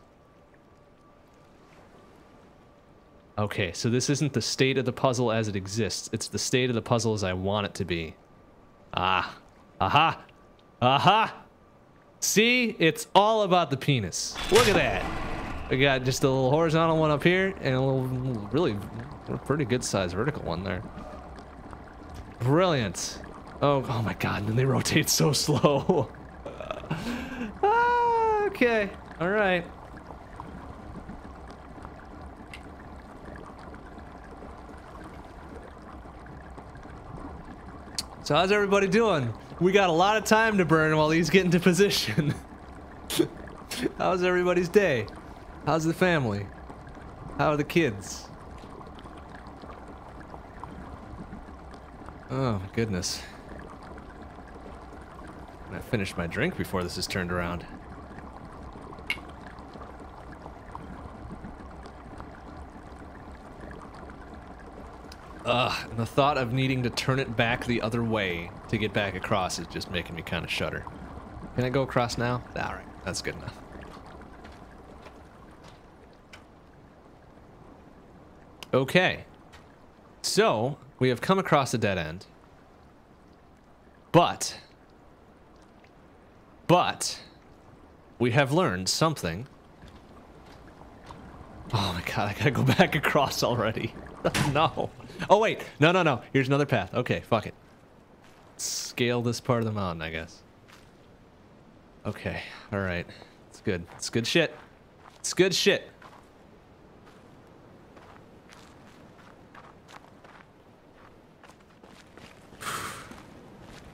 Okay, so this isn't the state of the puzzle as it exists. It's the state of the puzzle as I want it to be. Ah. Aha. Aha. See? It's all about the penis. Look at that. We got just a little horizontal one up here and a little, really, pretty good sized vertical one there. Brilliant. Oh, oh my god, and they rotate so slow. ah, okay. All right. So how's everybody doing? We got a lot of time to burn while he's getting to position. how's everybody's day? How's the family? How are the kids? Oh, goodness. I finished my drink before this is turned around. Ugh, and the thought of needing to turn it back the other way to get back across is just making me kind of shudder. Can I go across now? Alright, that's good enough. Okay. So, we have come across a dead end. But, but, we have learned something. Oh my god, I gotta go back across already. no. Oh, wait. No, no, no. Here's another path. Okay, fuck it. Scale this part of the mountain, I guess. Okay, alright. It's good. It's good shit. It's good shit.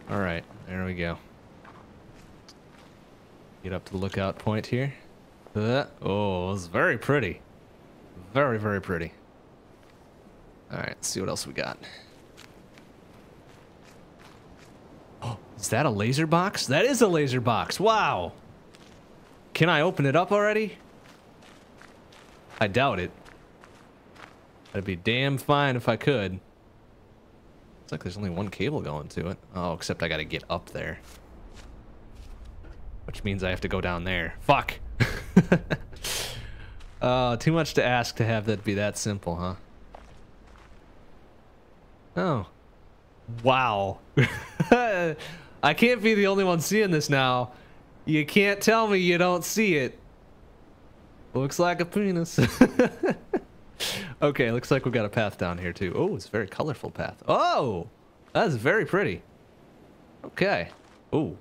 Alright, there we go. Get up to the lookout point here. Uh, oh, it's very pretty. Very, very pretty. Alright, let's see what else we got. Oh, is that a laser box? That is a laser box. Wow. Can I open it up already? I doubt it. I'd be damn fine if I could. Looks like there's only one cable going to it. Oh, except I gotta get up there. which means I have to go down there. Fuck. uh, too much to ask to have that be that simple, huh? Oh. Wow. I can't be the only one seeing this now. You can't tell me you don't see it. Looks like a penis. okay, looks like we've got a path down here too. Oh, it's a very colorful path. Oh, that's very pretty. Okay. Oh,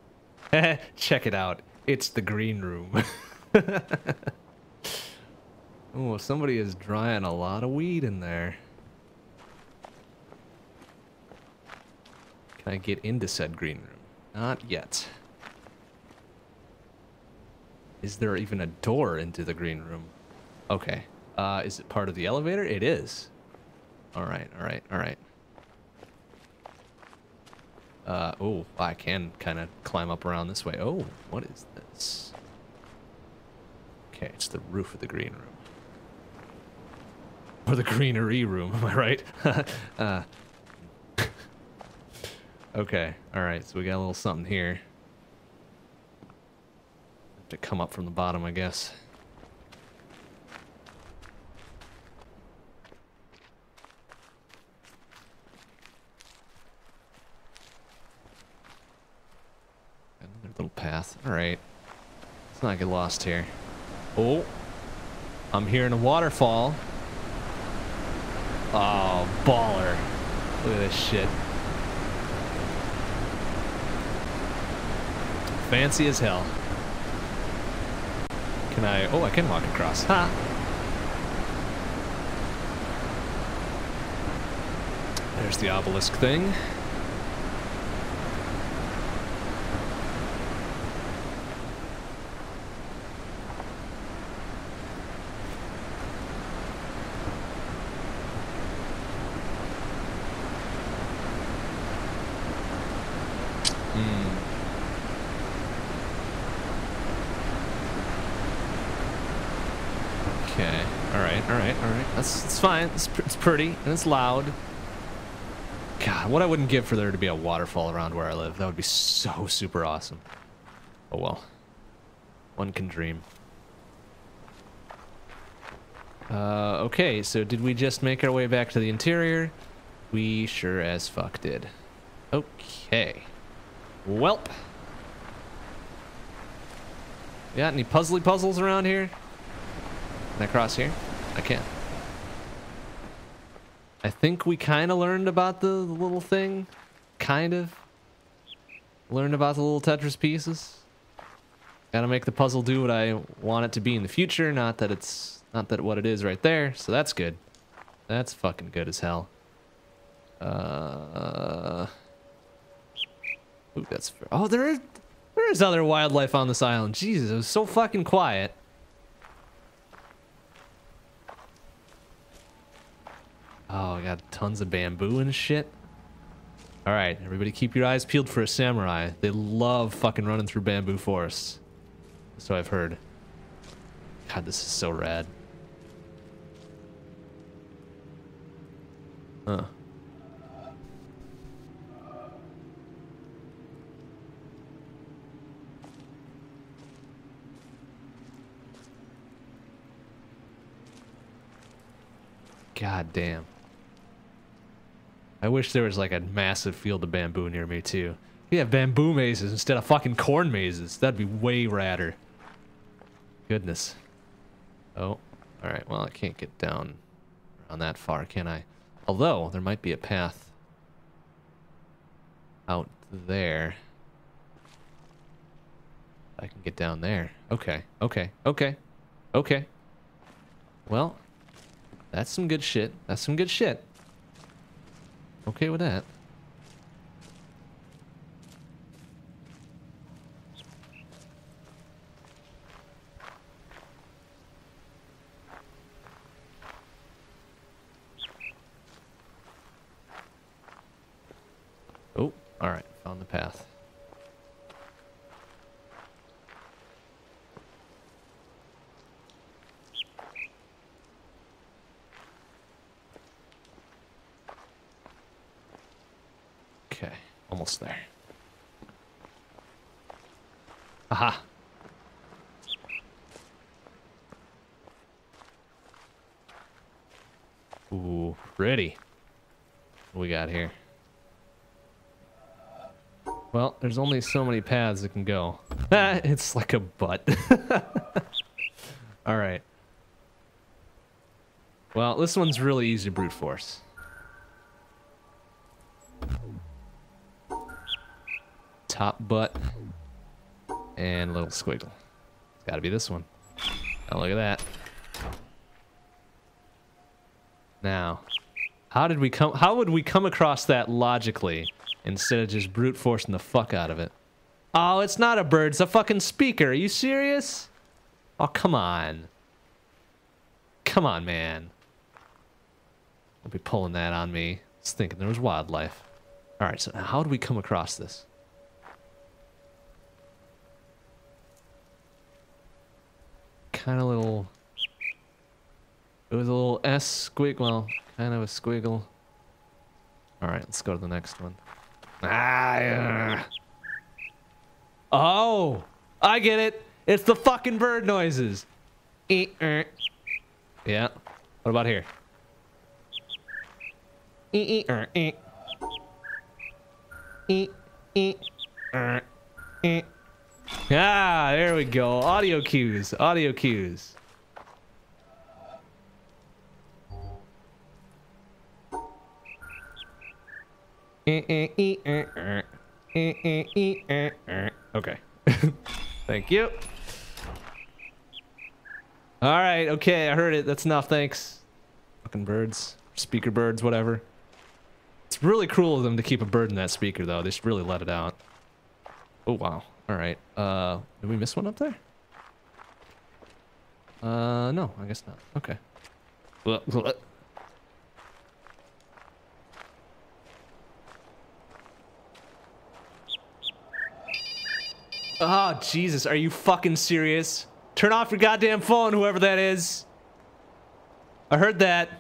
check it out. It's the green room. oh, somebody is drying a lot of weed in there. Can I get into said green room? Not yet. Is there even a door into the green room? Okay. Uh, is it part of the elevator? It is. All right, all right, all right. Uh, oh, I can kind of climb up around this way. Oh, what is this? Okay, it's the roof of the green room. Or the greenery room, am I right? uh, okay, alright, so we got a little something here. Have to come up from the bottom, I guess. Another little path. Alright. Let's not get lost here. Oh. I'm hearing a waterfall. Oh, baller. Look at this shit. Fancy as hell. Can I... Oh, I can walk across. Ha! There's the obelisk thing. Okay. All right. All right. All right. That's it's fine. It's, it's pretty and it's loud. God, what I wouldn't give for there to be a waterfall around where I live. That would be so super awesome. Oh well. One can dream. Uh, okay, so did we just make our way back to the interior? We sure as fuck did. Okay. Welp. Got any puzzly puzzles around here? Can I cross here? I can. I think we kind of learned about the, little thing. Kind of. Learned about the little Tetris pieces. Gotta make the puzzle do what I want it to be in the future, not that it's not that what it is right there, so that's good. That's fucking good as hell. Uh Ooh, that's Oh, there is there is other wildlife on this island. Jesus, it was so fucking quiet. Oh, I got tons of bamboo and shit. All right, everybody keep your eyes peeled for a samurai. They love fucking running through bamboo forests. So I've heard. God, this is so rad. Huh. God damn. I wish there was like a massive field of bamboo near me too. Yeah, bamboo mazes instead of fucking corn mazes. That'd be way radder. Goodness. Oh, alright. Well, I can't get down around that far, can I? Although, there might be a path out there. I can get down there. Okay, okay, okay, okay. Well, that's some good shit. That's some good shit. Okay with that. Oh, alright. Found the path. Okay, almost there. Aha, Ooh, pretty. What we got here? Well, there's only so many paths it can go. It's like a butt. All right. Well, this one's really easy brute force. Top butt and little squiggle. It's got to be this one. Oh, look at that. Now, how did we come? How would we come across that logically instead of just brute forcing the fuck out of it? Oh, it's not a bird. It's a fucking speaker. Are you serious? Oh, come on. Come on, man. Don't be pulling that on me. I was thinking there was wildlife. All right, so how do we come across this? Kind of little... It was a little S squig, well, kind of a squiggle. All right, let's go to the next one. Ah, yeah. Oh, I get it. It's the fucking bird noises. Eh, er. Yeah. What about here? Eh, er, eh. Ah, there we go. Audio cues. Audio cues. Okay. Thank you. All right. Okay. I heard it. That's enough. Thanks. Fucking birds. Speaker birds, whatever. It's really cruel of them to keep a bird in that speaker, though. They should really let it out. Oh, wow. All right. Uh, did we miss one up there? Uh, no. I guess not. Okay. Oh, Jesus. Are you fucking serious? Turn off your goddamn phone, whoever that is. I heard that.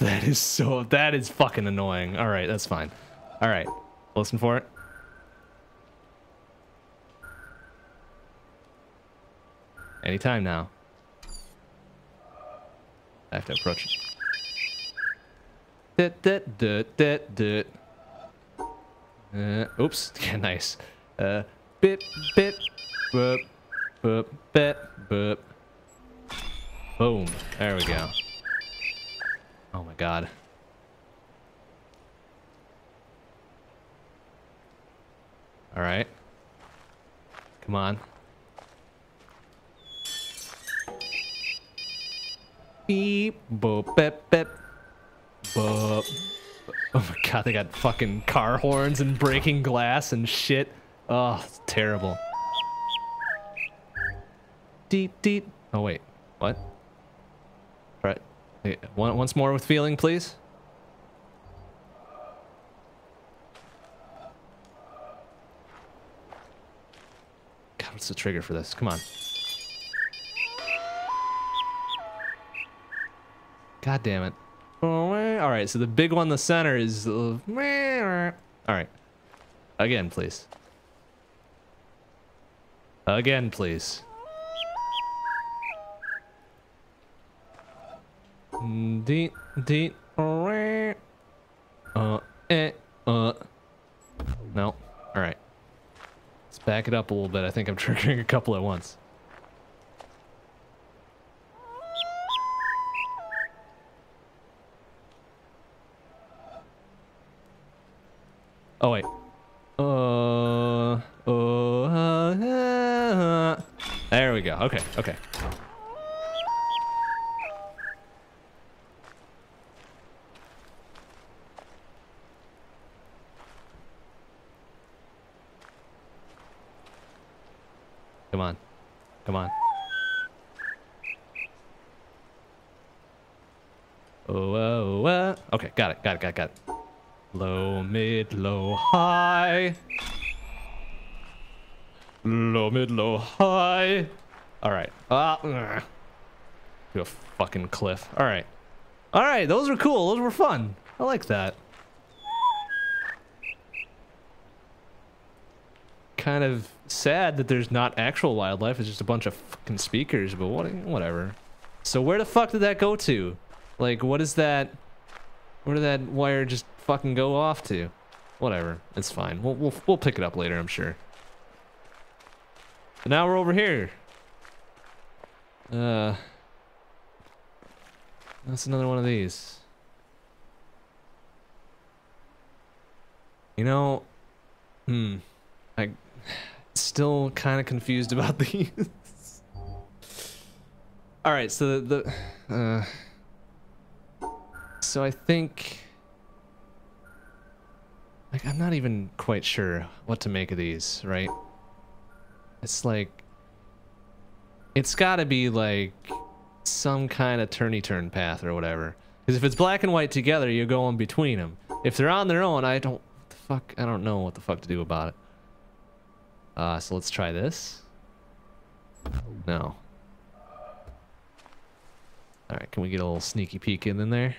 That is so... That is fucking annoying. All right, that's fine. All right. Listen for it. Anytime now. I have to approach it. Dit, dit, dit, dit. Uh, oops. Yeah, nice. Uh, bip, bip, boop, boop, bip, boop. Boom. There we go. Oh my god. Alright. Come on. Beep, boop, bip, bip, boop. Oh my god, they got fucking car horns and breaking glass and shit. Oh, it's terrible. Deep, deep. Oh wait, what? Right. Hey, once more with feeling, please. God, what's the trigger for this? Come on. God damn it. All right, so the big one the center is... All right. Again, please. Again, please. Deet, deet, uh, eh, uh. No. Alright. Let's back it up a little bit. I think I'm triggering a couple at once. Oh, wait. Uh, uh, uh, there we go. Okay, okay. Come on. Come on. Oh, oh, oh. Okay, got it, got it, got it, got it. Low, mid, low, high. Low, mid, low, high. All right. Ah, uh, to a fucking cliff. All right. All right, those were cool. Those were fun. I like that. Kind of sad that there's not actual wildlife. It's just a bunch of fucking speakers, but what, whatever. So where the fuck did that go to? Like, what is that? Where did that wire just fucking go off to? Whatever, it's fine. We'll we'll we'll pick it up later, I'm sure. But now we're over here. Uh, that's another one of these. You know, hmm, I still kind of confused about these. All right, so the, the uh, so I think like I'm not even quite sure what to make of these, right? It's like it's got to be like some kind of turny turn path or whatever. Because if it's black and white together, you're going between them. If they're on their own, I don't the fuck I don't know what the fuck to do about it. Uh, so let's try this. No. Alright, can we get a little sneaky peek in, in there?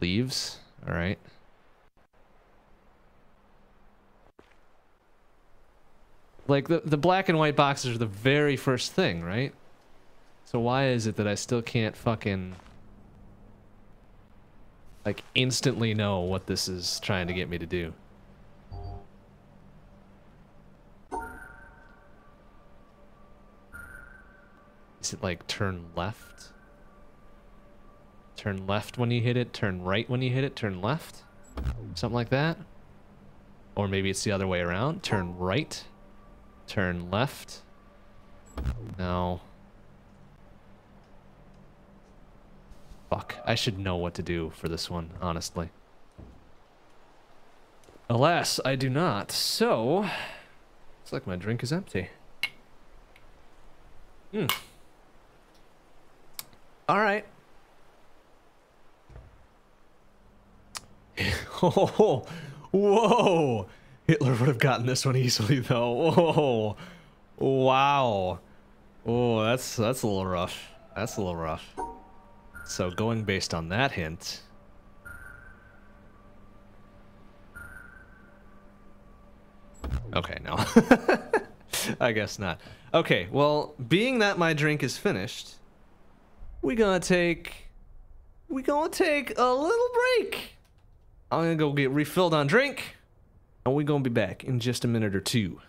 Leaves. Alright. Like, the, the black and white boxes are the very first thing, right? So why is it that I still can't fucking... Like, instantly know what this is trying to get me to do? Is it like turn left? Turn left when you hit it, turn right when you hit it, turn left? Something like that? Or maybe it's the other way around. Turn right, turn left. No. Fuck, I should know what to do for this one, honestly. Alas, I do not. So, it's like my drink is empty. Hmm. All right. oh, whoa. Hitler would have gotten this one easily, though. Whoa. Wow. Oh, that's that's a little rough. That's a little rough. So going based on that hint. Okay, no. I guess not. Okay, well, being that my drink is finished, we gonna take we gonna take a little break. I'm gonna go get refilled on drink, and we're gonna be back in just a minute or two.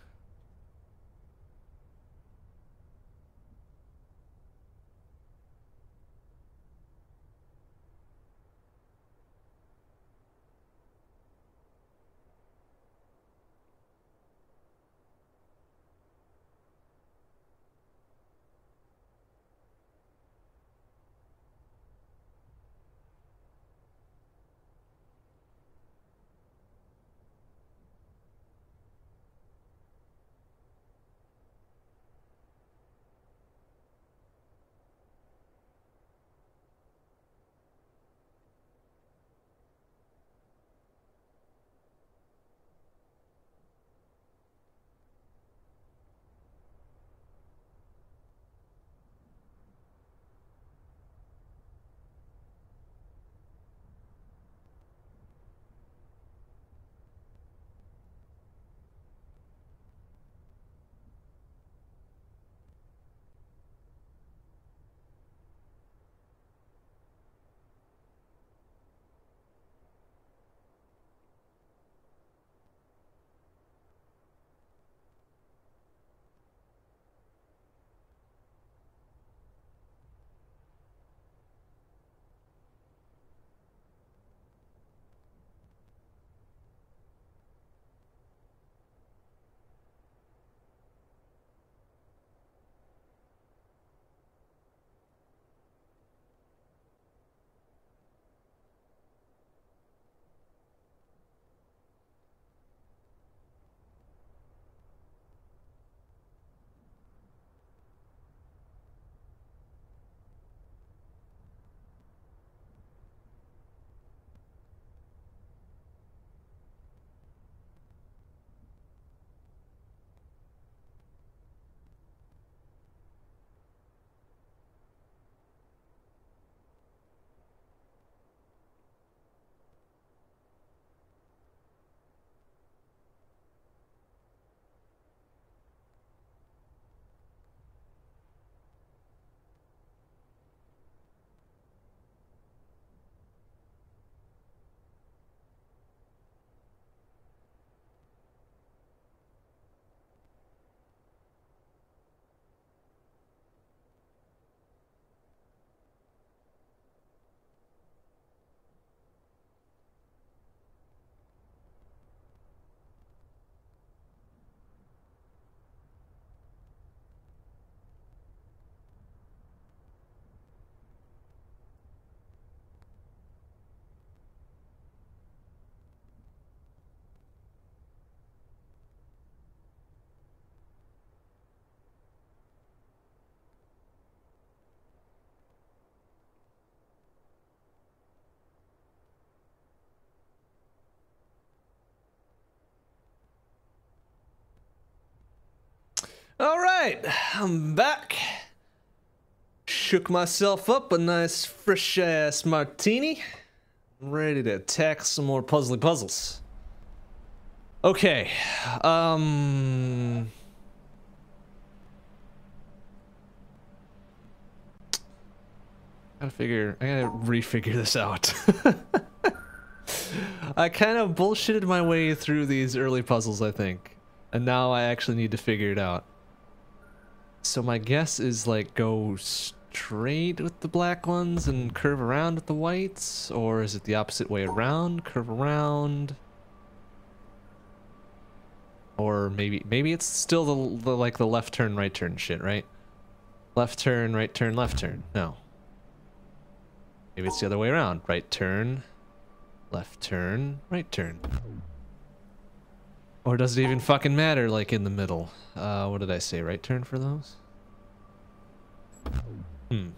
All right, I'm back. Shook myself up a nice fresh ass martini. I'm Ready to attack some more puzzly puzzles. Okay, um. Gotta figure, I gotta refigure this out. I kind of bullshitted my way through these early puzzles, I think. And now I actually need to figure it out. So my guess is like go straight with the black ones and curve around with the whites? Or is it the opposite way around? Curve around? Or maybe maybe it's still the, the like the left turn, right turn shit, right? Left turn, right turn, left turn. No. Maybe it's the other way around. Right turn, left turn, right turn. Or does it even fucking matter, like, in the middle? Uh, what did I say? Right turn for those? Hmm.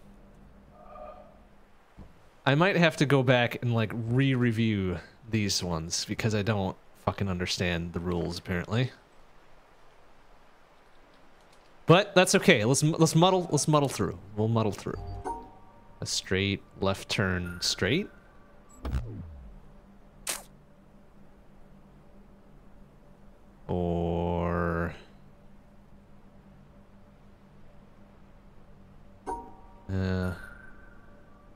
I might have to go back and, like, re-review these ones, because I don't fucking understand the rules, apparently. But that's okay. Let's let's muddle let's muddle through. We'll muddle through. A straight left turn straight. Or... Uh,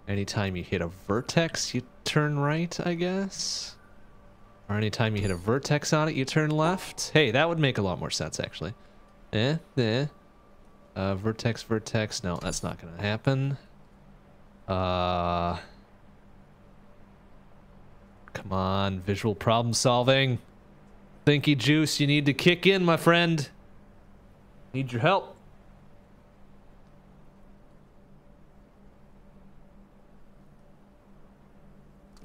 anytime you hit a vertex, you turn right, I guess? Or anytime you hit a vertex on it, you turn left? Hey, that would make a lot more sense, actually. Eh, eh. Uh, vertex, vertex. No, that's not gonna happen. Uh... Come on, visual problem solving. Thinky Juice, you need to kick in, my friend. Need your help.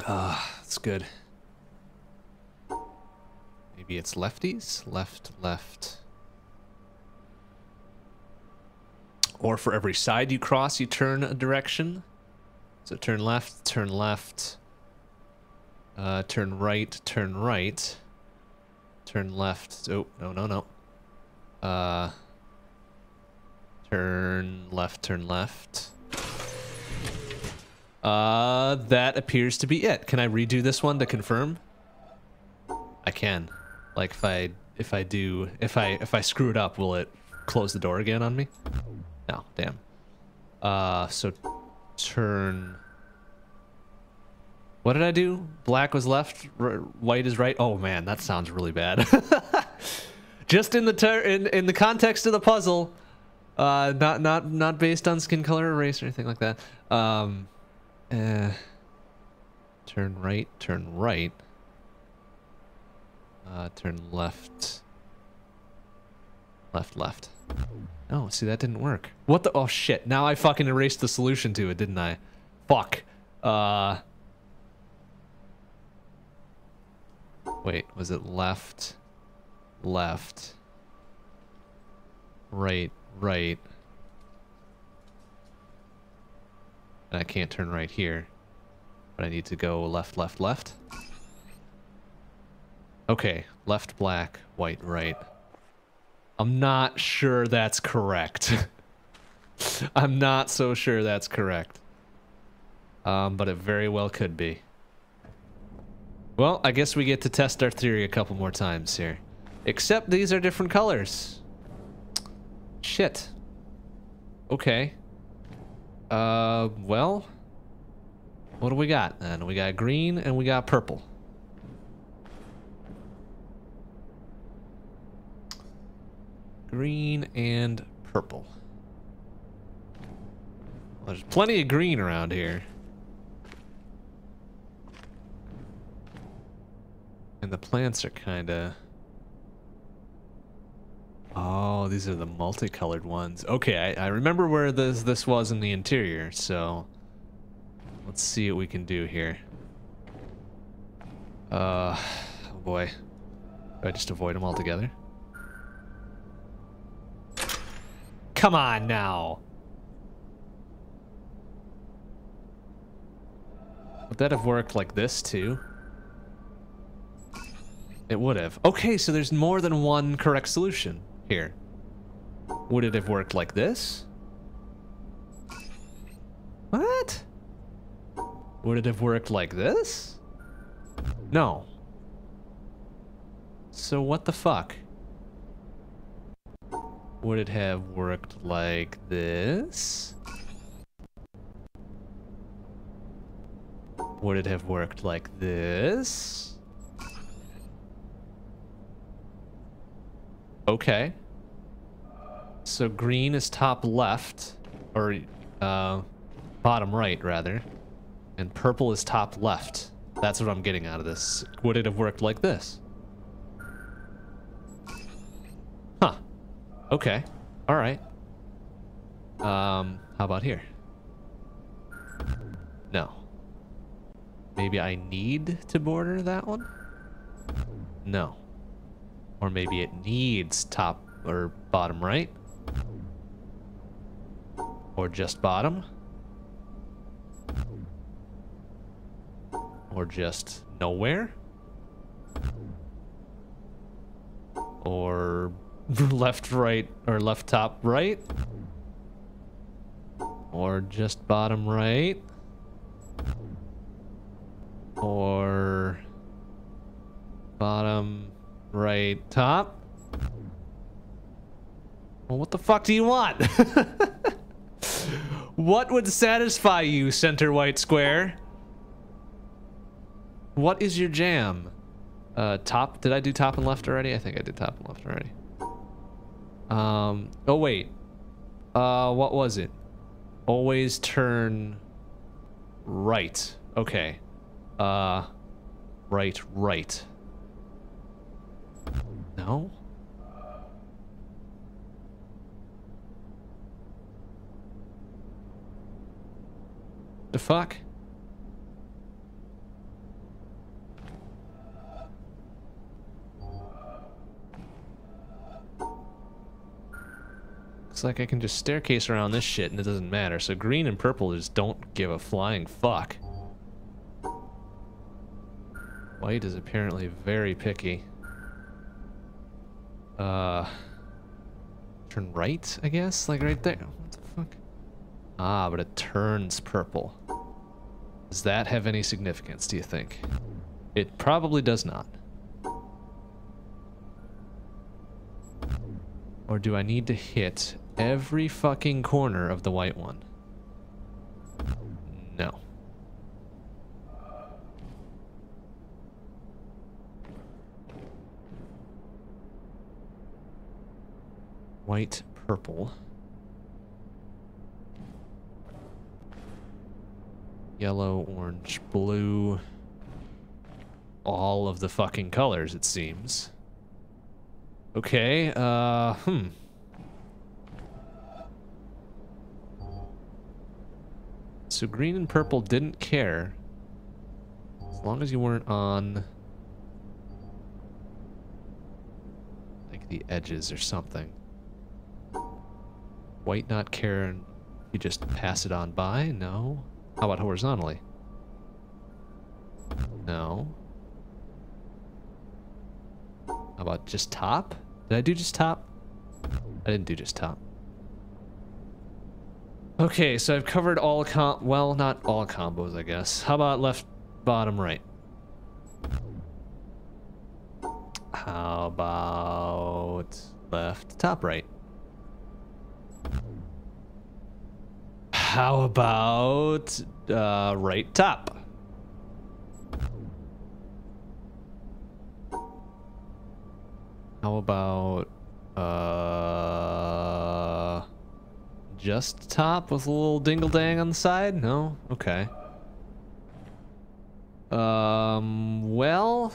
Ah, that's good. Maybe it's lefties? Left, left. Or for every side you cross, you turn a direction. So turn left, turn left. Uh, turn right, turn right. Turn left. Oh, no, no, no. Uh, turn left, turn left. Uh, that appears to be it. Can I redo this one to confirm? I can. Like if I if I do if I if I screw it up, will it close the door again on me? No, damn. Uh, so turn what did I do? Black was left, white is right. Oh man, that sounds really bad. Just in the in in the context of the puzzle, uh, not not not based on skin color or race or anything like that. Um, uh, turn right, turn right. Uh, turn left. Left, left. Oh, see that didn't work. What the? Oh shit! Now I fucking erased the solution to it, didn't I? Fuck. Uh. Wait, was it left, left, right, right? And I can't turn right here. But I need to go left, left, left. Okay, left, black, white, right. I'm not sure that's correct. I'm not so sure that's correct. Um, but it very well could be. Well, I guess we get to test our theory a couple more times here. Except these are different colors. Shit. Okay. Uh, well... What do we got then? We got green and we got purple. Green and purple. Well, there's plenty of green around here. And the plants are kind of... Oh, these are the multicolored ones. Okay, I, I remember where this, this was in the interior, so... Let's see what we can do here. Uh, oh boy. Do I just avoid them altogether? Come on now! Would that have worked like this too? It would have. Okay, so there's more than one correct solution here. Would it have worked like this? What? Would it have worked like this? No. So what the fuck? Would it have worked like this? Would it have worked like this? Okay. So green is top left, or uh, bottom right rather, and purple is top left. That's what I'm getting out of this. Would it have worked like this? Huh. Okay. All right. Um, how about here? No. Maybe I need to border that one? No. Or maybe it needs top or bottom right? Or just bottom? Or just nowhere? Or left, right, or left, top, right? Or just bottom right? Or bottom right top? Well, what the fuck do you want? what would satisfy you, center white square? What is your jam? Uh, top? Did I do top and left already? I think I did top and left already. Um, oh wait. Uh, what was it? Always turn right. Okay. Uh, right, right. No? The fuck? Looks like I can just staircase around this shit and it doesn't matter. So green and purple just don't give a flying fuck. White is apparently very picky. Uh, turn right, I guess? Like right there. What the fuck? Ah, but it turns purple. Does that have any significance, do you think? It probably does not. Or do I need to hit every fucking corner of the white one? No. White, purple. Yellow, orange, blue. All of the fucking colors, it seems. Okay, uh, hmm. So green and purple didn't care. As long as you weren't on... Like the edges or something. White not care and you just pass it on by? No. How about horizontally? No. How about just top? Did I do just top? I didn't do just top. Okay, so I've covered all com- well, not all combos, I guess. How about left, bottom, right? How about left, top, right? How about uh, right, top? How about uh just top with a little dingle dang on the side? No? Okay. Um, well...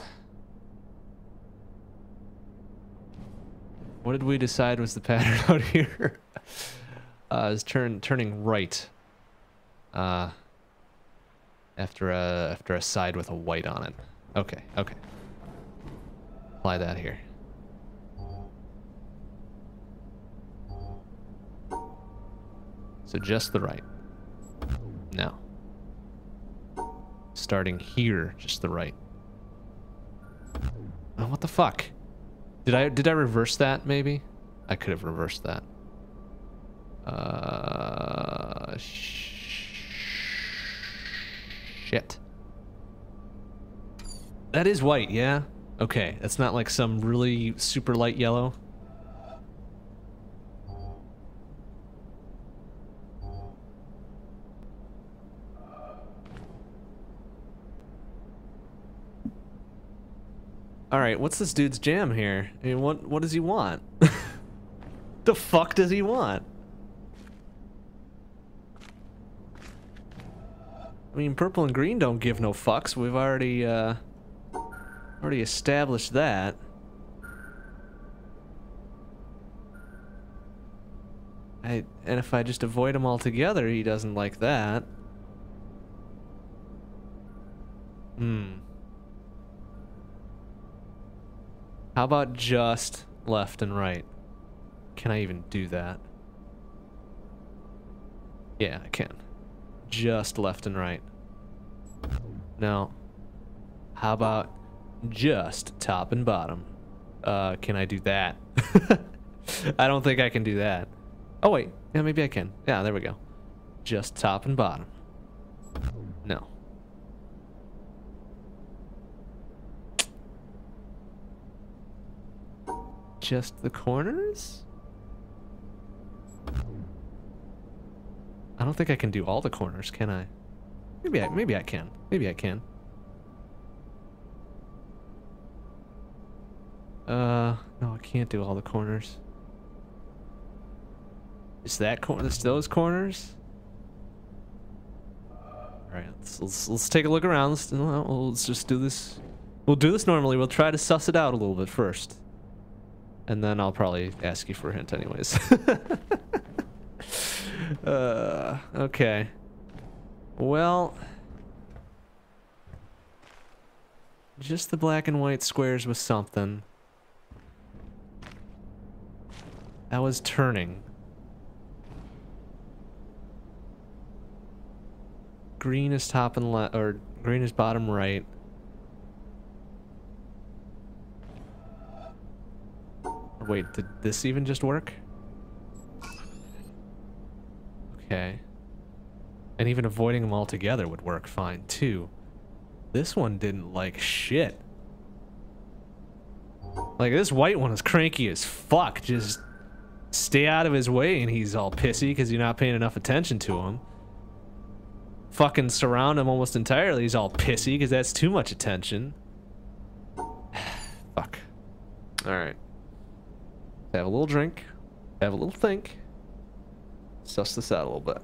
What did we decide was the pattern out here? Uh, is turn turning right. Uh, after a after a side with a white on it. Okay, okay. Apply that here. So just the right. No. Starting here, just the right. Oh, what the fuck? Did I did I reverse that maybe? I could have reversed that. Uh, shit. That is white, yeah? Okay, that's not like some really super light yellow. All right, what's this dude's jam here? I mean, what what does he want? the fuck does he want? I mean, purple and green don't give no fucks. We've already uh already established that. I and if I just avoid him altogether, he doesn't like that. Hmm. How about just left and right? Can I even do that? Yeah, I can. Just left and right. Now, How about just top and bottom? Uh, can I do that? I don't think I can do that. Oh, wait. Yeah, maybe I can. Yeah, there we go. Just top and bottom. No. just the corners? I don't think I can do all the corners, can I? Maybe I maybe I can. Maybe I can. Uh, no, I can't do all the corners. Is that corner? Is those corners? All right, let's, let's, let's take a look around. Let's, let's just do this. We'll do this normally. We'll try to suss it out a little bit first. And then I'll probably ask you for a hint anyways. uh, okay. Well... Just the black and white squares with something. That was turning. Green is top and left, or green is bottom right. Wait, did this even just work? Okay. And even avoiding them altogether would work fine, too. This one didn't like shit. Like, this white one is cranky as fuck. Just stay out of his way and he's all pissy because you're not paying enough attention to him. Fucking surround him almost entirely. He's all pissy because that's too much attention. fuck. Alright. Have a little drink. Have a little think. Suss this out a little bit.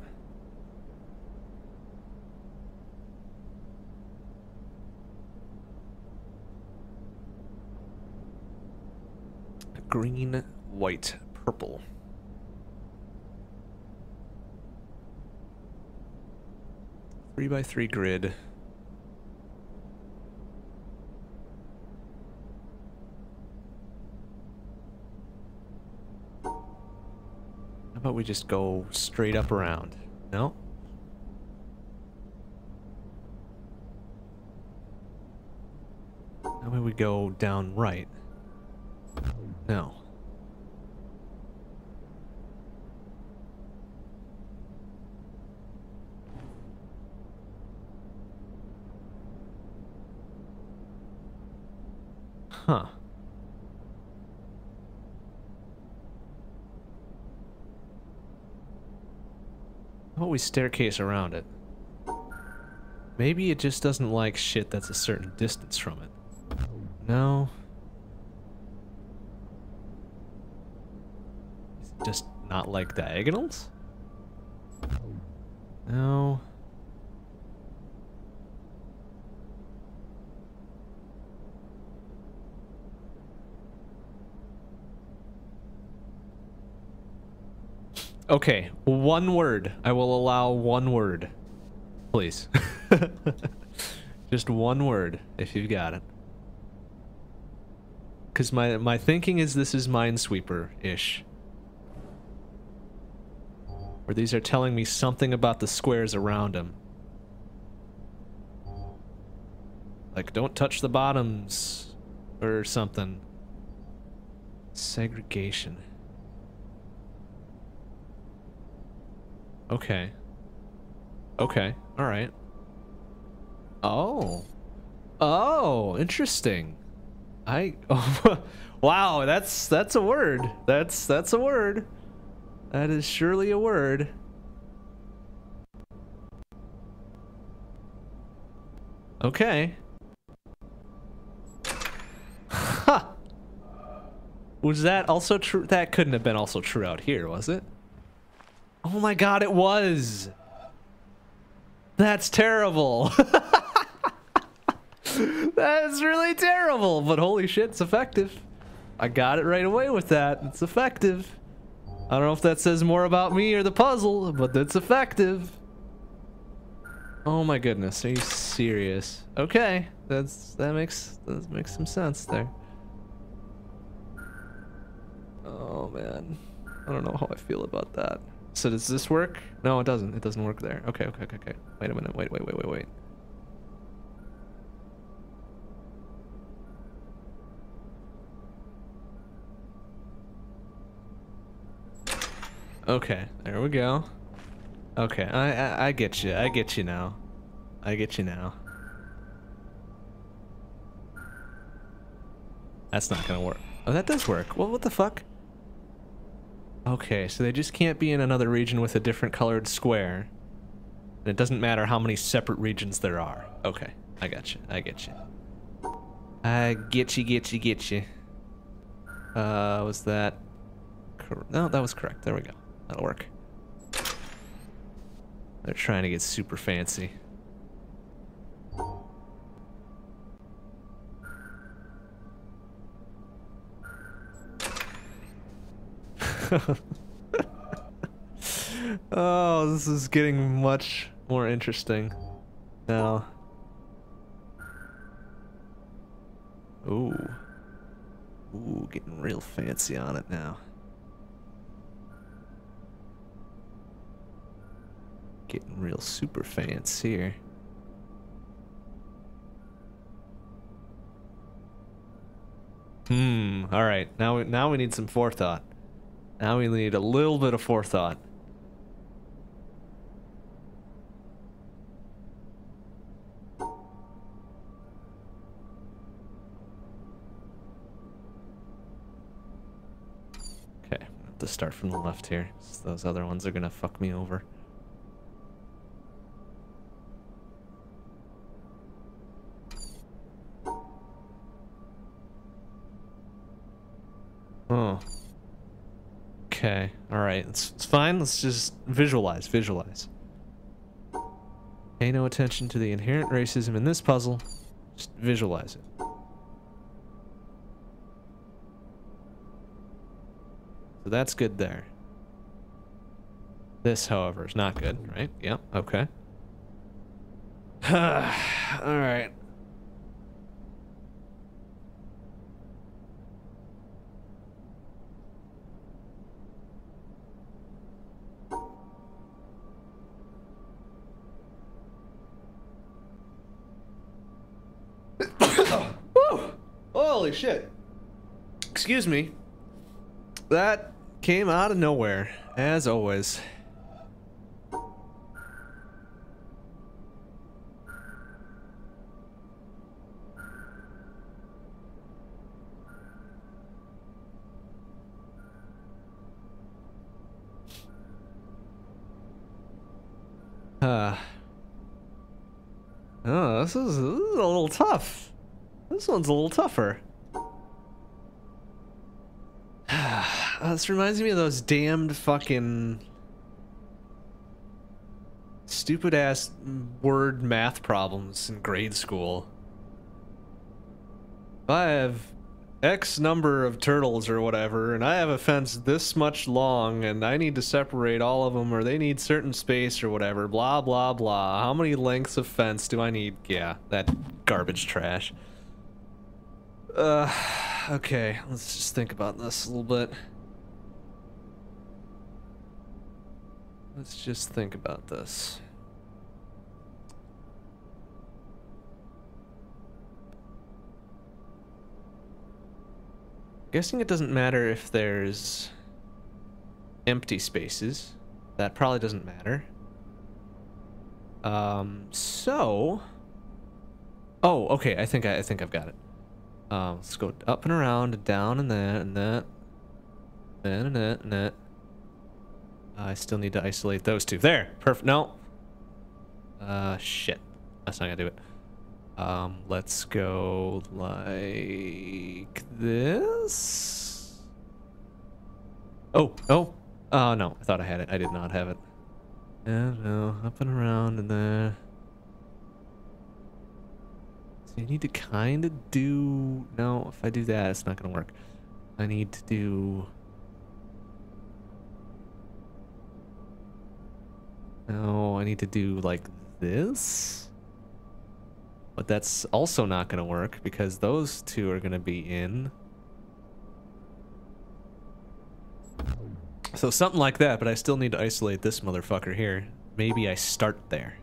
Green, white, purple. Three by three grid. How about we just go straight up around? No? How about we go down right? No. Huh. We staircase around it? Maybe it just doesn't like shit that's a certain distance from it. No. Just not like diagonals? No. Okay, one word. I will allow one word. Please. Just one word, if you've got it. Because my, my thinking is this is Minesweeper-ish. Or these are telling me something about the squares around them. Like, don't touch the bottoms, or something. Segregation. Okay. Okay. All right. Oh. Oh, interesting. I oh, wow, that's that's a word. That's that's a word. That is surely a word. Okay. Ha. Was that also true? That couldn't have been also true out here, was it? Oh my god, it was. That's terrible. That's really terrible, but holy shit, it's effective. I got it right away with that. It's effective. I don't know if that says more about me or the puzzle, but it's effective. Oh my goodness, are you serious? Okay, that's that makes that makes some sense there. Oh man, I don't know how I feel about that. So does this work? No, it doesn't. It doesn't work there. Okay, okay, okay, okay. Wait a minute. Wait, wait, wait, wait, wait. Okay, there we go. Okay, I, I I get you. I get you now. I get you now. That's not gonna work. Oh, that does work. Well, what the fuck? Okay, so they just can't be in another region with a different colored square. And it doesn't matter how many separate regions there are. Okay, I got you. I get you. I get you, get you, get you. Uh, was that... No, that was correct. There we go. That'll work. They're trying to get super fancy. oh, this is getting much more interesting now. Ooh. Ooh, getting real fancy on it now. Getting real super fancy here. Hmm. All right. Now, we, now we need some forethought. Now we need a little bit of forethought. Okay, to start from the left here. Those other ones are gonna fuck me over. Oh. Okay. All right. It's, it's fine. Let's just visualize. Visualize. Pay no attention to the inherent racism in this puzzle. Just visualize it. So that's good there. This, however, is not good, right? Yep. Okay. All right. Holy shit. Excuse me. That came out of nowhere, as always. Uh. Oh, this is, this is a little tough. This one's a little tougher. Uh, this reminds me of those damned fucking stupid ass word math problems in grade school. If I have X number of turtles or whatever, and I have a fence this much long, and I need to separate all of them, or they need certain space or whatever, blah, blah, blah. How many lengths of fence do I need? Yeah, that garbage trash. Uh, okay, let's just think about this a little bit. Let's just think about this. Guessing it doesn't matter if there's empty spaces. that probably doesn't matter. Um, so... Oh, okay, I think I, I think I've got it. Um, let's go up and around, down and that, and that, and and that, and that. I still need to isolate those two. There, perfect. No. Uh, shit. That's not gonna do it. Um, let's go like this. Oh, oh, oh no! I thought I had it. I did not have it. Yeah, no, up and around in there. So you need to kind of do. No, if I do that, it's not gonna work. I need to do. No, I need to do like this. But that's also not going to work because those two are going to be in. So something like that, but I still need to isolate this motherfucker here. Maybe I start there.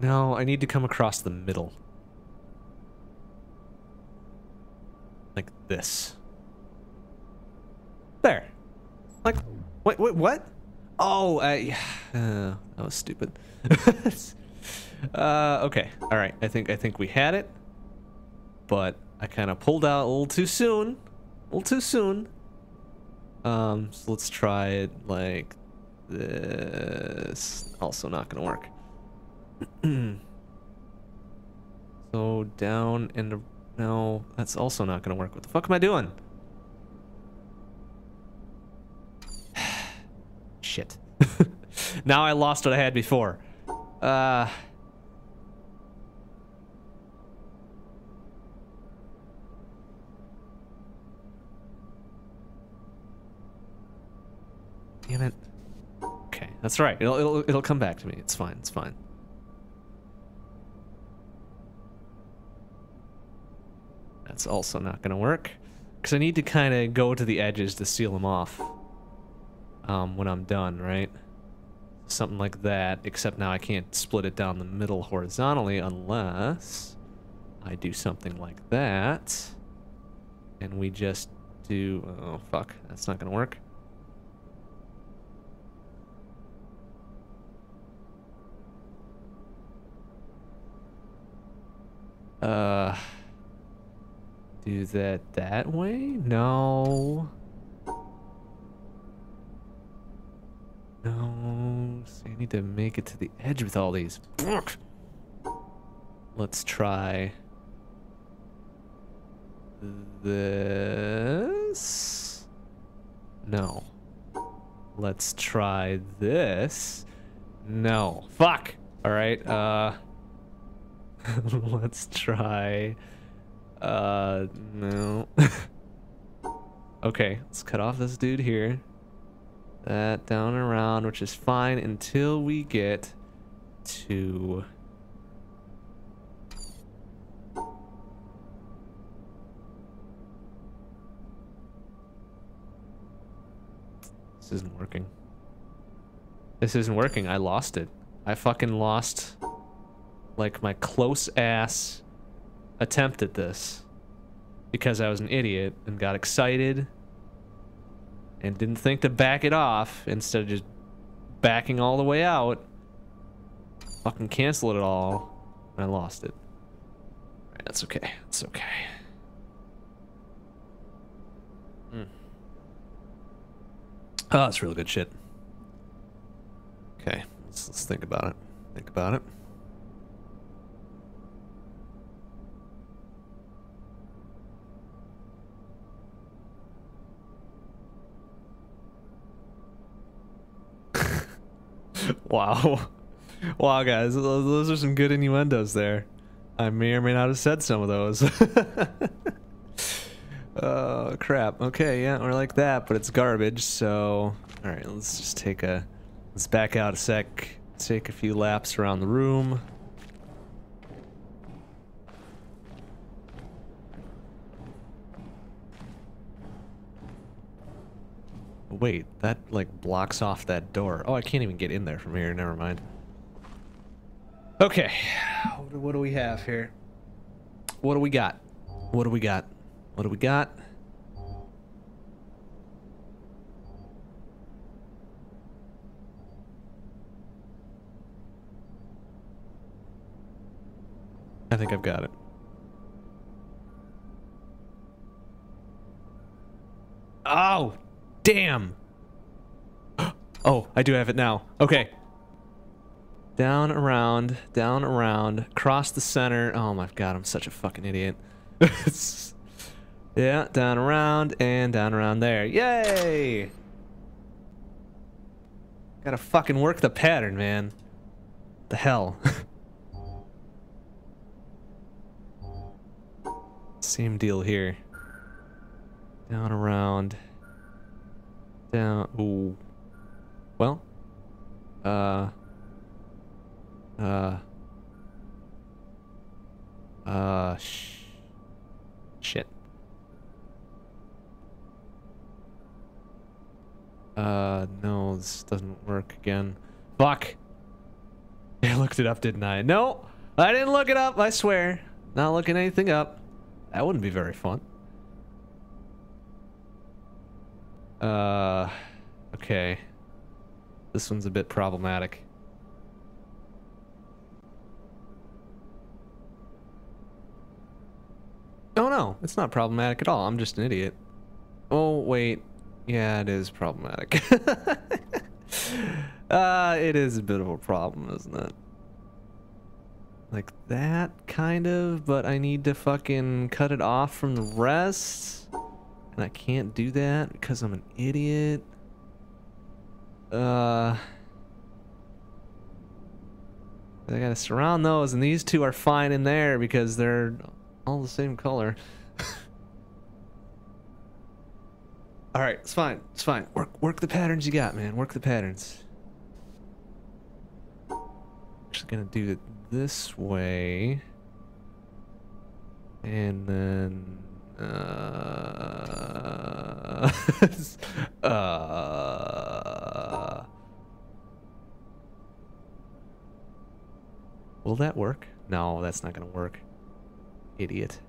No, I need to come across the middle. Like this. There. Like, wait, wait, what? Oh, I, uh, that was stupid. uh, okay. All right. I think I think we had it, but I kind of pulled out a little too soon. A little too soon. Um, so let's try it like this. Also not gonna work. so down and no, that's also not gonna work. What the fuck am I doing? Shit. now I lost what I had before. Uh... Damn it. Okay, that's right. It'll, it'll, it'll come back to me. It's fine. It's fine. That's also not going to work. Because I need to kind of go to the edges to seal them off um, when I'm done, right? Something like that, except now I can't split it down the middle horizontally unless I do something like that. And we just do... Oh, fuck. That's not going to work. Uh... Do that that way? No. No, so you need to make it to the edge with all these. Let's try this. No. Let's try this. No. Fuck. All right. Uh Let's try uh no. okay, let's cut off this dude here that down and around, which is fine until we get to... This isn't working. This isn't working. I lost it. I fucking lost, like, my close ass attempt at this. Because I was an idiot and got excited and didn't think to back it off instead of just backing all the way out. Fucking cancel it all. And I lost it. Right, that's okay. That's okay. Mm. Oh, that's really good shit. Okay, let's, let's think about it. Think about it. Wow. Wow, guys. Those are some good innuendos there. I may or may not have said some of those. oh, crap. Okay, yeah, we're like that, but it's garbage, so... Alright, let's just take a... Let's back out a sec. Take a few laps around the room. Wait, that like blocks off that door. Oh, I can't even get in there from here. Never mind. Okay, what do we have here? What do we got? What do we got? What do we got? I think I've got it. Oh, damn. Oh, I do have it now. Okay. Down, around, down, around, across the center. Oh my god, I'm such a fucking idiot. yeah, down, around, and down, around there. Yay! Gotta fucking work the pattern, man. The hell. Same deal here. Down, around. Down. Ooh. Well. Uh. Uh. Uh. Sh shit. Uh, no, this doesn't work again. Fuck! I looked it up, didn't I? No! I didn't look it up, I swear. Not looking anything up. That wouldn't be very fun. Uh, okay. This one's a bit problematic. Oh no, it's not problematic at all. I'm just an idiot. Oh, wait. Yeah, it is problematic. uh, it is a bit of a problem, isn't it? Like that, kind of, but I need to fucking cut it off from the rest. And I can't do that because I'm an idiot. Uh... I gotta surround those, and these two are fine in there because they're all the same color. Alright, it's fine. It's fine. Work work the patterns you got, man. Work the patterns. Actually gonna do it this way. And then uh, uh, will that work? No, that's not gonna work. Idiot.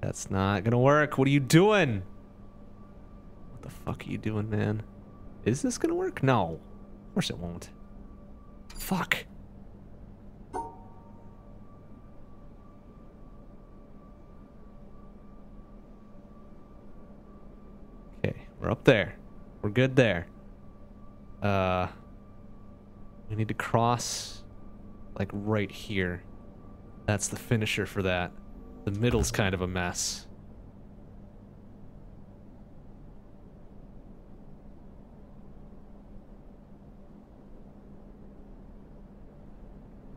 That's not gonna work. What are you doing? What the fuck are you doing, man? Is this gonna work? No. Of course it won't. Fuck. We're up there. We're good there. Uh, we need to cross like right here. That's the finisher for that. The middle's kind of a mess.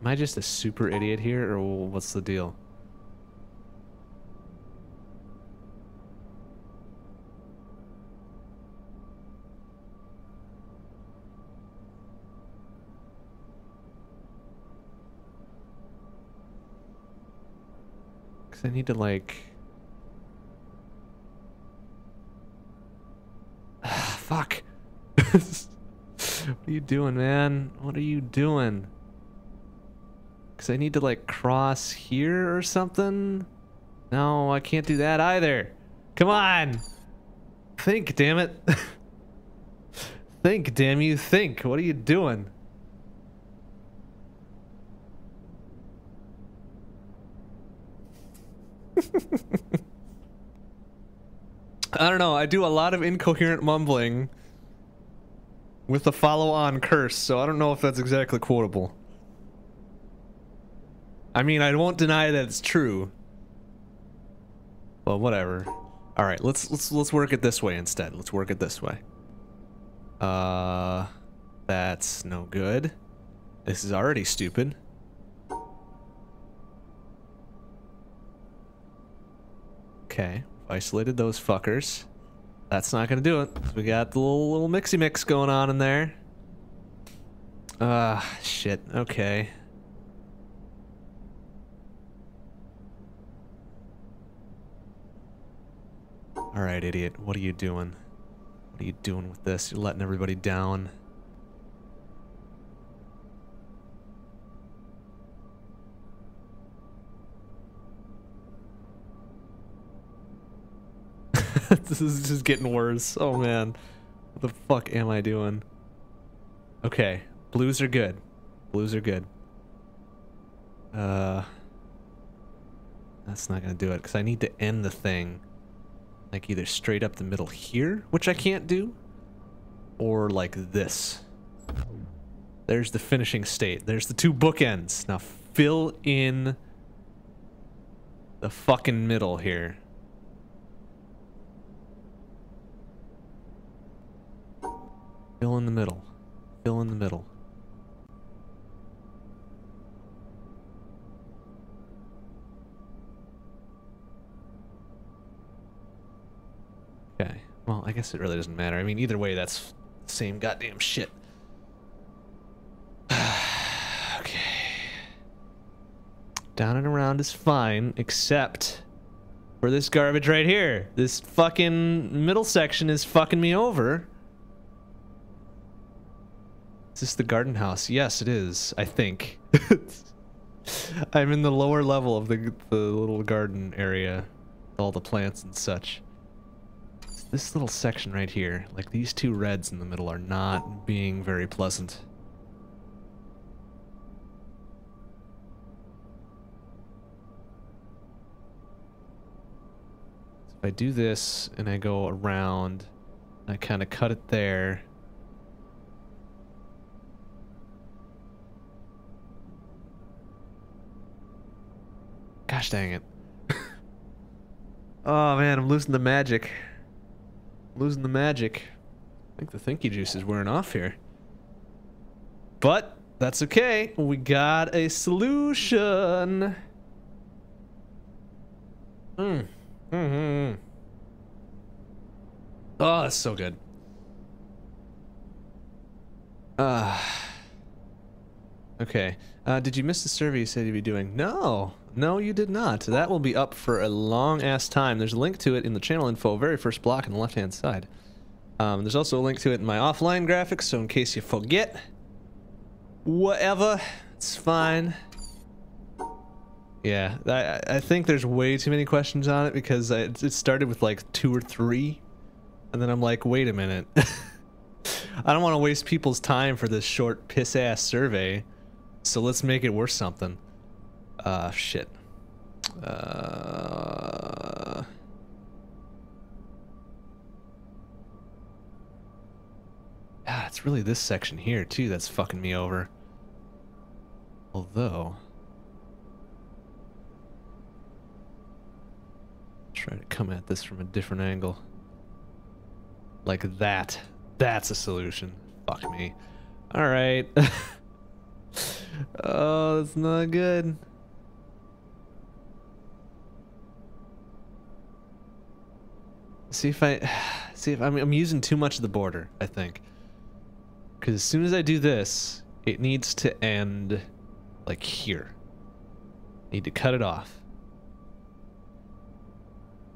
Am I just a super idiot here, or what's the deal? Because I need to like... Fuck. what are you doing, man? What are you doing? Because I need to like cross here or something? No, I can't do that either. Come on. Think, damn it. think, damn you, think. What are you doing? I don't know. I do a lot of incoherent mumbling with a follow-on curse, so I don't know if that's exactly quotable. I mean, I won't deny that it's true. Well, whatever. All right, let's let's let's work it this way instead. Let's work it this way. Uh, that's no good. This is already stupid. Okay, isolated those fuckers. That's not gonna do it. We got the little, little mixy mix going on in there. Ah, uh, shit. Okay. Alright, idiot. What are you doing? What are you doing with this? You're letting everybody down. this is just getting worse. Oh man. What the fuck am I doing? Okay. Blues are good. Blues are good. Uh That's not gonna do it, because I need to end the thing like either straight up the middle here, which I can't do, or like this. There's the finishing state. There's the two bookends. Now fill in the fucking middle here. Fill in the middle. Fill in the middle. Okay. Well, I guess it really doesn't matter. I mean, either way, that's the same goddamn shit. okay. Down and around is fine, except for this garbage right here. This fucking middle section is fucking me over. Is this the garden house? Yes, it is, I think. I'm in the lower level of the, the little garden area. All the plants and such this little section right here, like these two reds in the middle are not being very pleasant. So if I do this and I go around, I kind of cut it there. Gosh dang it. oh man, I'm losing the magic losing the magic. I think the thinky juice is wearing off here. But that's okay. We got a solution. Hmm. Mm hmm. Oh, that's so good. Ah. Uh, okay. Uh, did you miss the survey you said you'd be doing? No. No, you did not. That will be up for a long ass time. There's a link to it in the channel info, very first block on the left hand side. Um, there's also a link to it in my offline graphics, so in case you forget, whatever, it's fine. Yeah, I, I think there's way too many questions on it because I, it started with like two or three, and then I'm like, wait a minute. I don't want to waste people's time for this short piss ass survey, so let's make it worth something. Uh, shit. Uh... Ah, it's really this section here, too, that's fucking me over. Although... Try to come at this from a different angle. Like that. That's a solution. Fuck me. Alright. oh, that's not good. See if I, see if I'm, I'm using too much of the border, I think. Because as soon as I do this, it needs to end like here. Need to cut it off.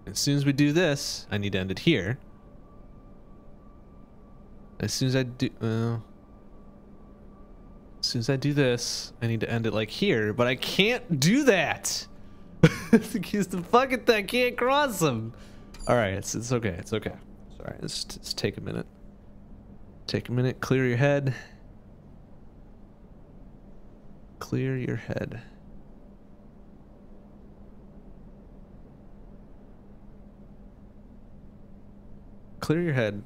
As soon as we do this, I need to end it here. As soon as I do, uh, as soon as I do this, I need to end it like here, but I can't do that. because the fucking thing can't cross them. All right, it's it's okay. It's okay. Sorry, let's, let's take a minute. Take a minute. Clear your head. Clear your head. Clear your head.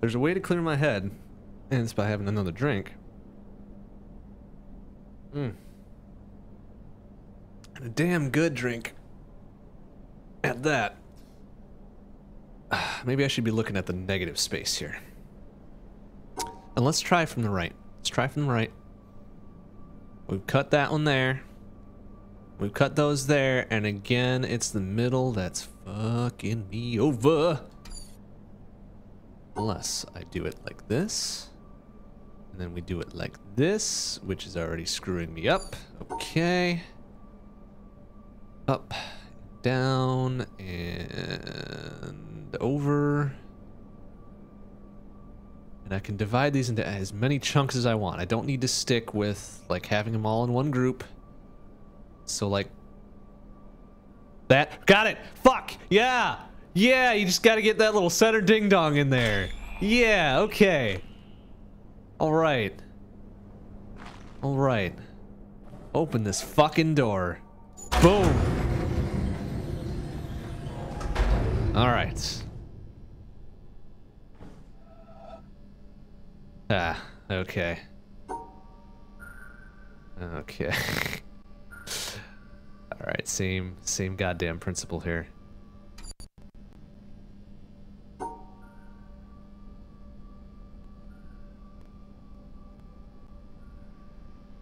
There's a way to clear my head, and it's by having another drink. Hmm. And a damn good drink. At that. Maybe I should be looking at the negative space here. And let's try from the right. Let's try from the right. We've cut that one there. We've cut those there. And again, it's the middle that's fucking me over. Unless I do it like this. And then we do it like this, which is already screwing me up. Okay. Up, down, and over. And I can divide these into as many chunks as I want. I don't need to stick with like having them all in one group. So like that. Got it. Fuck. Yeah. Yeah, you just gotta get that little center ding dong in there. Yeah, okay. Alright. Alright. Open this fucking door. Boom. Alright. Ah, okay. Okay. Alright, same same goddamn principle here.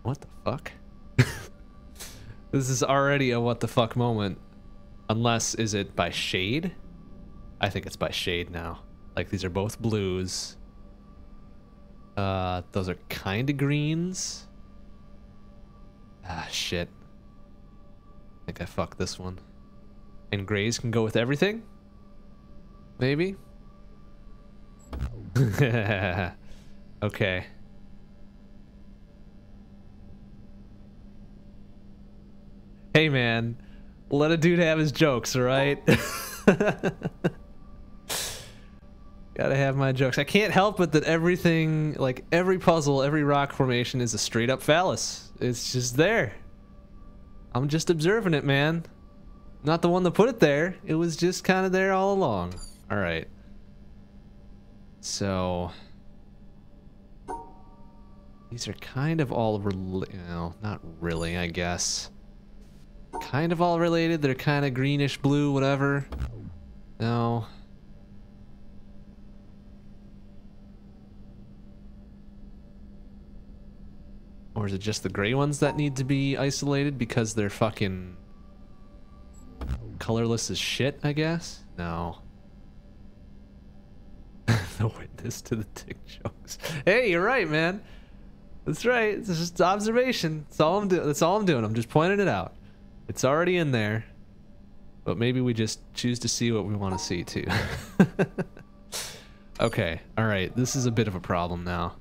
What the fuck? this is already a what the fuck moment. Unless, is it by shade? I think it's by shade now. Like, these are both blues. Uh, those are kind of greens. Ah, shit. I think I fucked this one. And grays can go with everything? Maybe? okay. Hey man, let a dude have his jokes, alright? Gotta have my jokes. I can't help but that everything, like every puzzle, every rock formation is a straight up phallus. It's just there. I'm just observing it, man. Not the one that put it there. It was just kind of there all along. Alright. So... These are kind of all, know, not really, I guess kind of all related. They're kind of greenish blue, whatever. No. Or is it just the gray ones that need to be isolated because they're fucking colorless as shit, I guess? No. the witness to the dick jokes. Hey, you're right, man. That's right. It's just observation. That's all I'm doing. That's all I'm doing. I'm just pointing it out. It's already in there. But maybe we just choose to see what we want to see too. okay, alright, this is a bit of a problem now.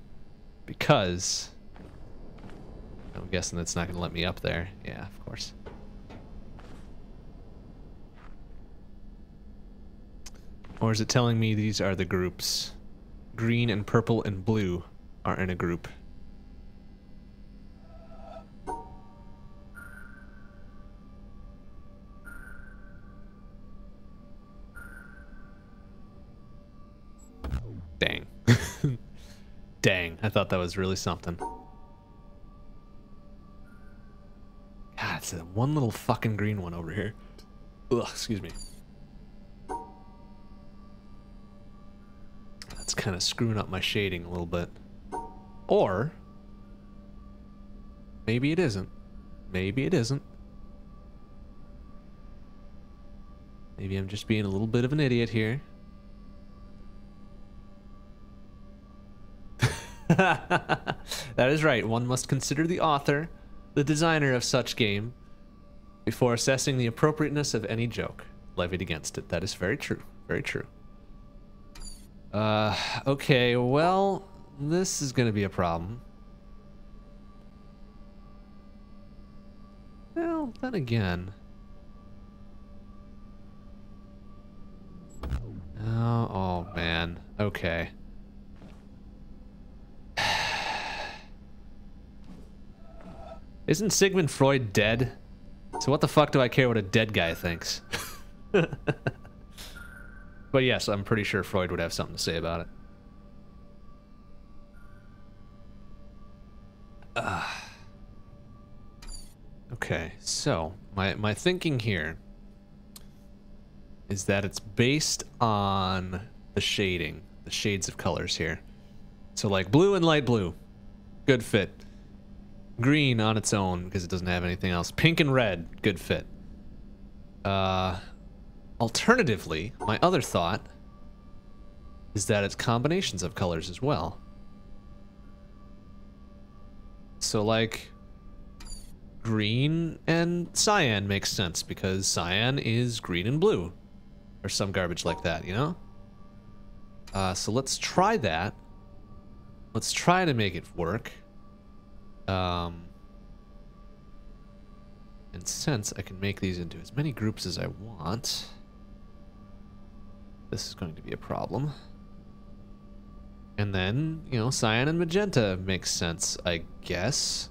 Because... I'm guessing that's not going to let me up there. Yeah, of course. Or is it telling me these are the groups? Green and purple and blue are in a group. Dang. Dang, I thought that was really something. God, it's that one little fucking green one over here. Ugh, excuse me. That's kind of screwing up my shading a little bit. Or, maybe it isn't. Maybe it isn't. Maybe I'm just being a little bit of an idiot here. that is right. One must consider the author, the designer of such game, before assessing the appropriateness of any joke levied against it. That is very true. Very true. Uh, okay, well, this is going to be a problem. Well, then again... Oh, oh man. Okay. Isn't Sigmund Freud dead? So what the fuck do I care what a dead guy thinks? but yes, I'm pretty sure Freud would have something to say about it. Uh, okay, so my, my thinking here is that it's based on the shading, the shades of colors here. So like blue and light blue, good fit. Green on its own because it doesn't have anything else. Pink and red, good fit. Uh, alternatively, my other thought is that it's combinations of colors as well. So like green and cyan makes sense because cyan is green and blue or some garbage like that, you know? Uh, so let's try that. Let's try to make it work. Um, and since I can make these into as many groups as I want, This is going to be a problem. And then, you know, cyan and magenta makes sense, I guess.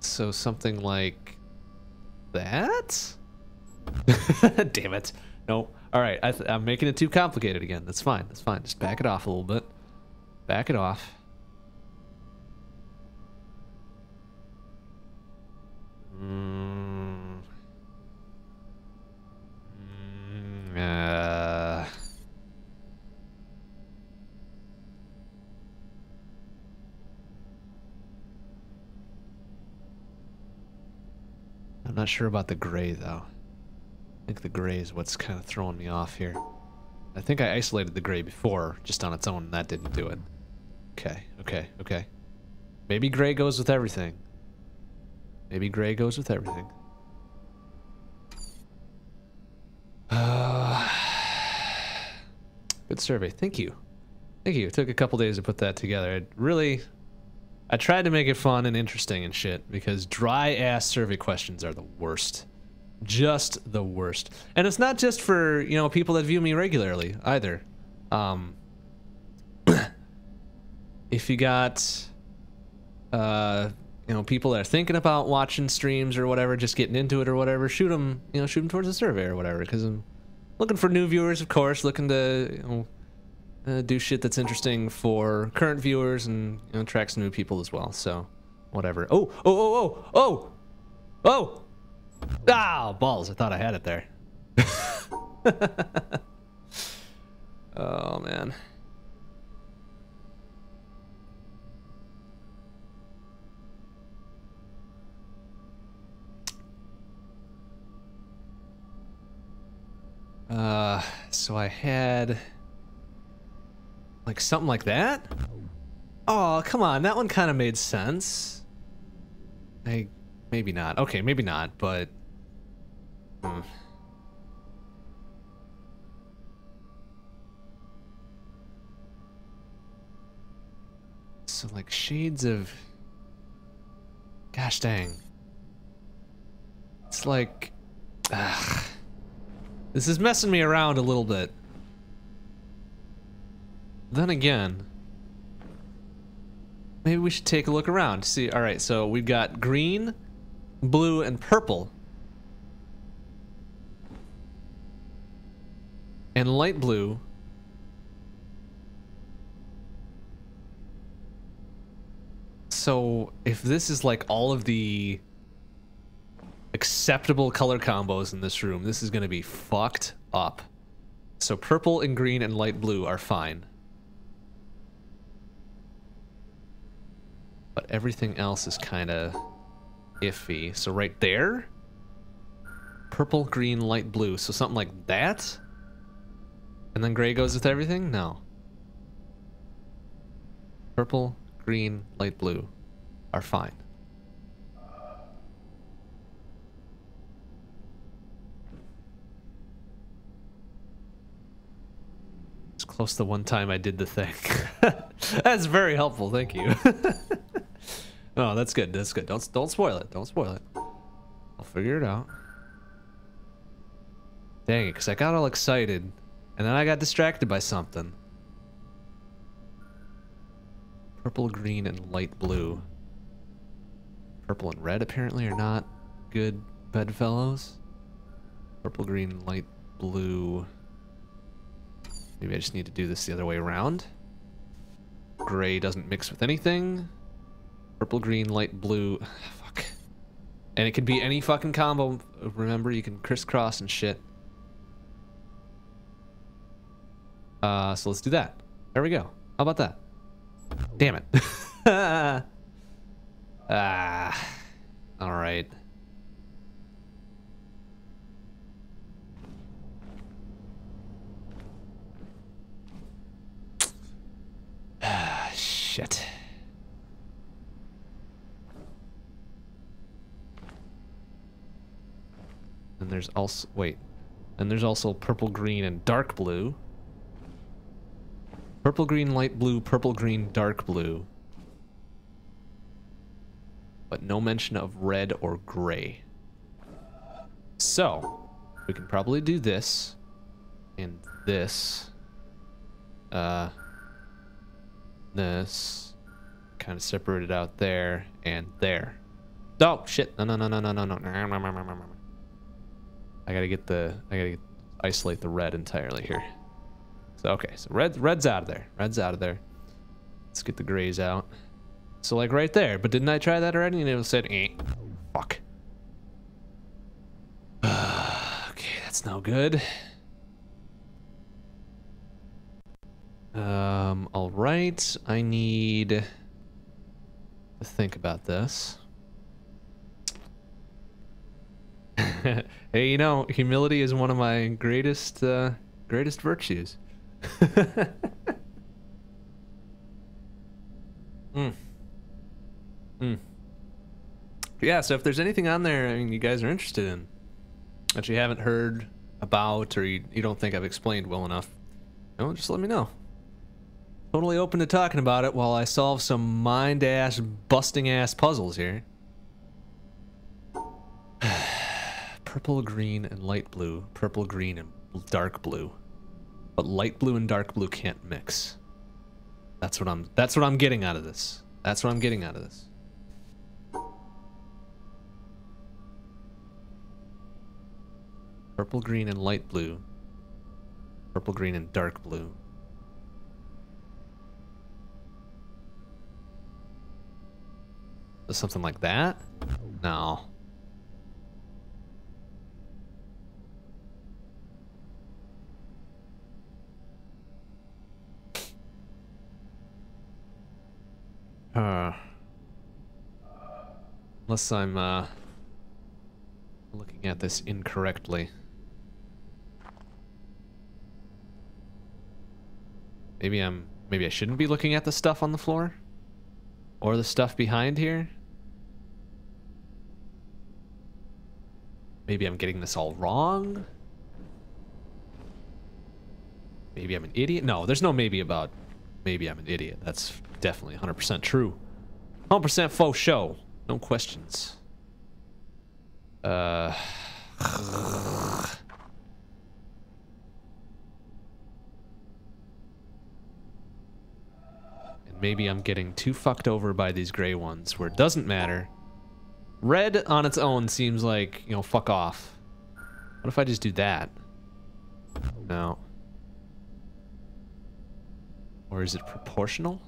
So something like that? Damn it. No. All right, I am making it too complicated again. That's fine. That's fine. Just back it off a little bit. Back it off. Mm. I'm not sure about the gray though. I think the gray is what's kind of throwing me off here. I think I isolated the gray before, just on its own, and that didn't do it. Okay, okay, okay. Maybe gray goes with everything. Maybe gray goes with everything. Uh, good survey. Thank you. Thank you. It took a couple days to put that together. It really... I tried to make it fun and interesting and shit, because dry-ass survey questions are the worst. Just the worst. And it's not just for, you know, people that view me regularly, either. Um... if you got... Uh, you know, people that are thinking about watching streams or whatever, just getting into it or whatever, shoot them, you know, shoot them towards the survey or whatever. Because I'm looking for new viewers, of course, looking to, you know, uh, do shit that's interesting for current viewers and, you know, attract some new people as well. So, whatever. Oh, oh, oh, oh, oh, oh! Ah, balls. I thought I had it there. oh, man. Uh, so I had like something like that. Oh, come on. That one kind of made sense. I maybe not. Okay, maybe not, but hmm. So like shades of gosh dang. It's like ugh. This is messing me around a little bit. Then again, maybe we should take a look around. See, all right, so we've got green, blue, and purple. And light blue. So if this is like all of the acceptable color combos in this room. This is going to be fucked up. So purple and green and light blue are fine. But everything else is kind of iffy. So right there, purple, green, light blue. So something like that? And then gray goes with everything? No. Purple, green, light blue are fine. Close the one time I did the thing. that's very helpful. Thank you. oh, that's good. That's good. Don't don't spoil it. Don't spoil it. I'll figure it out. Dang it, because I got all excited, and then I got distracted by something. Purple, green, and light blue. Purple and red apparently are not good bedfellows. Purple, green, light blue. Maybe I just need to do this the other way around. Gray doesn't mix with anything. Purple, green, light blue. Fuck. And it could be any fucking combo. Remember, you can crisscross and shit. Uh, so let's do that. There we go. How about that? Damn it. ah. All right. Ah, shit. And there's also, wait. And there's also purple, green, and dark blue. Purple, green, light blue, purple, green, dark blue. But no mention of red or gray. So, we can probably do this and this. Uh, this kind of separated out there and there. Oh shit! No no no no no no no. I gotta get the I gotta get, isolate the red entirely here. So okay, so red red's out of there. Red's out of there. Let's get the grays out. So like right there, but didn't I try that already? And it said, eh. Fuck. okay, that's no good. Um, all right. I need to think about this. hey, you know, humility is one of my greatest, uh, greatest virtues. mm. Mm. Yeah, so if there's anything on there I mean, you guys are interested in that you haven't heard about or you, you don't think I've explained well enough, you know, just let me know. Totally open to talking about it while I solve some mind ass busting ass puzzles here. Purple, green, and light blue. Purple, green, and dark blue. But light blue and dark blue can't mix. That's what I'm that's what I'm getting out of this. That's what I'm getting out of this. Purple, green, and light blue. Purple, green, and dark blue. Something like that? No. Uh, unless I'm uh, looking at this incorrectly. Maybe I'm maybe I shouldn't be looking at the stuff on the floor or the stuff behind here. Maybe I'm getting this all wrong. Maybe I'm an idiot. No, there's no maybe about maybe I'm an idiot. That's definitely 100% true. 100% faux show. No questions. Uh and maybe I'm getting too fucked over by these gray ones where it doesn't matter. Red on its own seems like, you know, fuck off. What if I just do that? No. Or is it proportional?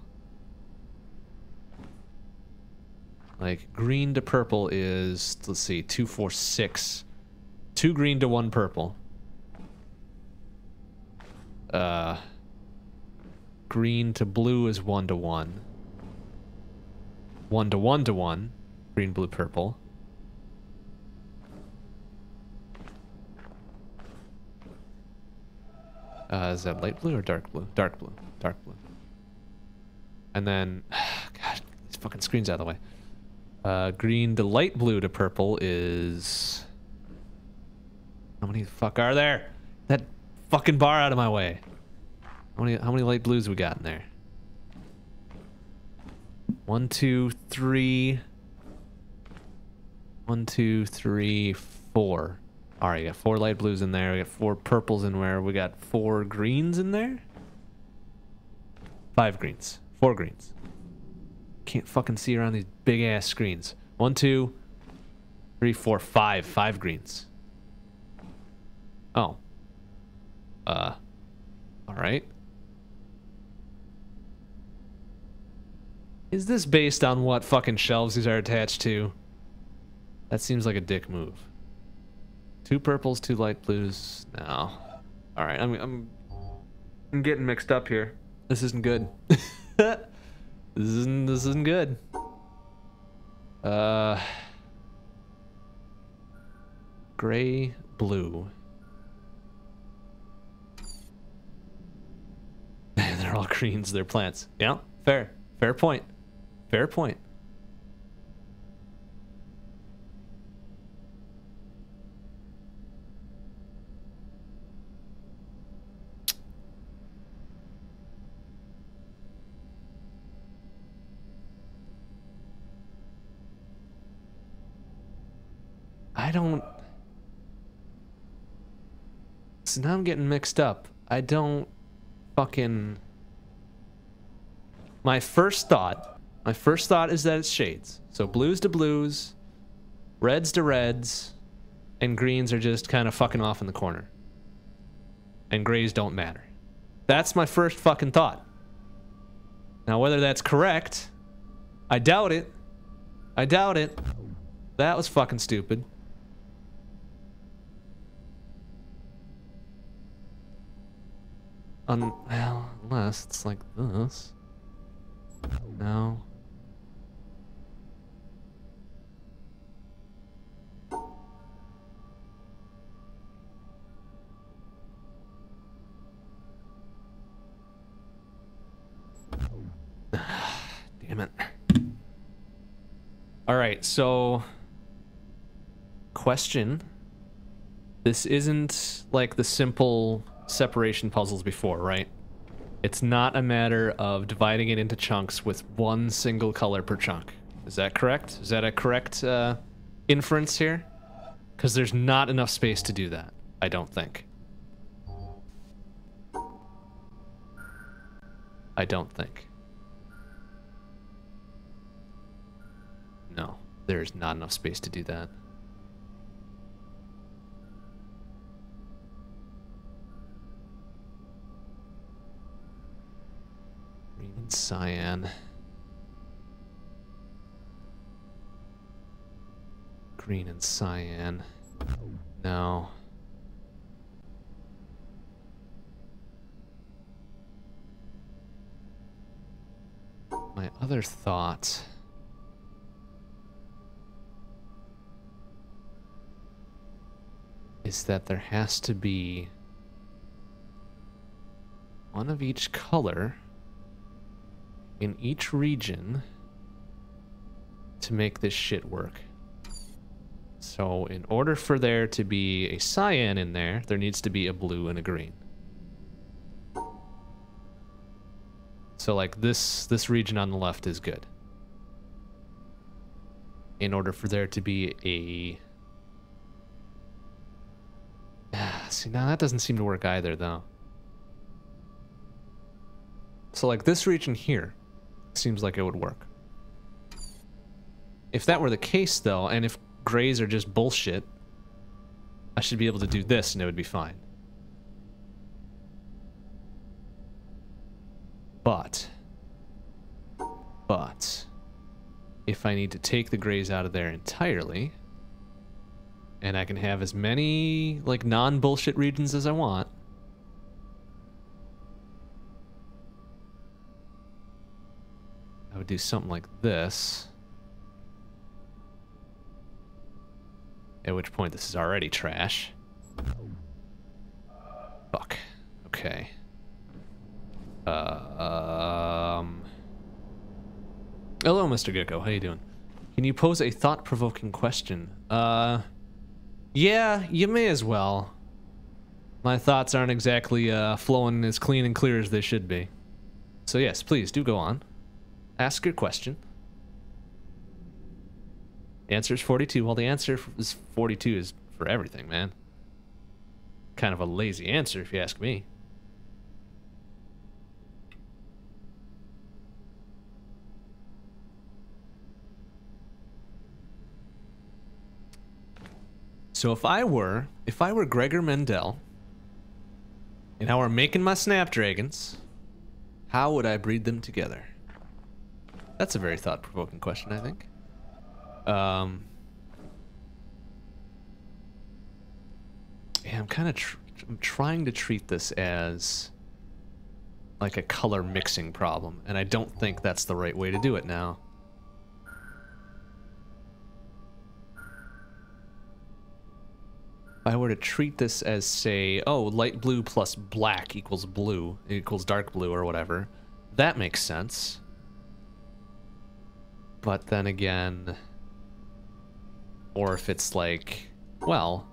Like, green to purple is, let's see, two, four, six. Two green to one purple. Uh green to blue is one to one. One to one to one. Green, blue, purple. Uh, is that light blue or dark blue? Dark blue. Dark blue. And then, God, these fucking screens out of the way. Uh, green to light blue to purple is... How many fuck are there? That fucking bar out of my way. How many, how many light blues we got in there? One, two, three. One, two, three, four. All right, we got four light blues in there. We got four purples in there. We got four greens in there. Five greens. Four greens. Can't fucking see around these big ass screens. One, two, three, four, five. Five greens. Oh. Uh. All right. Is this based on what fucking shelves these are attached to? That seems like a dick move. Two purples, two light blues. No. All right, I'm I'm I'm getting mixed up here. This isn't good. this isn't this isn't good. Uh gray, blue. They're all greens, they're plants. Yeah, fair. Fair point. Fair point. I don't so now I'm getting mixed up. I don't fucking. My first thought, my first thought is that it's shades. So blues to blues, reds to reds, and greens are just kind of fucking off in the corner. And grays don't matter. That's my first fucking thought. Now, whether that's correct, I doubt it. I doubt it. That was fucking stupid. Un well, unless it's like this. No. Damn it. All right, so question. This isn't like the simple separation puzzles before, right? It's not a matter of dividing it into chunks with one single color per chunk. Is that correct? Is that a correct uh, inference here? Because there's not enough space to do that, I don't think. I don't think. No, there's not enough space to do that. Cyan. Green and cyan. No. My other thought is that there has to be one of each color in each region to make this shit work. So in order for there to be a cyan in there, there needs to be a blue and a green. So like this this region on the left is good. In order for there to be a See, now that doesn't seem to work either, though. So, like, this region here seems like it would work. If that were the case, though, and if grays are just bullshit, I should be able to do this and it would be fine. But, but, if I need to take the grays out of there entirely, and I can have as many like non-bullshit regions as I want. Do something like this. At which point this is already trash. Fuck. Okay. Uh, um. Hello, Mr. Gecko. How you doing? Can you pose a thought-provoking question? Uh, yeah, you may as well. My thoughts aren't exactly uh, flowing as clean and clear as they should be. So yes, please do go on. Ask your question. Answer is 42. Well, the answer is 42 is for everything, man. Kind of a lazy answer, if you ask me. So if I were, if I were Gregor Mendel, and I were making my snapdragons, how would I breed them together? That's a very thought-provoking question, I think. Um, yeah, I'm kind of tr I'm trying to treat this as like a color mixing problem, and I don't think that's the right way to do it now. If I were to treat this as, say, oh, light blue plus black equals blue, equals dark blue or whatever, that makes sense. But then again, or if it's like, well,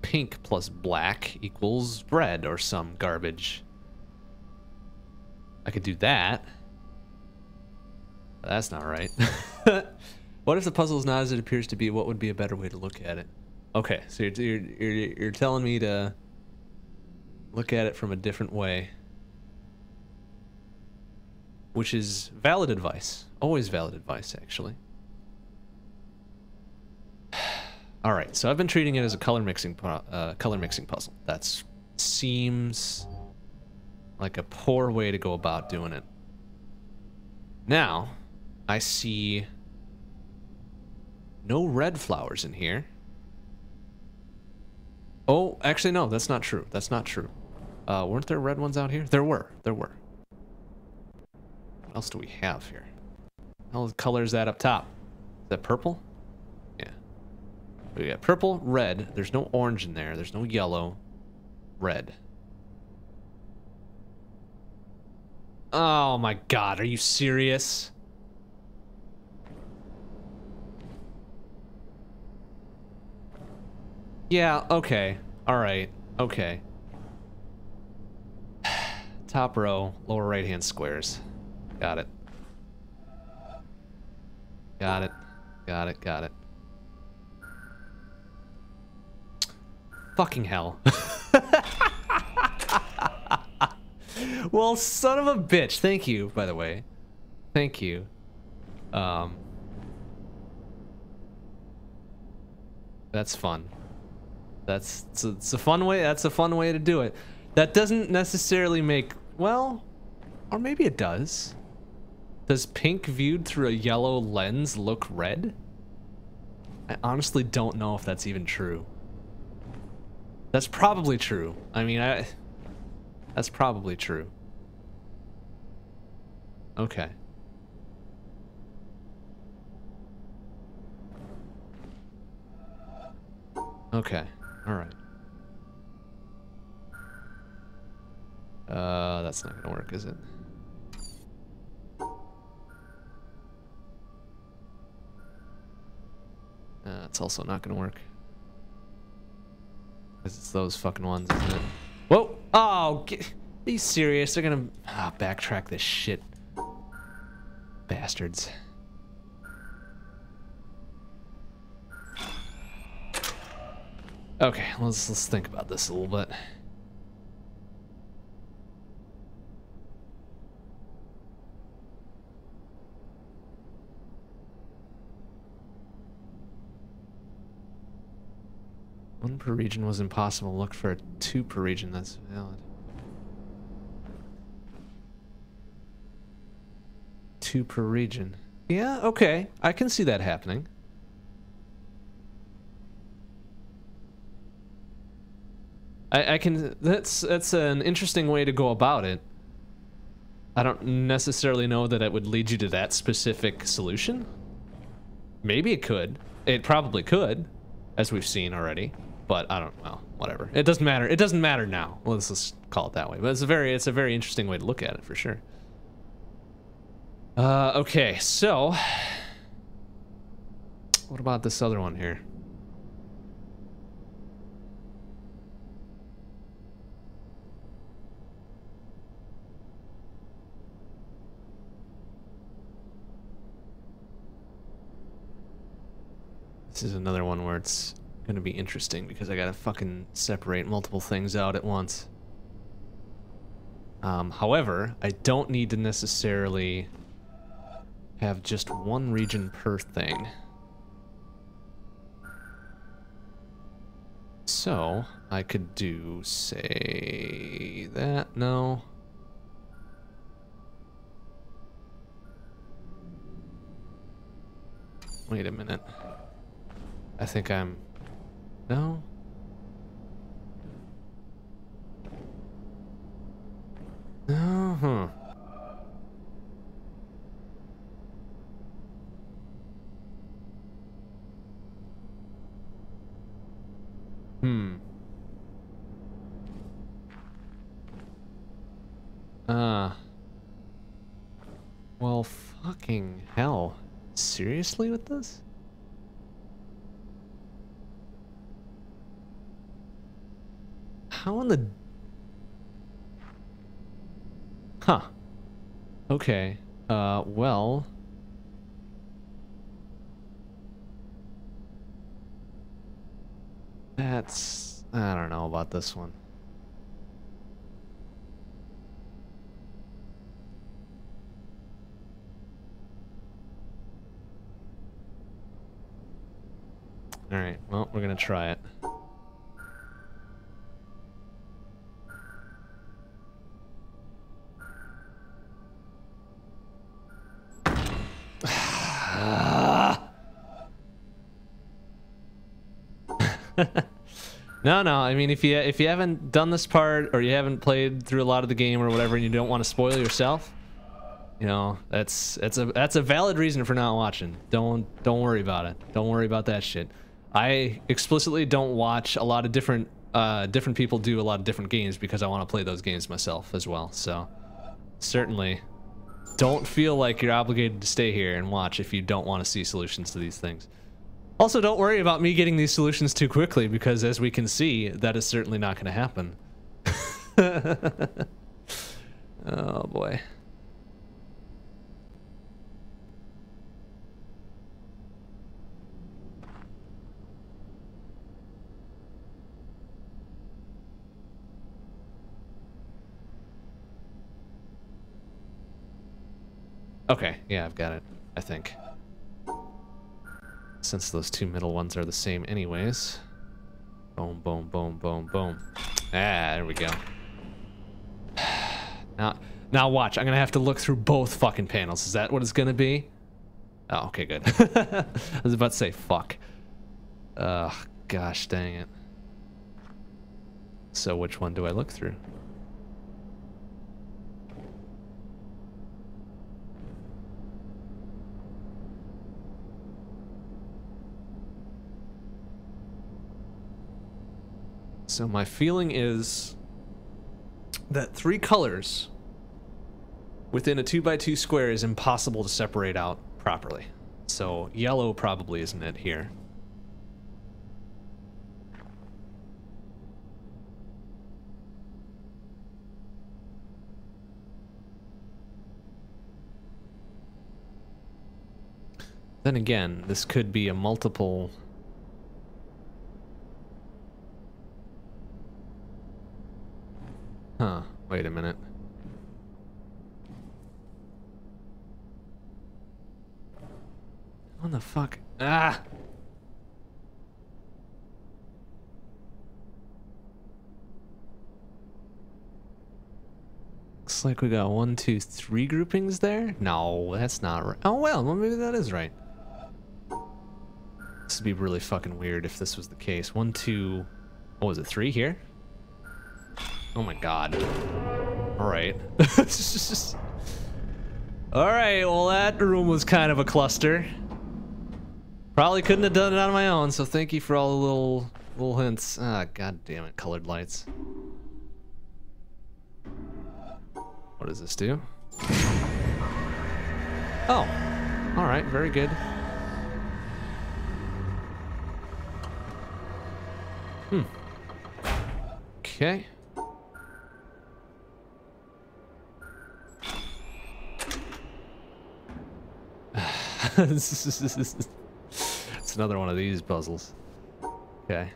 pink plus black equals red or some garbage. I could do that. That's not right. what if the puzzle is not as it appears to be? What would be a better way to look at it? Okay, so you're, you're, you're, you're telling me to look at it from a different way. Which is valid advice. Always valid advice, actually. All right, so I've been treating it as a color mixing uh, color mixing puzzle. That seems like a poor way to go about doing it. Now, I see no red flowers in here. Oh, actually, no, that's not true. That's not true. Uh, weren't there red ones out here? There were. There were. What else do we have here? How is that up top? Is that purple? Yeah. We got purple, red. There's no orange in there. There's no yellow. Red. Oh my god, are you serious? Yeah, okay. Alright, okay. Top row, lower right hand squares. Got it. Got it. Got it, got it. Fucking hell. well, son of a bitch. Thank you, by the way. Thank you. Um, that's fun. That's it's a, it's a fun way. That's a fun way to do it. That doesn't necessarily make well, or maybe it does. Does pink viewed through a yellow lens look red? I honestly don't know if that's even true. That's probably true. I mean, I that's probably true. Okay. Okay. All right. Uh, that's not gonna work, is it? Uh, it's also not gonna work. Cause it's those fucking ones, isn't it? Whoa! Oh, get, are you serious? They're gonna ah, backtrack this shit. Bastards. Okay, let's let's think about this a little bit. One per region was impossible. Look for a two per region that's valid. Two per region. Yeah, okay. I can see that happening. I, I can. That's that's an interesting way to go about it. I don't necessarily know that it would lead you to that specific solution. Maybe it could. It probably could, as we've seen already but I don't. Well, whatever. It doesn't matter. It doesn't matter now. Let's just call it that way. But it's a very, it's a very interesting way to look at it for sure. Uh, okay, so what about this other one here? This is another one where it's gonna be interesting because I gotta fucking separate multiple things out at once. Um, however, I don't need to necessarily have just one region per thing. So, I could do, say, that, no. Wait a minute. I think I'm no? No, huh. Hmm. Ah. Uh, well, fucking hell. Seriously with this? How in the... Huh. Okay. Uh, well... That's... I don't know about this one. Alright, well, we're gonna try it. no, no. I mean, if you if you haven't done this part or you haven't played through a lot of the game or whatever, and you don't want to spoil yourself, you know, that's that's a that's a valid reason for not watching. Don't don't worry about it. Don't worry about that shit. I explicitly don't watch a lot of different uh, different people do a lot of different games because I want to play those games myself as well. So certainly don't feel like you're obligated to stay here and watch if you don't want to see solutions to these things. Also, don't worry about me getting these solutions too quickly because as we can see, that is certainly not going to happen. oh boy. Okay, yeah, I've got it, I think. Since those two middle ones are the same anyways. Boom, boom, boom, boom, boom. Ah, there we go. Now, now watch, I'm gonna have to look through both fucking panels. Is that what it's gonna be? Oh, okay, good. I was about to say fuck. Ugh, gosh dang it. So which one do I look through? So my feeling is that three colors within a 2 by 2 square is impossible to separate out properly. So yellow probably isn't it here. Then again, this could be a multiple Huh, wait a minute. What the fuck? Ah! Looks like we got one, two, three groupings there? No, that's not right. Oh well, well maybe that is right. This would be really fucking weird if this was the case. One, two, what was it, three here? Oh my god. Alright. Alright, well that room was kind of a cluster. Probably couldn't have done it on my own, so thank you for all the little little hints. Ah, god damn it, colored lights. What does this do? Oh. Alright, very good. Hmm. Okay. it's another one of these puzzles. Okay.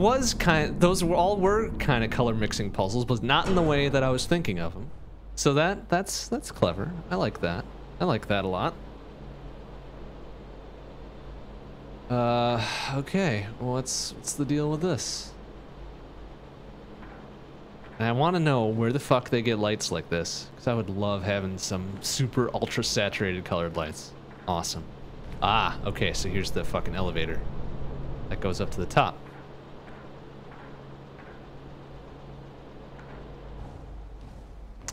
Was kind of, those were all were kind of color mixing puzzles, but not in the way that I was thinking of them. So that that's that's clever. I like that. I like that a lot. Uh, okay. what's what's the deal with this? And I want to know where the fuck they get lights like this, because I would love having some super ultra saturated colored lights. Awesome. Ah, okay. So here's the fucking elevator that goes up to the top.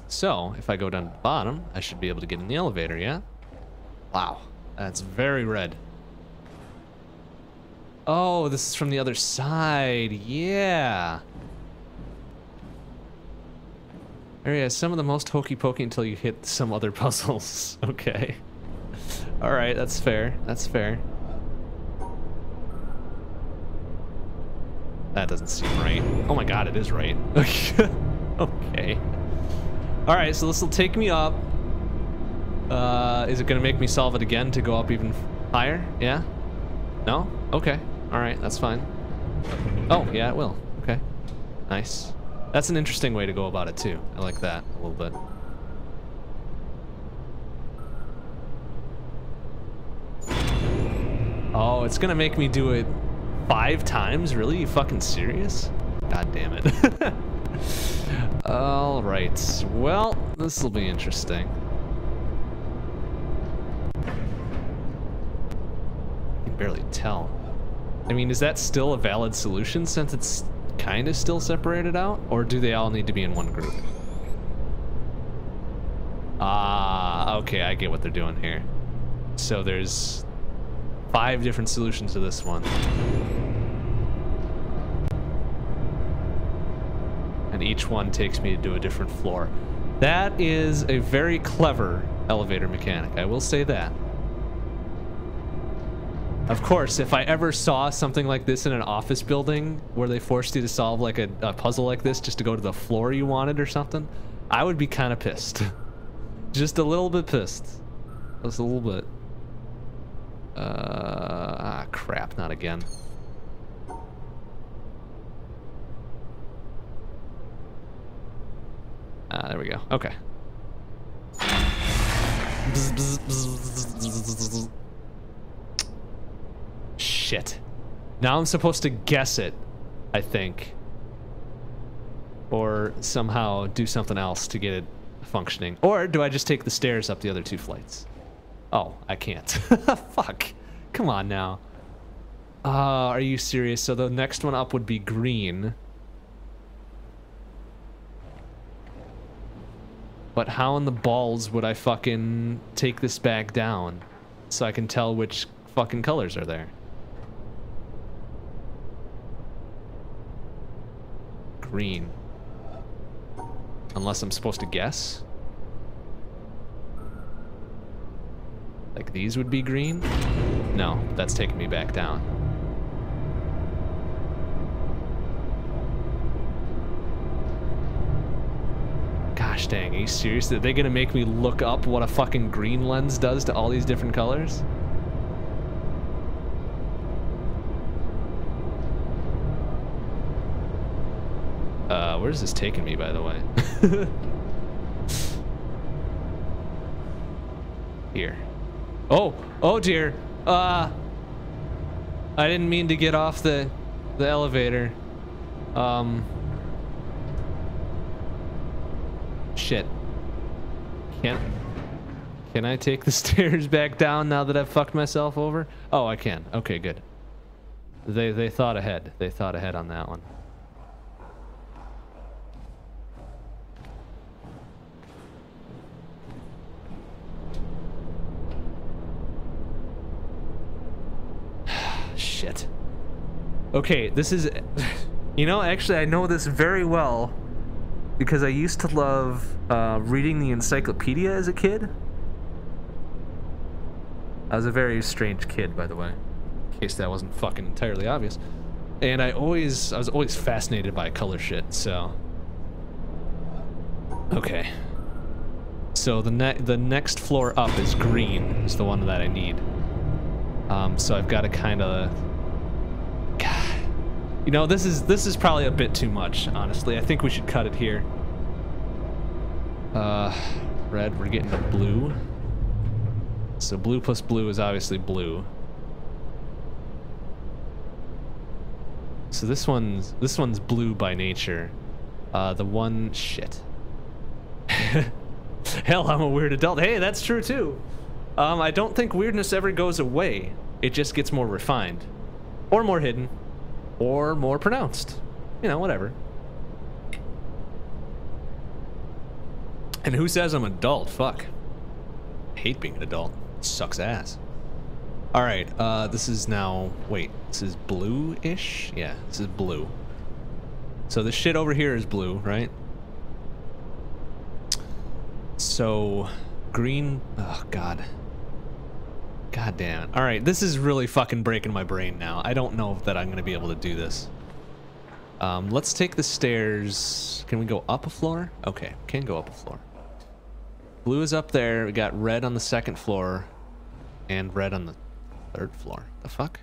So, if I go down to the bottom, I should be able to get in the elevator, yeah? Wow, that's very red. Oh, this is from the other side, yeah. Area some of the most hokey pokey until you hit some other puzzles. okay. Alright, that's fair. That's fair. That doesn't seem right. Oh my god, it is right. okay. All right, so this will take me up. Uh, is it gonna make me solve it again to go up even higher? Yeah? No? Okay. All right, that's fine. Oh, yeah, it will. Okay. Nice. That's an interesting way to go about it too. I like that a little bit. Oh, it's gonna make me do it five times? Really? You fucking serious? God damn it. All right. Well, this will be interesting. I can barely tell. I mean, is that still a valid solution since it's kind of still separated out? Or do they all need to be in one group? Ah, okay, I get what they're doing here. So there's five different solutions to this one. And each one takes me to a different floor. That is a very clever elevator mechanic, I will say that. Of course, if I ever saw something like this in an office building where they forced you to solve like a, a puzzle like this just to go to the floor you wanted or something, I would be kind of pissed. just a little bit pissed. Just a little bit. Uh, ah, crap, not again. Ah, there we go. Okay. Shit. Now I'm supposed to guess it, I think. Or somehow do something else to get it functioning. Or do I just take the stairs up the other two flights? Oh, I can't. Fuck. Come on now. Uh, are you serious? So the next one up would be green. But how in the balls would I fucking take this back down so I can tell which fucking colors are there? Green. Unless I'm supposed to guess? Like these would be green? No, that's taking me back down. Gosh dang, are you serious? Are they gonna make me look up what a fucking green lens does to all these different colors? Uh, where's this taking me, by the way? Here. Oh, oh dear. Uh, I didn't mean to get off the, the elevator. Um, shit. Can't... can I take the stairs back down now that I've fucked myself over? Oh, I can. Okay, good. They, they thought ahead. They thought ahead on that one. Shit. Okay, this is... You know, actually, I know this very well because I used to love uh, reading the encyclopedia as a kid. I was a very strange kid, by the way, in case that wasn't fucking entirely obvious. And I always, I was always fascinated by color shit, so... Okay. So the, ne the next floor up is green, is the one that I need. Um, so I've got to kind of... You know, this is this is probably a bit too much, honestly. I think we should cut it here. Uh, red, we're getting to blue. So blue plus blue is obviously blue. So this one's this one's blue by nature. Uh, the one shit. Hell, I'm a weird adult. Hey, that's true too. Um, I don't think weirdness ever goes away. It just gets more refined. Or more hidden. Or more pronounced. You know, whatever. And who says I'm adult? Fuck. I hate being an adult. It sucks ass. Alright, uh, this is now... Wait, this is blue-ish? Yeah, this is blue. So the shit over here is blue, right? So, green... Oh, God. God damn it. Alright, this is really fucking breaking my brain now. I don't know that I'm going to be able to do this. Um, let's take the stairs. Can we go up a floor? Okay, can go up a floor. Blue is up there. We got red on the second floor and red on the third floor. The fuck?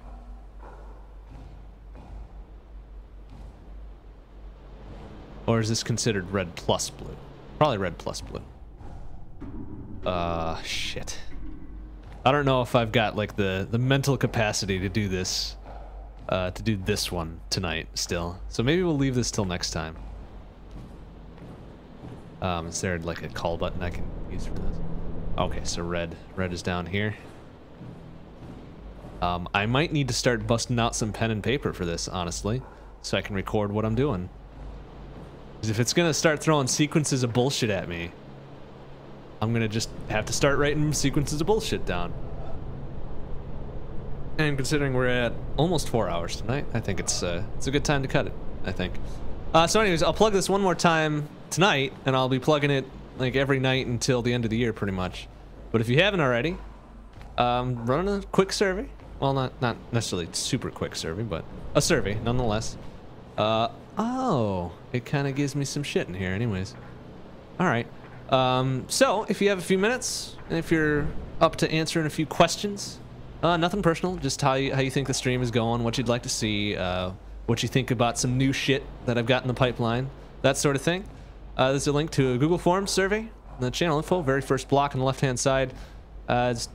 Or is this considered red plus blue? Probably red plus blue. Uh, shit. I don't know if I've got like the the mental capacity to do this, uh, to do this one tonight still. So maybe we'll leave this till next time. Um, is there like a call button I can use for this? Okay, so red, red is down here. Um, I might need to start busting out some pen and paper for this, honestly, so I can record what I'm doing. Because if it's gonna start throwing sequences of bullshit at me, I'm gonna just have to start writing sequences of bullshit down. And considering we're at almost four hours tonight, I think it's uh, it's a good time to cut it. I think. Uh, so, anyways, I'll plug this one more time tonight, and I'll be plugging it like every night until the end of the year, pretty much. But if you haven't already, um, running a quick survey. Well, not not necessarily super quick survey, but a survey nonetheless. Uh, oh, it kind of gives me some shit in here, anyways. All right. Um, so, if you have a few minutes, and if you're up to answering a few questions, uh, nothing personal, just how you, how you think the stream is going, what you'd like to see, uh, what you think about some new shit that I've got in the pipeline, that sort of thing. Uh, there's a link to a Google Forms survey, in the channel info, very first block on the left-hand side. Uh, let's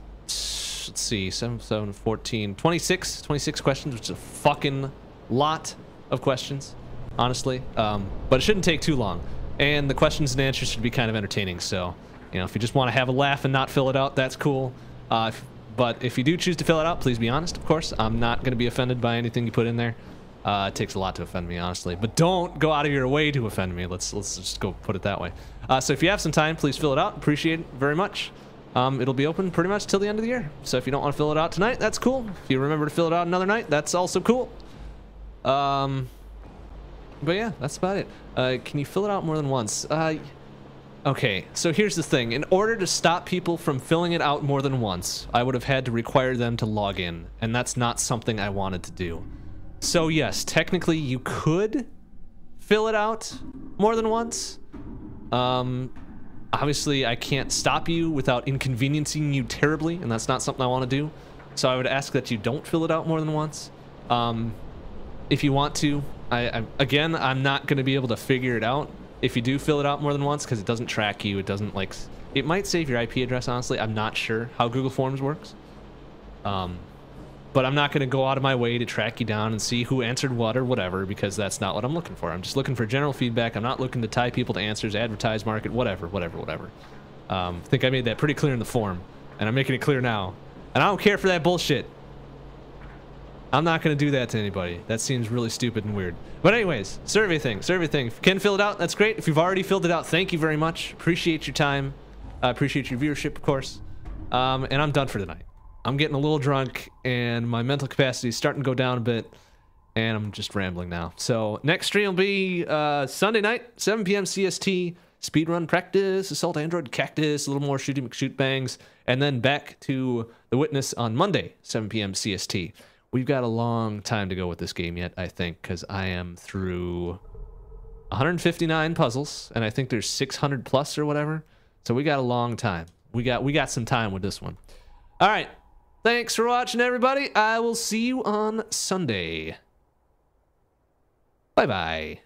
see, 7, 7, 14, 26, 26 questions, which is a fucking lot of questions, honestly. Um, but it shouldn't take too long and the questions and answers should be kind of entertaining. So, you know, if you just want to have a laugh and not fill it out, that's cool. Uh, if, but if you do choose to fill it out, please be honest, of course. I'm not going to be offended by anything you put in there. Uh, it takes a lot to offend me, honestly. But don't go out of your way to offend me. Let's let's just go put it that way. Uh, so if you have some time, please fill it out. Appreciate it very much. Um, it'll be open pretty much till the end of the year. So if you don't want to fill it out tonight, that's cool. If you remember to fill it out another night, that's also cool. Um, but yeah, that's about it. Uh, can you fill it out more than once? Uh, okay, so here's the thing. In order to stop people from filling it out more than once, I would have had to require them to log in, and that's not something I wanted to do. So yes, technically you could fill it out more than once. Um, obviously I can't stop you without inconveniencing you terribly, and that's not something I want to do. So I would ask that you don't fill it out more than once. Um, if you want to, I, I again, I'm not going to be able to figure it out if you do fill it out more than once because it doesn't track you. It doesn't like, it might save your IP address. Honestly, I'm not sure how Google Forms works. Um, but I'm not going to go out of my way to track you down and see who answered what or whatever because that's not what I'm looking for. I'm just looking for general feedback. I'm not looking to tie people to answers, advertise, market, whatever, whatever, whatever. Um, I think I made that pretty clear in the form, and I'm making it clear now. And I don't care for that bullshit. I'm not going to do that to anybody. That seems really stupid and weird. But anyways, survey thing, survey thing. If you can fill it out, that's great. If you've already filled it out, thank you very much. Appreciate your time. Uh, appreciate your viewership, of course. Um, and I'm done for tonight. I'm getting a little drunk and my mental capacity is starting to go down a bit and I'm just rambling now. So next stream will be uh, Sunday night, 7 p.m. CST, speedrun practice, assault android cactus, a little more shooty McShoot bangs, and then back to the witness on Monday, 7 p.m. CST we've got a long time to go with this game yet, I think, because I am through 159 puzzles, and I think there's 600 plus or whatever. So we got a long time. We got we got some time with this one. All right. Thanks for watching, everybody. I will see you on Sunday. Bye-bye.